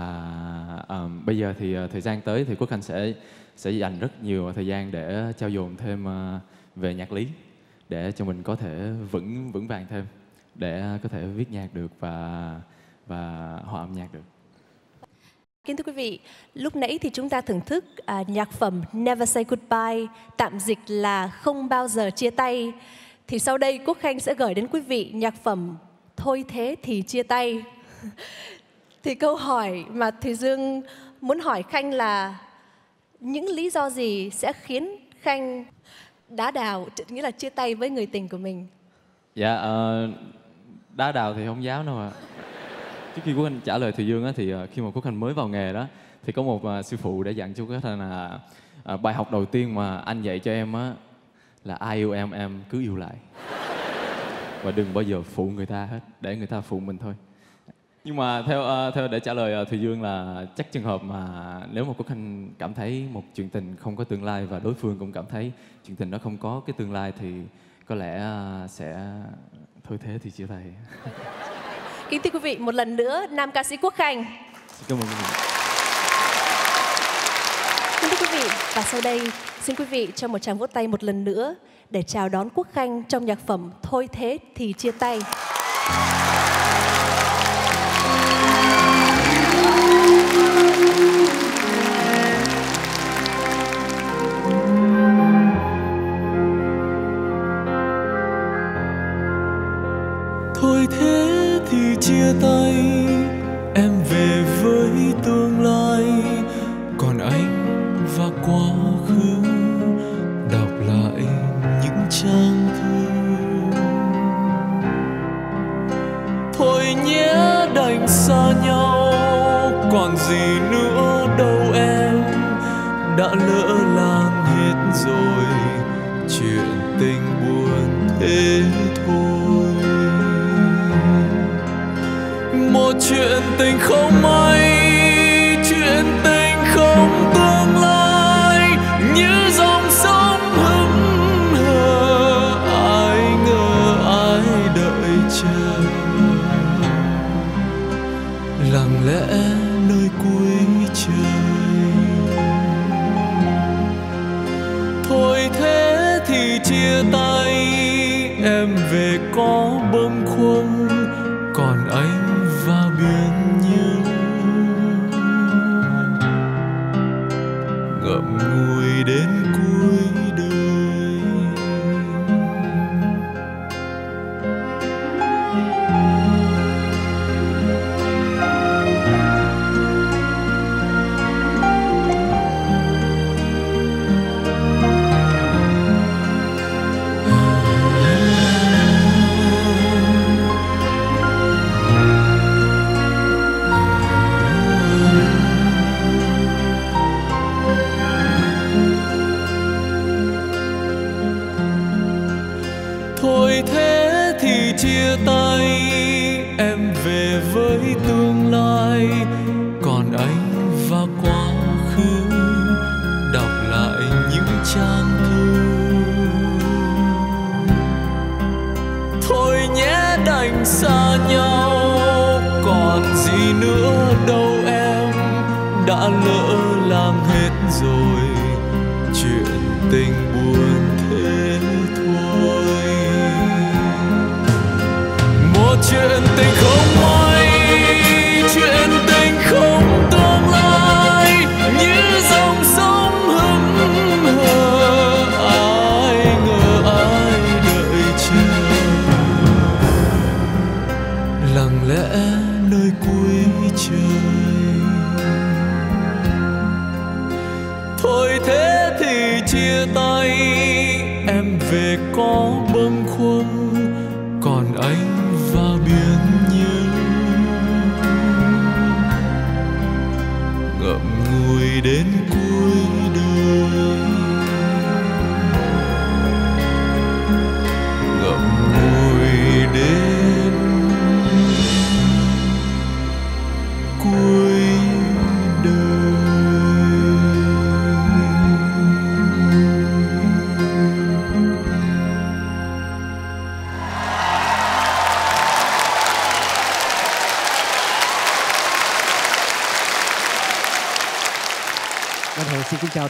à, bây giờ thì à, thời gian tới thì Quốc Khanh sẽ sẽ dành rất nhiều thời gian để trao dồi thêm à, về nhạc lý để cho mình có thể vững vững vàng thêm để có thể viết nhạc được và và hòa âm nhạc được. Kính thưa quý vị, lúc nãy thì chúng ta thưởng thức à, nhạc phẩm Never Say Goodbye, tạm dịch là Không bao giờ chia tay. Thì sau đây Quốc Khanh sẽ gửi đến quý vị nhạc phẩm Thôi thế thì chia tay. thì câu hỏi mà Thùy Dương muốn hỏi Khanh là những lý do gì sẽ khiến Khanh đá đào, nghĩa là chia tay với người tình của mình? Dạ, uh, đá đào thì không dám đâu ạ. Trước khi Quốc Anh trả lời Thùy Dương á, thì ờ, khi mà Quốc Anh mới vào nghề đó thì có một ờ, sư phụ đã dặn cho Quốc Anh là ờ, bài học đầu tiên mà anh dạy cho em á là ai yêu em em cứ yêu lại. Và đừng bao giờ phụ người ta hết để người ta phụ mình thôi. Nhưng mà theo theo để trả lời ờ, Thùy Dương là chắc trường hợp mà nếu mà Quốc Anh cảm thấy một chuyện tình không có tương lai và đối phương cũng cảm thấy chuyện tình nó không có cái tương lai thì có lẽ sẽ thôi thế thì chia tay Kính thưa quý vị, một lần nữa, nam ca sĩ Quốc Khanh. Xin cảm ơn quý vị. Kính thưa quý vị, và sau đây xin quý vị cho một tràng vỗ tay một lần nữa để chào đón Quốc Khanh trong nhạc phẩm Thôi thế thì chia tay. Chia tay, em về với tương lai. Còn anh và quá khứ, đọc lại những trang thư. Thôi nhé, đành xa nhau, còn gì nữa đâu em. Đã lỡ làng hết rồi, chuyện tình buồn thế. Tình không may, chuyện tình không tương lai, như dòng sông hững hờ, ai ngờ ai đợi chờ. Lặng lẽ nơi cuối trời. Thôi thế thì chia tay, em về có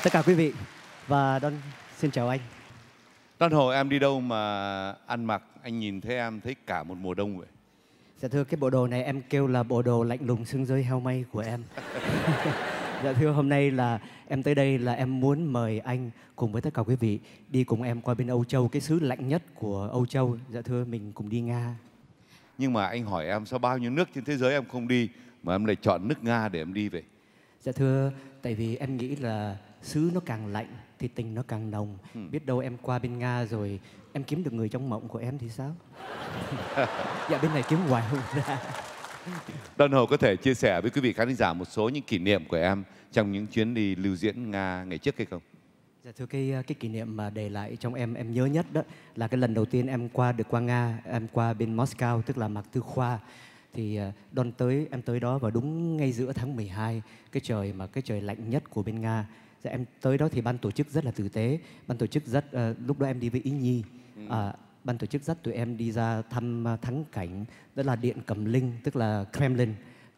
tất cả quý vị và Don xin chào anh. Don Hồ em đi đâu mà ăn mặc anh nhìn thấy em thấy cả một mùa đông vậy? Dạ thưa cái bộ đồ này em kêu là bộ đồ lạnh lùng xương rơi heo may của em. dạ thưa hôm nay là em tới đây là em muốn mời anh cùng với tất cả quý vị đi cùng em qua bên Âu Châu, cái xứ lạnh nhất của Âu Châu. Dạ thưa mình cùng đi Nga. Nhưng mà anh hỏi em sao bao nhiêu nước trên thế giới em không đi mà em lại chọn nước Nga để em đi vậy? Dạ thưa, tại vì em nghĩ là xứ nó càng lạnh thì tình nó càng nồng. Biết đâu em qua bên Nga rồi em kiếm được người trong mộng của em thì sao? dạ bên này kiếm hoài không ra. Don Hồ có thể chia sẻ với quý vị khán giả một số những kỷ niệm của em trong những chuyến đi lưu diễn Nga ngày trước hay không? Dạ thưa cái cái kỷ niệm mà để lại trong em em nhớ nhất đó là cái lần đầu tiên em qua được qua Nga, em qua bên Moscow tức là Mạc Tư Khoa thì à, Don tới em tới đó vào đúng ngay giữa tháng 12 cái trời mà cái trời lạnh nhất của bên Nga. Dạ, em tới đó thì ban tổ chức rất là tử tế, ban tổ chức rất ờ, lúc đó em đi với Ý Nhi. À, ban tổ chức dắt tụi em đi ra thăm à, thắng cảnh đó là điện Cầm Linh tức là Kremlin.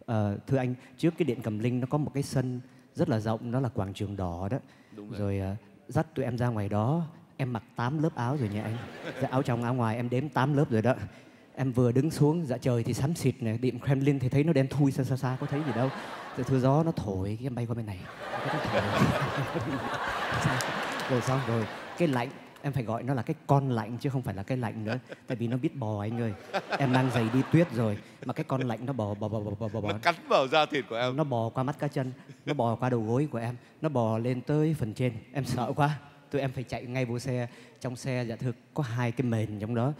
Ờ, thưa anh trước cái điện Cầm Linh nó có một cái sân rất là rộng đó là quảng trường đỏ đó. Đúng rồi. rồi à, dắt tụi em ra ngoài đó em mặc 8 lớp áo rồi nha anh dạ, áo trong áo ngoài em đếm 8 lớp rồi đó em vừa đứng xuống dạ trời thì xám xịt này điện Kremlin thì thấy nó đen thui xa xa xa có thấy gì đâu dạ, thưa gió nó thổi cái em bay qua bên này Cái nó thổi. rồi xong rồi cái lạnh em phải gọi nó là cái con lạnh chứ không phải là cái lạnh nữa tại vì nó biết bò anh ơi em mang giày đi tuyết rồi mà cái con lạnh nó bò bò bò bò bò bò, bò. Nó cắn vào da thịt của em. nó bò qua mắt cá chân nó bò qua đầu gối của em nó bò lên tới phần trên em sợ quá tụi em phải chạy ngay vô xe trong xe dạ thưa có hai cái mền trong đó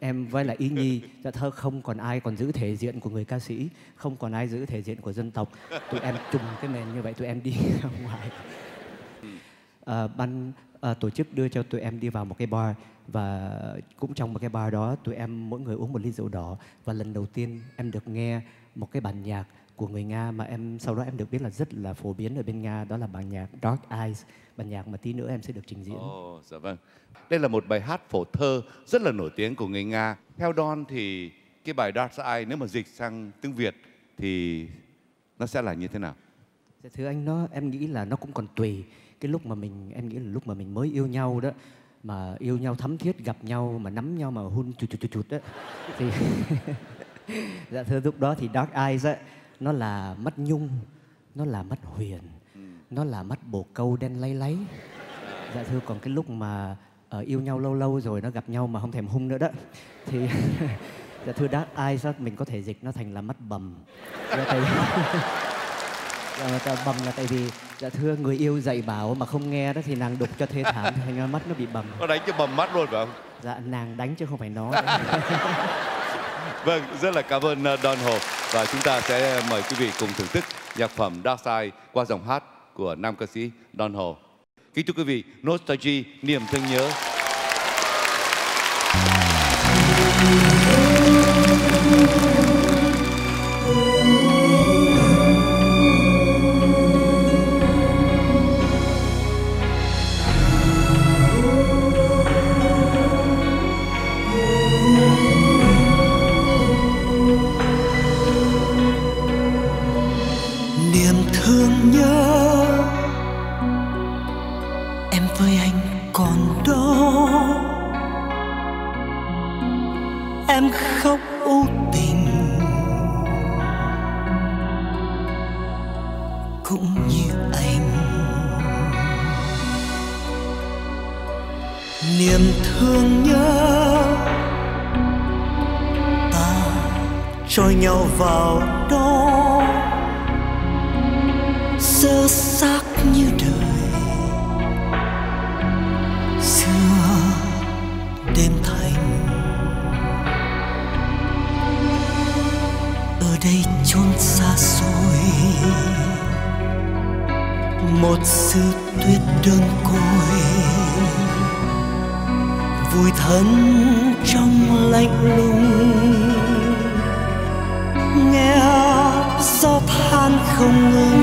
em với lại ý nhi dạ thơ không còn ai còn giữ thể diện của người ca sĩ không còn ai giữ thể diện của dân tộc. Tụi em trùng cái mền như vậy tụi em đi ra ngoài. À, ban à, tổ chức đưa cho tụi em đi vào một cái bar và cũng trong một cái bar đó tụi em mỗi người uống một ly rượu đỏ. Và lần đầu tiên em được nghe một cái bản nhạc của người Nga mà em sau đó em được biết là rất là phổ biến ở bên Nga đó là bản nhạc Dark Eyes bản nhạc mà tí nữa em sẽ được trình diễn Ồ, dạ vâng. Đây là một bài hát phổ thơ rất là nổi tiếng của người Nga. Theo Don thì cái bài Dark Side nếu mà dịch sang tiếng Việt thì nó sẽ là như thế nào? Dạ thưa anh nó em nghĩ là nó cũng còn tùy cái lúc mà mình em nghĩ là lúc mà mình mới yêu nhau đó mà yêu nhau thắm thiết gặp nhau mà nắm nhau mà hôn chụt chụt chụt chụt đó thì dạ thưa lúc đó thì dark eyes á nó là mắt nhung nó là mắt huyền nó là mắt bồ câu đen lấy lấy dạ thưa còn cái lúc mà ờ, yêu nhau lâu lâu rồi nó gặp nhau mà không thèm hung nữa đó thì dạ thưa dark eyes á mình có thể dịch nó thành là mắt bầm. Dạ, tại Dạ, dạ, bầm là tại vì dạ thưa người yêu dạy bảo mà không nghe đó thì nàng đục cho thê thảm thành mắt nó bị bầm. Nó đánh cho bầm mắt luôn phải không? dạ nàng đánh chứ không phải nó. Vâng, rất là cảm ơn uh, Don Hồ và chúng ta sẽ mời quý vị cùng thưởng thức nhạc phẩm Dark Side qua giọng hát của nam ca sĩ Don Hồ. Kính chúc quý vị nostalgia niềm thương nhớ niềm vào đó. Sơ xác như đời. Xưa đêm thanh ở đây chốn xa xôi. Một sự tuyết đơn côi. Vui thân trong lạnh lùng. Không ngừng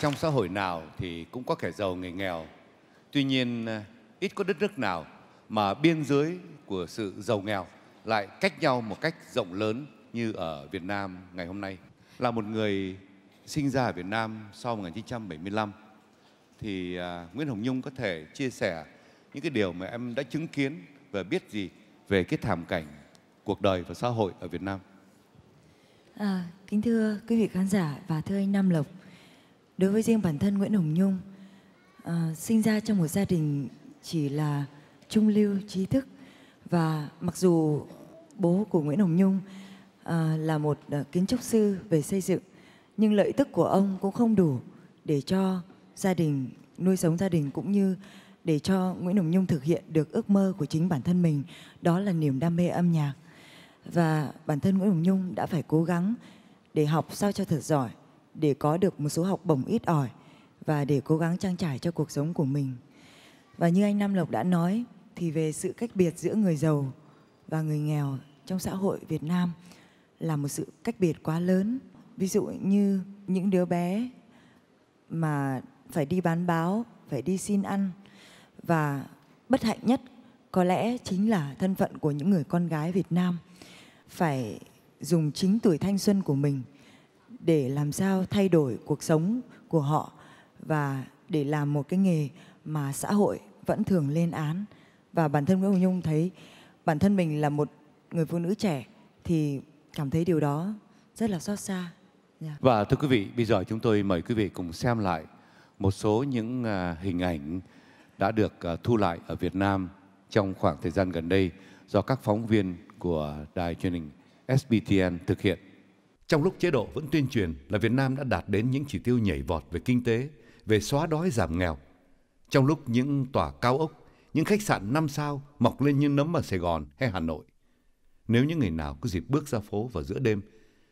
trong xã hội nào thì cũng có kẻ giàu người nghèo. Tuy nhiên, à, ít có đất nước nào mà biên giới của sự giàu nghèo lại cách nhau một cách rộng lớn như ở Việt Nam ngày hôm nay. Là một người sinh ra ở Việt Nam sau 1975 thì à, Nguyễn Hồng Nhung có thể chia sẻ những cái điều mà em đã chứng kiến và biết gì về cái thảm cảnh cuộc đời và xã hội ở Việt Nam? À, kính thưa quý vị khán giả và thưa anh Nam Lộc, đối với riêng bản thân Nguyễn Hồng Nhung, à, sinh ra trong một gia đình chỉ là trung lưu trí thức và mặc dù bố của Nguyễn Hồng Nhung à, là một à, kiến trúc sư về xây dựng, nhưng lợi tức của ông cũng không đủ để cho gia đình nuôi sống gia đình cũng như để cho Nguyễn Hồng Nhung thực hiện được ước mơ của chính bản thân mình, đó là niềm đam mê âm nhạc. Và bản thân Nguyễn Hồng Nhung đã phải cố gắng để học sao cho thật giỏi, để có được một số học bổng ít ỏi và để cố gắng trang trải cho cuộc sống của mình. Và như anh Nam Lộc đã nói thì về sự cách biệt giữa người giàu và người nghèo trong xã hội Việt Nam là một sự cách biệt quá lớn. Ví dụ như những đứa bé mà phải đi bán báo, phải đi xin ăn và bất hạnh nhất có lẽ chính là thân phận của những người con gái Việt Nam phải dùng chính tuổi thanh xuân của mình để làm sao thay đổi cuộc sống của họ và để làm một cái nghề mà xã hội vẫn thường lên án và bản thân Nguyễn Hồng Nhung thấy bản thân mình là một người phụ nữ trẻ thì cảm thấy điều đó rất là xót xa. Yeah. Và thưa quý vị, bây giờ chúng tôi mời quý vị cùng xem lại một số những à, hình ảnh đã được à, thu lại ở Việt Nam trong khoảng thời gian gần đây do các phóng viên của đài truyền hình SBTN thực hiện. Trong lúc chế độ vẫn tuyên truyền là Việt Nam đã đạt đến những chỉ tiêu nhảy vọt về kinh tế, về xóa đói giảm nghèo. Trong lúc những tòa cao ốc, những khách sạn năm sao mọc lên như nấm ở Sài Gòn hay Hà Nội. Nếu những người nào có dịp bước ra phố vào giữa đêm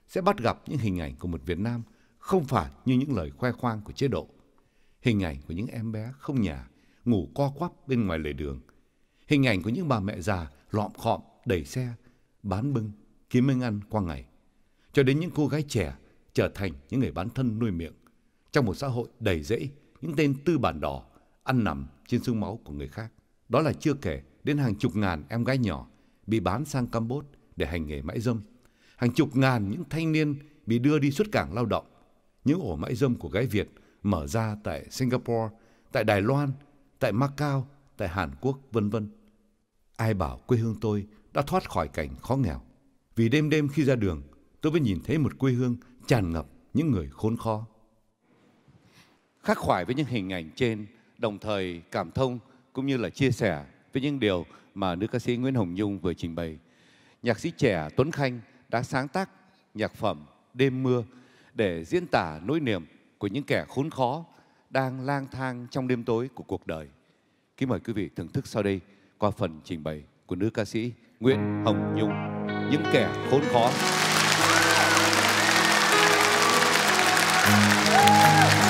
sẽ bắt gặp những hình ảnh của một Việt Nam không phải như những lời khoe khoang của chế độ. Hình ảnh của những em bé không nhà, ngủ co quắp bên ngoài lề đường. Hình ảnh của những bà mẹ già lọm khọm đẩy xe, bán bưng, kiếm miếng ăn qua ngày. Cho đến những cô gái trẻ trở thành những người bán thân nuôi miệng. Trong một xã hội đầy rẫy, những tên tư bản đỏ ăn nằm trên xương máu của người khác. Đó là chưa kể đến hàng chục ngàn em gái nhỏ bị bán sang Campuchia để hành nghề mãi dâm. Hàng chục ngàn những thanh niên bị đưa đi xuất cảng lao động. Những ổ mãi dâm của gái Việt mở ra tại Singapore, tại Đài Loan, tại Macau, tại Hàn Quốc, vân vân. Ai bảo quê hương tôi đã thoát khỏi cảnh khó nghèo. Vì đêm đêm khi ra đường, tôi mới nhìn thấy một quê hương tràn ngập những người khốn khó. Khắc khoải với những hình ảnh trên, đồng thời cảm thông cũng như là chia sẻ với những điều mà nữ ca sĩ Nguyễn Hồng Nhung vừa trình bày. Nhạc sĩ trẻ Tuấn Khanh đã sáng tác nhạc phẩm Đêm mưa để diễn tả nỗi niềm của những kẻ khốn khó đang lang thang trong đêm tối của cuộc đời. Kính mời quý vị thưởng thức sau đây qua phần trình bày của nữ ca sĩ Nguyễn Hồng Nhung, những kẻ khốn khó. Có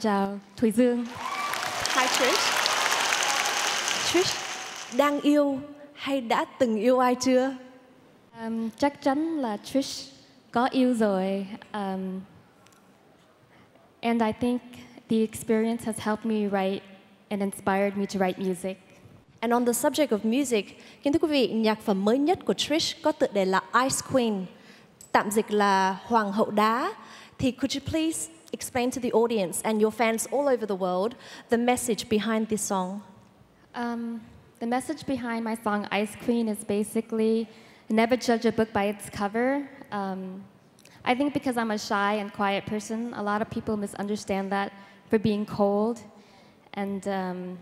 chào Thùy Dương. Hi Trish. Trish đang yêu hay đã từng yêu ai chưa? Um, chắc chắn là Trish có yêu rồi. Um, and I think the experience has helped me write and inspired me to write music. And on the subject of music, kính thưa quý vị, nhạc phẩm mới nhất của Trish có tựa đề là Ice Queen, tạm dịch là Hoàng hậu đá. Thì could you please explain to the audience and your fans all over the world the message behind this song? Um, the message behind my song Ice Queen is basically never judge a book by its cover. Um, I think because I'm a shy and quiet person, a lot of people misunderstand that for being cold, and um,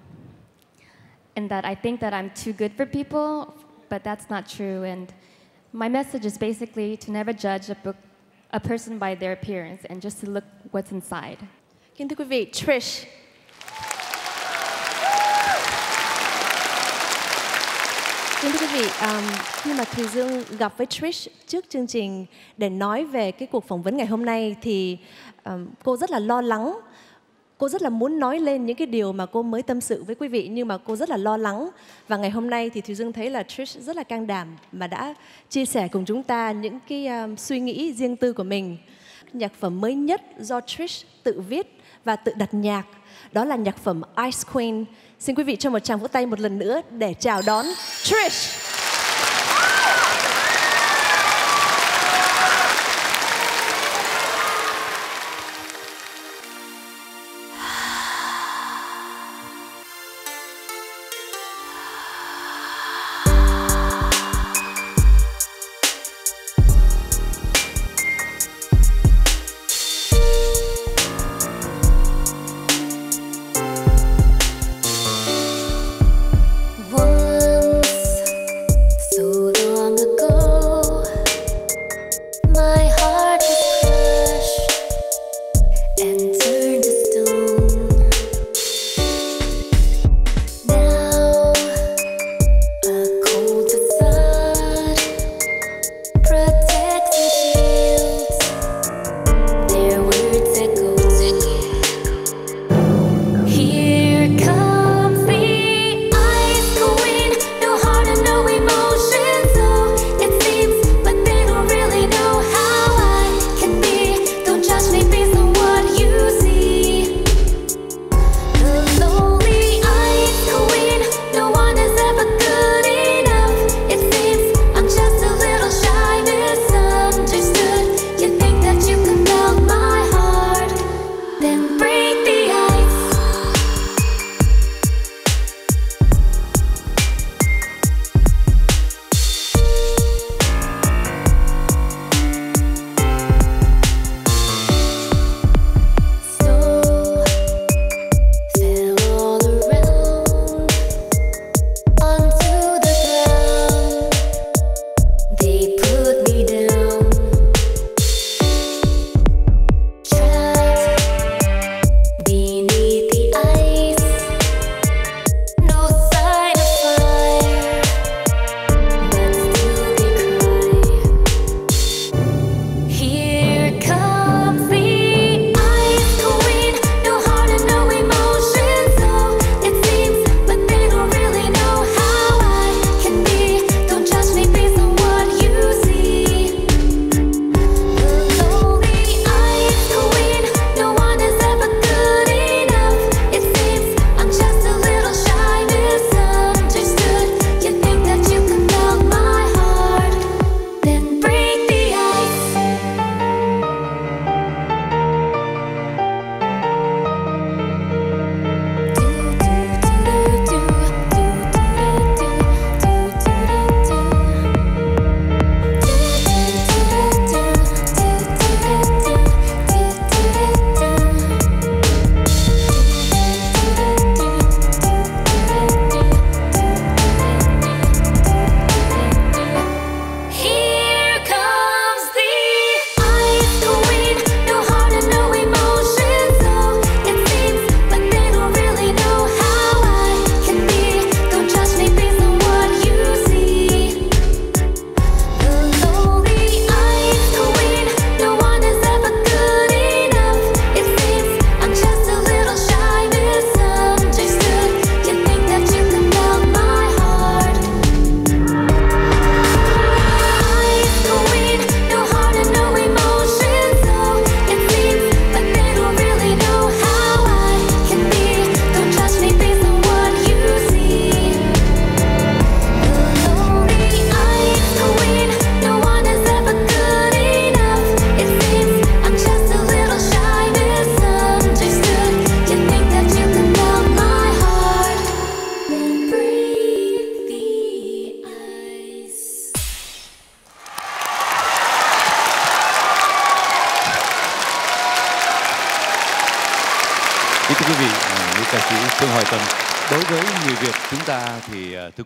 and that I think that I'm too good for people, but that's not true. And my message is basically to never judge a book, a person by their appearance, and just to look what's inside. Kính thưa quý vị, Trish. Kính thưa quý vị, um, khi mà Thùy Dương gặp với Trish trước chương trình để nói về cái cuộc phỏng vấn ngày hôm nay thì um, cô rất là lo lắng. Cô rất là muốn nói lên những cái điều mà cô mới tâm sự với quý vị nhưng mà cô rất là lo lắng. Và ngày hôm nay thì Thùy Dương thấy là Trish rất là can đảm mà đã chia sẻ cùng chúng ta những cái um, suy nghĩ riêng tư của mình. Nhạc phẩm mới nhất do Trish tự viết và tự đặt nhạc đó là nhạc phẩm Ice Queen. Xin quý vị cho một tràng vỗ tay một lần nữa để chào đón Trish.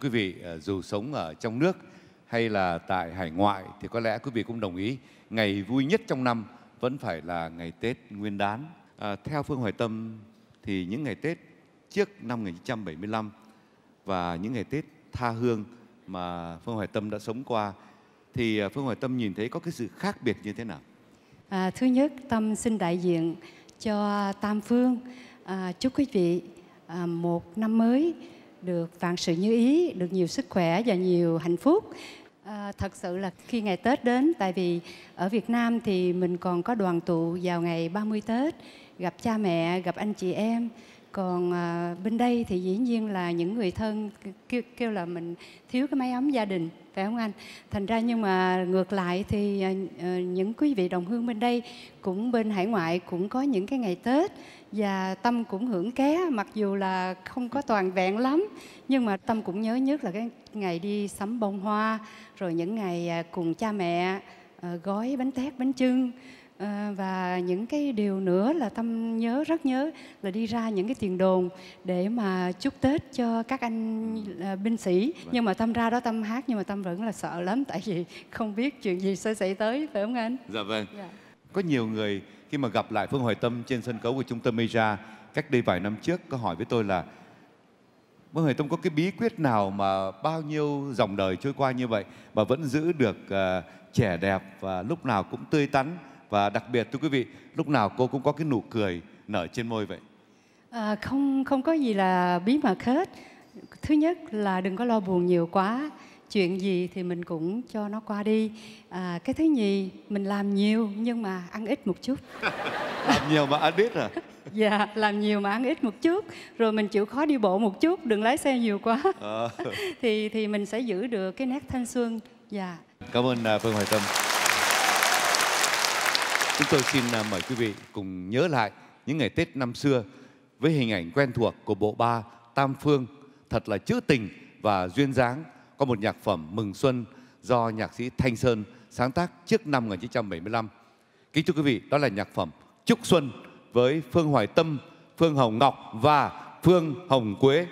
Quý vị ờ, dù sống ở trong nước hay là tại hải ngoại thì có lẽ quý vị cũng đồng ý ngày vui nhất trong năm vẫn phải là ngày Tết Nguyên đán. À, theo Phương Hoài Tâm thì những ngày Tết trước năm 1975 và những ngày Tết tha hương mà Phương Hoài Tâm đã sống qua thì ờ, Phương Hoài Tâm nhìn thấy có cái sự khác biệt như thế nào? À, thứ nhất, Tâm xin đại diện cho Tam Phương à, chúc quý vị à, một năm mới được vạn sự như ý, được nhiều sức khỏe và nhiều hạnh phúc. À, thật sự là khi ngày Tết đến, tại vì ở Việt Nam thì mình còn có đoàn tụ vào ngày 30 Tết, gặp cha mẹ, gặp anh chị em. Còn à, bên đây thì dĩ nhiên là những người thân kêu, kêu là mình thiếu cái máy ấm gia đình, phải không anh? Thành ra nhưng mà ngược lại thì ờ, ờ, những quý vị đồng hương bên đây cũng bên hải ngoại cũng có những cái ngày Tết và Tâm cũng hưởng ké, mặc dù là không có toàn vẹn lắm, nhưng mà Tâm cũng nhớ nhất là cái ngày đi sắm bông hoa, rồi những ngày à, cùng cha mẹ ờ, gói bánh tét, bánh trưng À, và những cái điều nữa là tâm nhớ rất nhớ là đi ra những cái tiền đồn để mà chúc tết cho các anh à, binh sĩ nhưng mà tâm ra đó tâm hát nhưng mà tâm vẫn là sợ lắm tại vì không biết chuyện gì sẽ xảy tới phải không anh Dạ vâng. Dạ. Có nhiều người khi mà gặp lại Phương Hoài Tâm trên sân khấu của trung tâm Meja cách đây vài năm trước có hỏi với tôi là Phương Hoài Tâm có cái bí quyết nào mà bao nhiêu dòng đời trôi qua như vậy mà vẫn giữ được ờ, trẻ đẹp và lúc nào cũng tươi tắn và đặc biệt thưa quý vị lúc nào cô cũng có cái nụ cười nở trên môi vậy. À, không không có gì là bí mật hết. Thứ nhất là đừng có lo buồn nhiều quá. Chuyện gì thì mình cũng cho nó qua đi. À, cái thứ nhì mình làm nhiều nhưng mà ăn ít một chút. Làm nhiều mà ăn biết à? Dạ, làm nhiều mà ăn ít một chút. Rồi mình chịu khó đi bộ một chút, đừng lái xe nhiều quá. Ờ. thì thì mình sẽ giữ được cái nét thanh xuân. Dạ. Cảm ơn à, Phương Hoài Tâm. Chúng tôi xin à, mời quý vị cùng nhớ lại những ngày Tết năm xưa với hình ảnh quen thuộc của bộ ba Tam Phương thật là trữ tình và duyên dáng có một nhạc phẩm Mừng Xuân do nhạc sĩ Thanh Sơn sáng tác trước năm 1975. Kính thưa quý vị, đó là nhạc phẩm Chúc Xuân với Phương Hoài Tâm, Phương Hồng Ngọc và Phương Hồng Quế.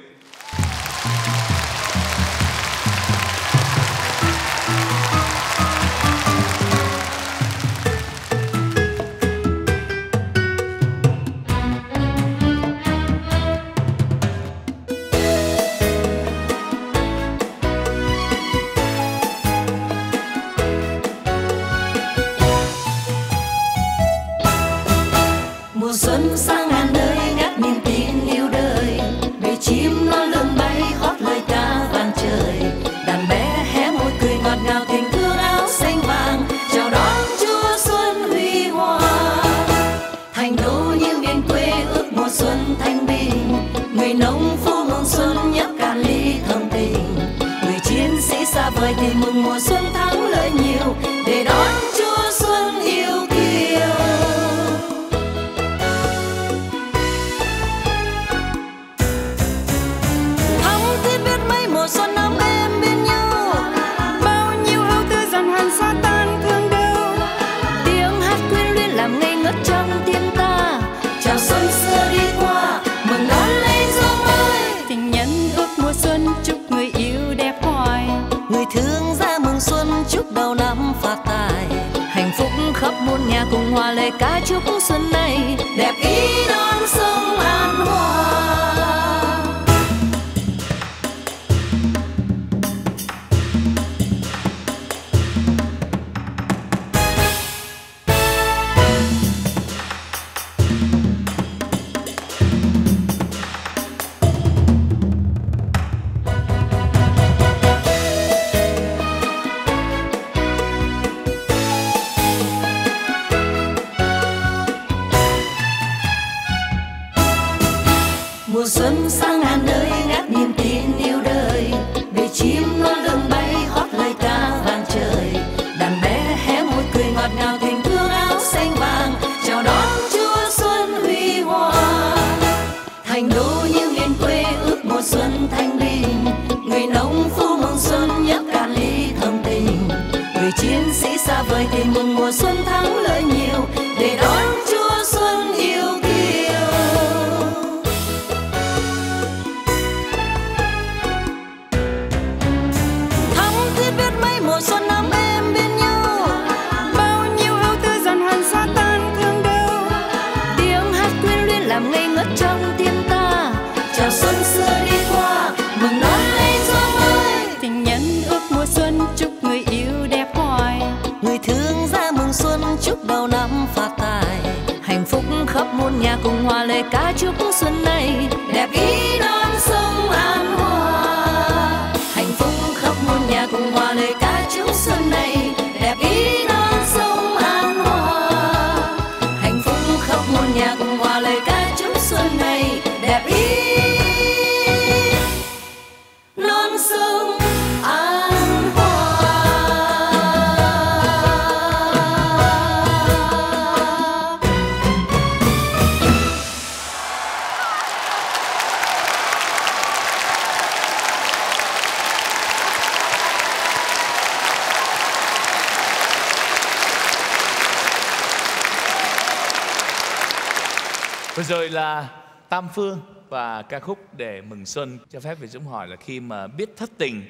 Tam Phương và ca khúc để mừng xuân. Cho phép Việt Dũng hỏi là khi mà biết thất tình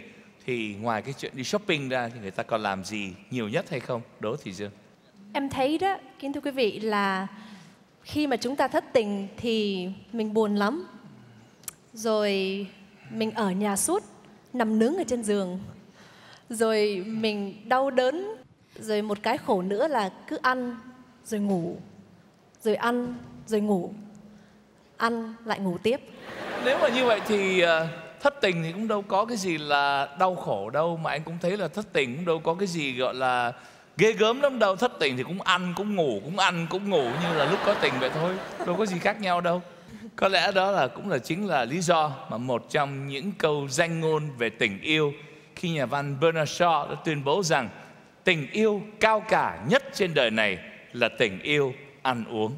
thì ngoài cái chuyện đi shopping ra thì người ta còn làm gì nhiều nhất hay không? Đỗ Thị Dương. Em thấy đó, kính thưa quý vị là khi mà chúng ta thất tình thì mình buồn lắm. Rồi mình ở nhà suốt, nằm nướng ở trên giường. Rồi mình đau đớn. Rồi một cái khổ nữa là cứ ăn rồi ngủ. Rồi ăn rồi ngủ. Ăn, lại ngủ tiếp. Nếu mà như vậy thì ờ, thất tình thì cũng đâu có cái gì là đau khổ đâu, mà anh cũng thấy là thất tình cũng đâu có cái gì gọi là ghê gớm lắm đâu. Thất tình thì cũng ăn, cũng ngủ, cũng ăn, cũng ngủ như là lúc có tình vậy thôi, đâu có gì khác nhau đâu. Có lẽ đó là, cũng là chính là lý do mà một trong những câu danh ngôn về tình yêu khi nhà văn Bernard Shaw đã tuyên bố rằng tình yêu cao cả nhất trên đời này là tình yêu ăn uống.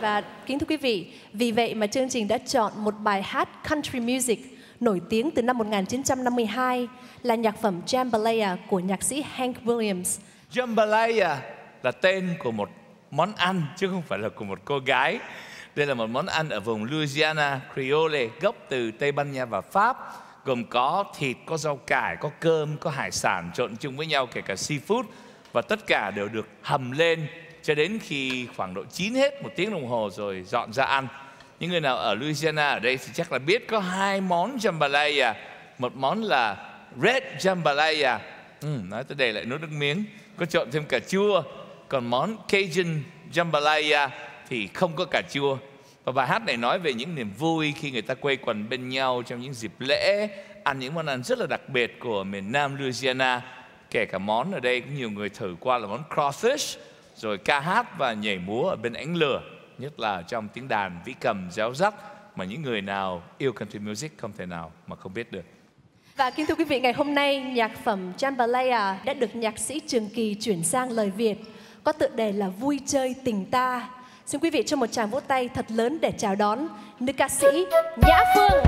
Và kính thưa quý vị, vì vậy mà chương trình đã chọn một bài hát country music nổi tiếng từ năm 1952 là nhạc phẩm Jambalaya của nhạc sĩ Hank Williams. Jambalaya là tên của một món ăn chứ không phải là của một cô gái. Đây là một món ăn ở vùng Louisiana Creole gốc từ Tây Ban Nha và Pháp gồm có thịt, có rau cải, có cơm, có hải sản trộn chung với nhau kể cả seafood và tất cả đều được hầm lên cho đến khi khoảng độ chín hết một tiếng đồng hồ rồi dọn ra ăn. Những người nào ở Louisiana ở đây thì chắc là biết có hai món jambalaya. Một món là red jambalaya. Ừ, nói tới đây lại nuốt nước miếng. Có trộn thêm cà chua. Còn món Cajun jambalaya thì không có cà chua. Và bài hát này nói về những niềm vui khi người ta quây quần bên nhau trong những dịp lễ, ăn những món ăn rất là đặc biệt của miền Nam Louisiana. Kể cả món ở đây cũng nhiều người thử qua là món crawfish, rồi ca hát và nhảy múa ở bên ánh lửa, nhất là trong tiếng đàn vĩ cầm réo rắt mà những người nào yêu country music không thể nào mà không biết được. Và kính thưa quý vị, ngày hôm nay nhạc phẩm Jambalaya à, đã được nhạc sĩ Trường Kỳ chuyển sang lời Việt có tựa đề là Vui chơi tình ta. Xin quý vị cho một tràng vỗ tay thật lớn để chào đón nữ ca sĩ Nhã Phương.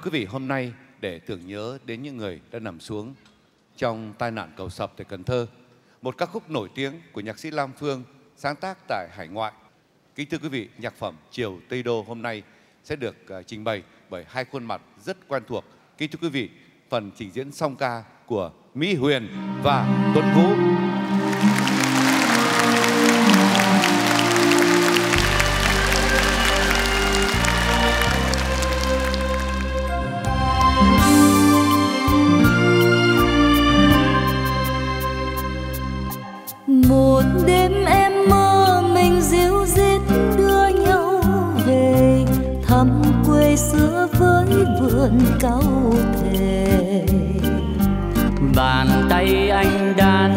Thưa quý vị, hôm nay để tưởng nhớ đến những người đã nằm xuống trong tai nạn cầu sập tại Cần Thơ, một ca khúc nổi tiếng của nhạc sĩ Lam Phương sáng tác tại hải ngoại. Kính thưa quý vị, nhạc phẩm Chiều Tây Đô hôm nay sẽ được à, trình bày bởi hai khuôn mặt rất quen thuộc. Kính thưa quý vị, phần trình diễn song ca của Mỹ Huyền và Tuấn Vũ. Vẫn câu thề. Bàn tay anh đan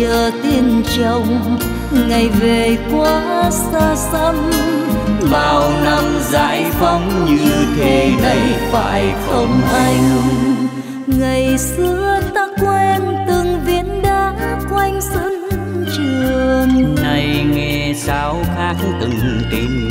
chờ tin chồng. Ngày về quá xa xăm, bao năm giải phóng như thế này phải không anh? Ngày xưa ta quen từng viên đá quanh sân trường. Này nghe sao khác từng tên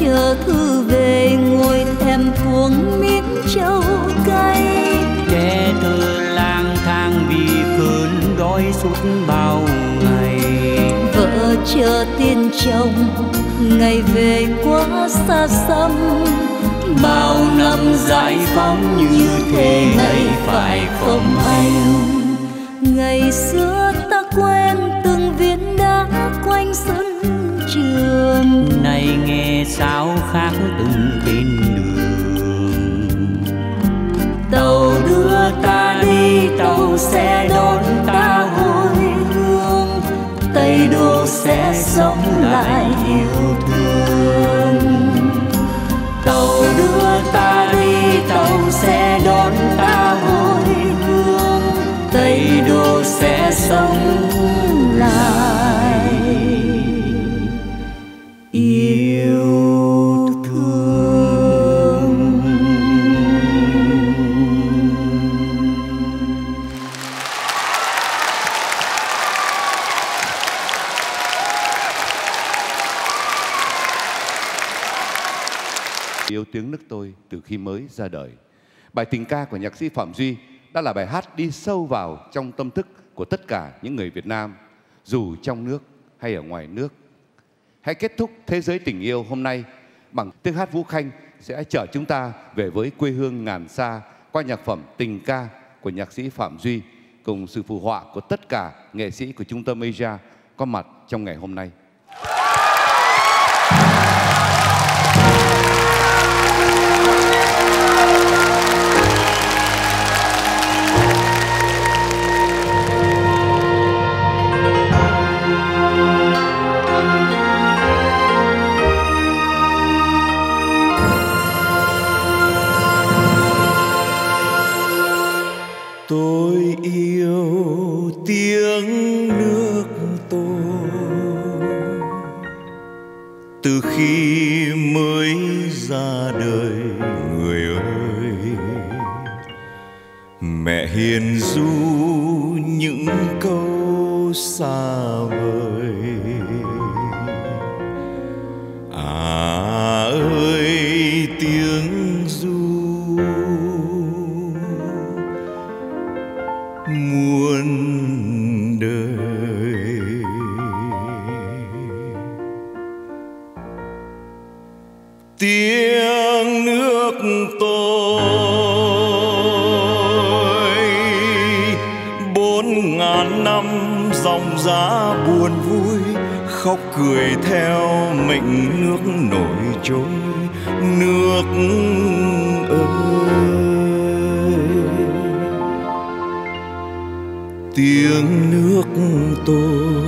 chờ thư về ngồi thèm thuồng miếng trâu cay. Trẻ thơ lang thang vì cơn đói suốt bao ngày. Vợ chờ tin chồng ngày về quá xa xăm. Bao năm giải phóng như thế này phải không anh? Ngày xưa sẽ đón ta hồi hương tây đô sẽ sống lại yêu thương. Tàu đưa ta đi, tàu sẽ khi mới ra đời. Bài tình ca của nhạc sĩ Phạm Duy đã là bài hát đi sâu vào trong tâm thức của tất cả những người Việt Nam, dù trong nước hay ở ngoài nước. Hãy kết thúc Thế giới tình yêu hôm nay bằng tiếng hát Vũ Khanh sẽ chở chúng ta về với quê hương ngàn xa qua nhạc phẩm Tình ca của nhạc sĩ Phạm Duy cùng sự phù họa của tất cả nghệ sĩ của Trung tâm Asia có mặt trong ngày hôm nay. Tôi yêu tiếng nước tôi. Từ khi mới ra đời, người ơi, mẹ hiền du những câu xa vời. À ơi khóc cười theo mệnh nước nổi trôi. Nước ơi, tiếng nước tôi,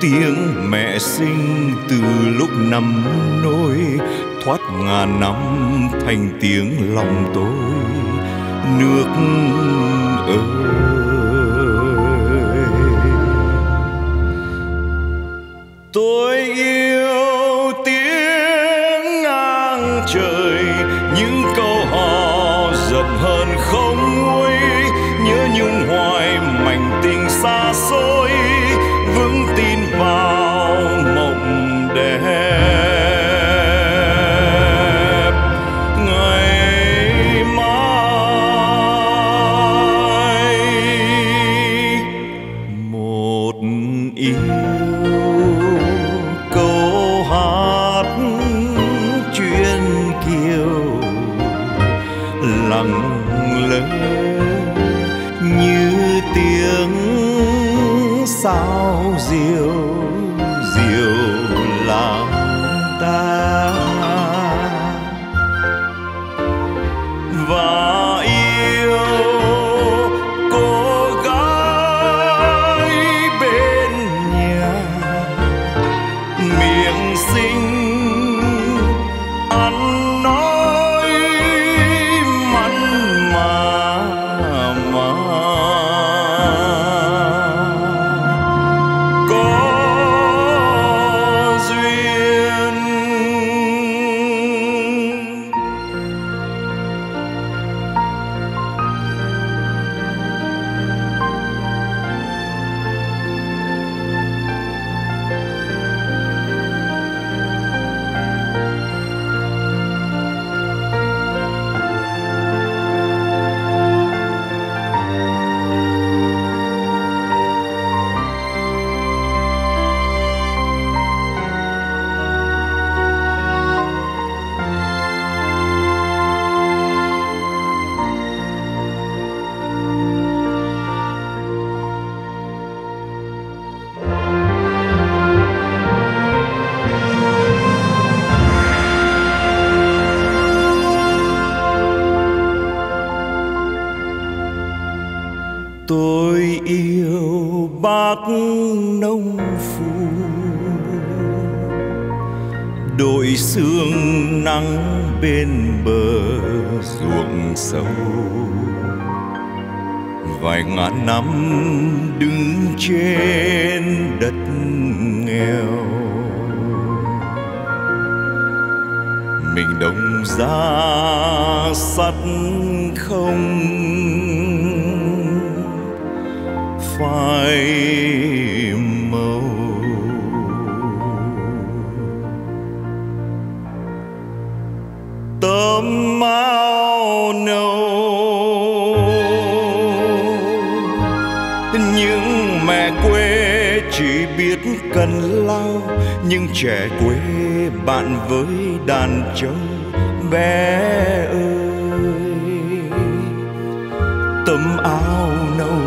tiếng mẹ sinh từ lúc nằm nôi, thoát ngàn năm thành tiếng lòng tôi. Nước ơi. Tôi yêu tiếng ngang trời, những câu hò giận hơn không nguôi, nhớ nhung hoài mảnh tình xa xôi. Đội sương nắng bên bờ ruộng sâu vài ngàn năm đứng trên đất nghèo mình đồng ra sắt không, phải. Cần lao, nhưng trẻ quê bạn với đàn trâu bé ơi. Tấm áo nâu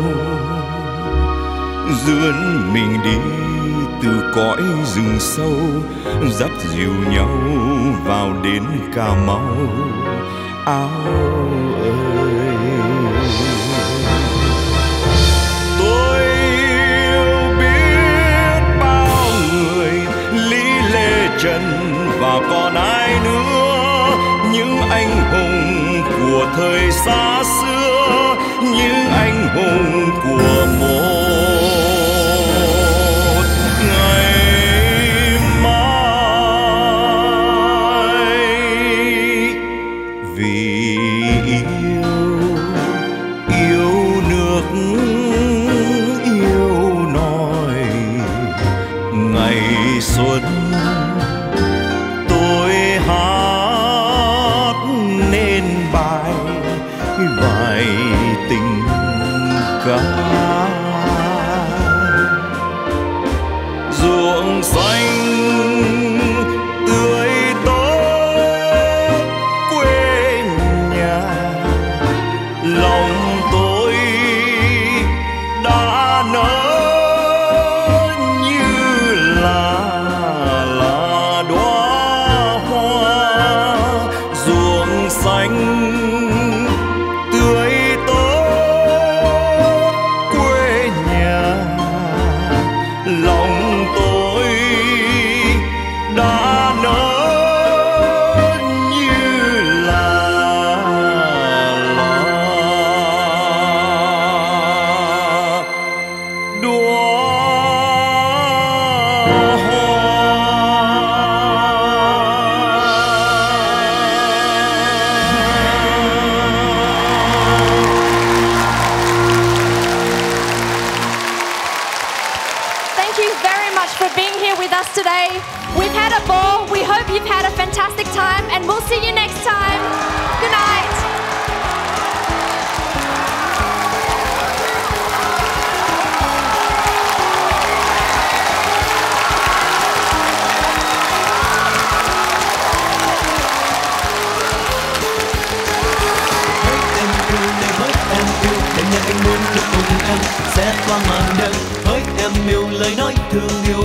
dướn mình đi từ cõi rừng sâu, dắt dìu nhau vào đến cà mau. Áo ơi. Anh hùng của thời xa xưa những anh hùng của một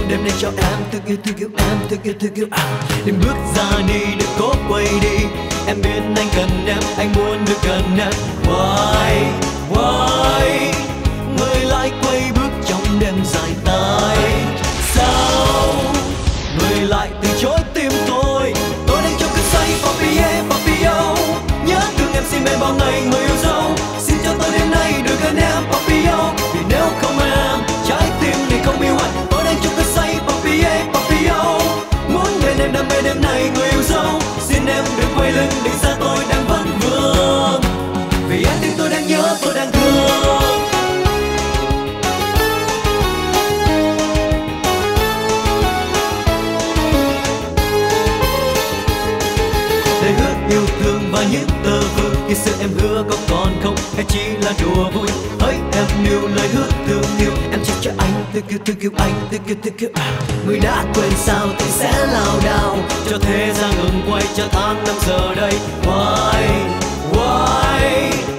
đêm nay cho em, thương yêu thương yêu em, thương yêu thương yêu à. đừng bước ra đi, đừng cố quay đi. Em biết anh cần em, anh muốn được gần em. Why why? Người lại quay bước trong đêm dài tay. Sao? Người lại từ chối tim tôi. Tôi đang trong cơn say papi em papi nhớ thương em xin em bao ngày người yêu dấu. Xin cho tôi đêm nay được gần em papi vì nếu không em, trái tim này không yêu anh em đam đêm nay người yêu dấu. Xin em đừng quay lưng đừng xa khi xưa em hứa có còn không, hay chỉ là đùa vui. Hỡi em yêu lời hứa thương yêu, em chỉ cho anh, thương yêu thương yêu anh, thương yêu thương yêu à. người đã quên sao thì sẽ lao đao, cho thế gian ngừng quay, cho tháng năm giờ đây. Why why?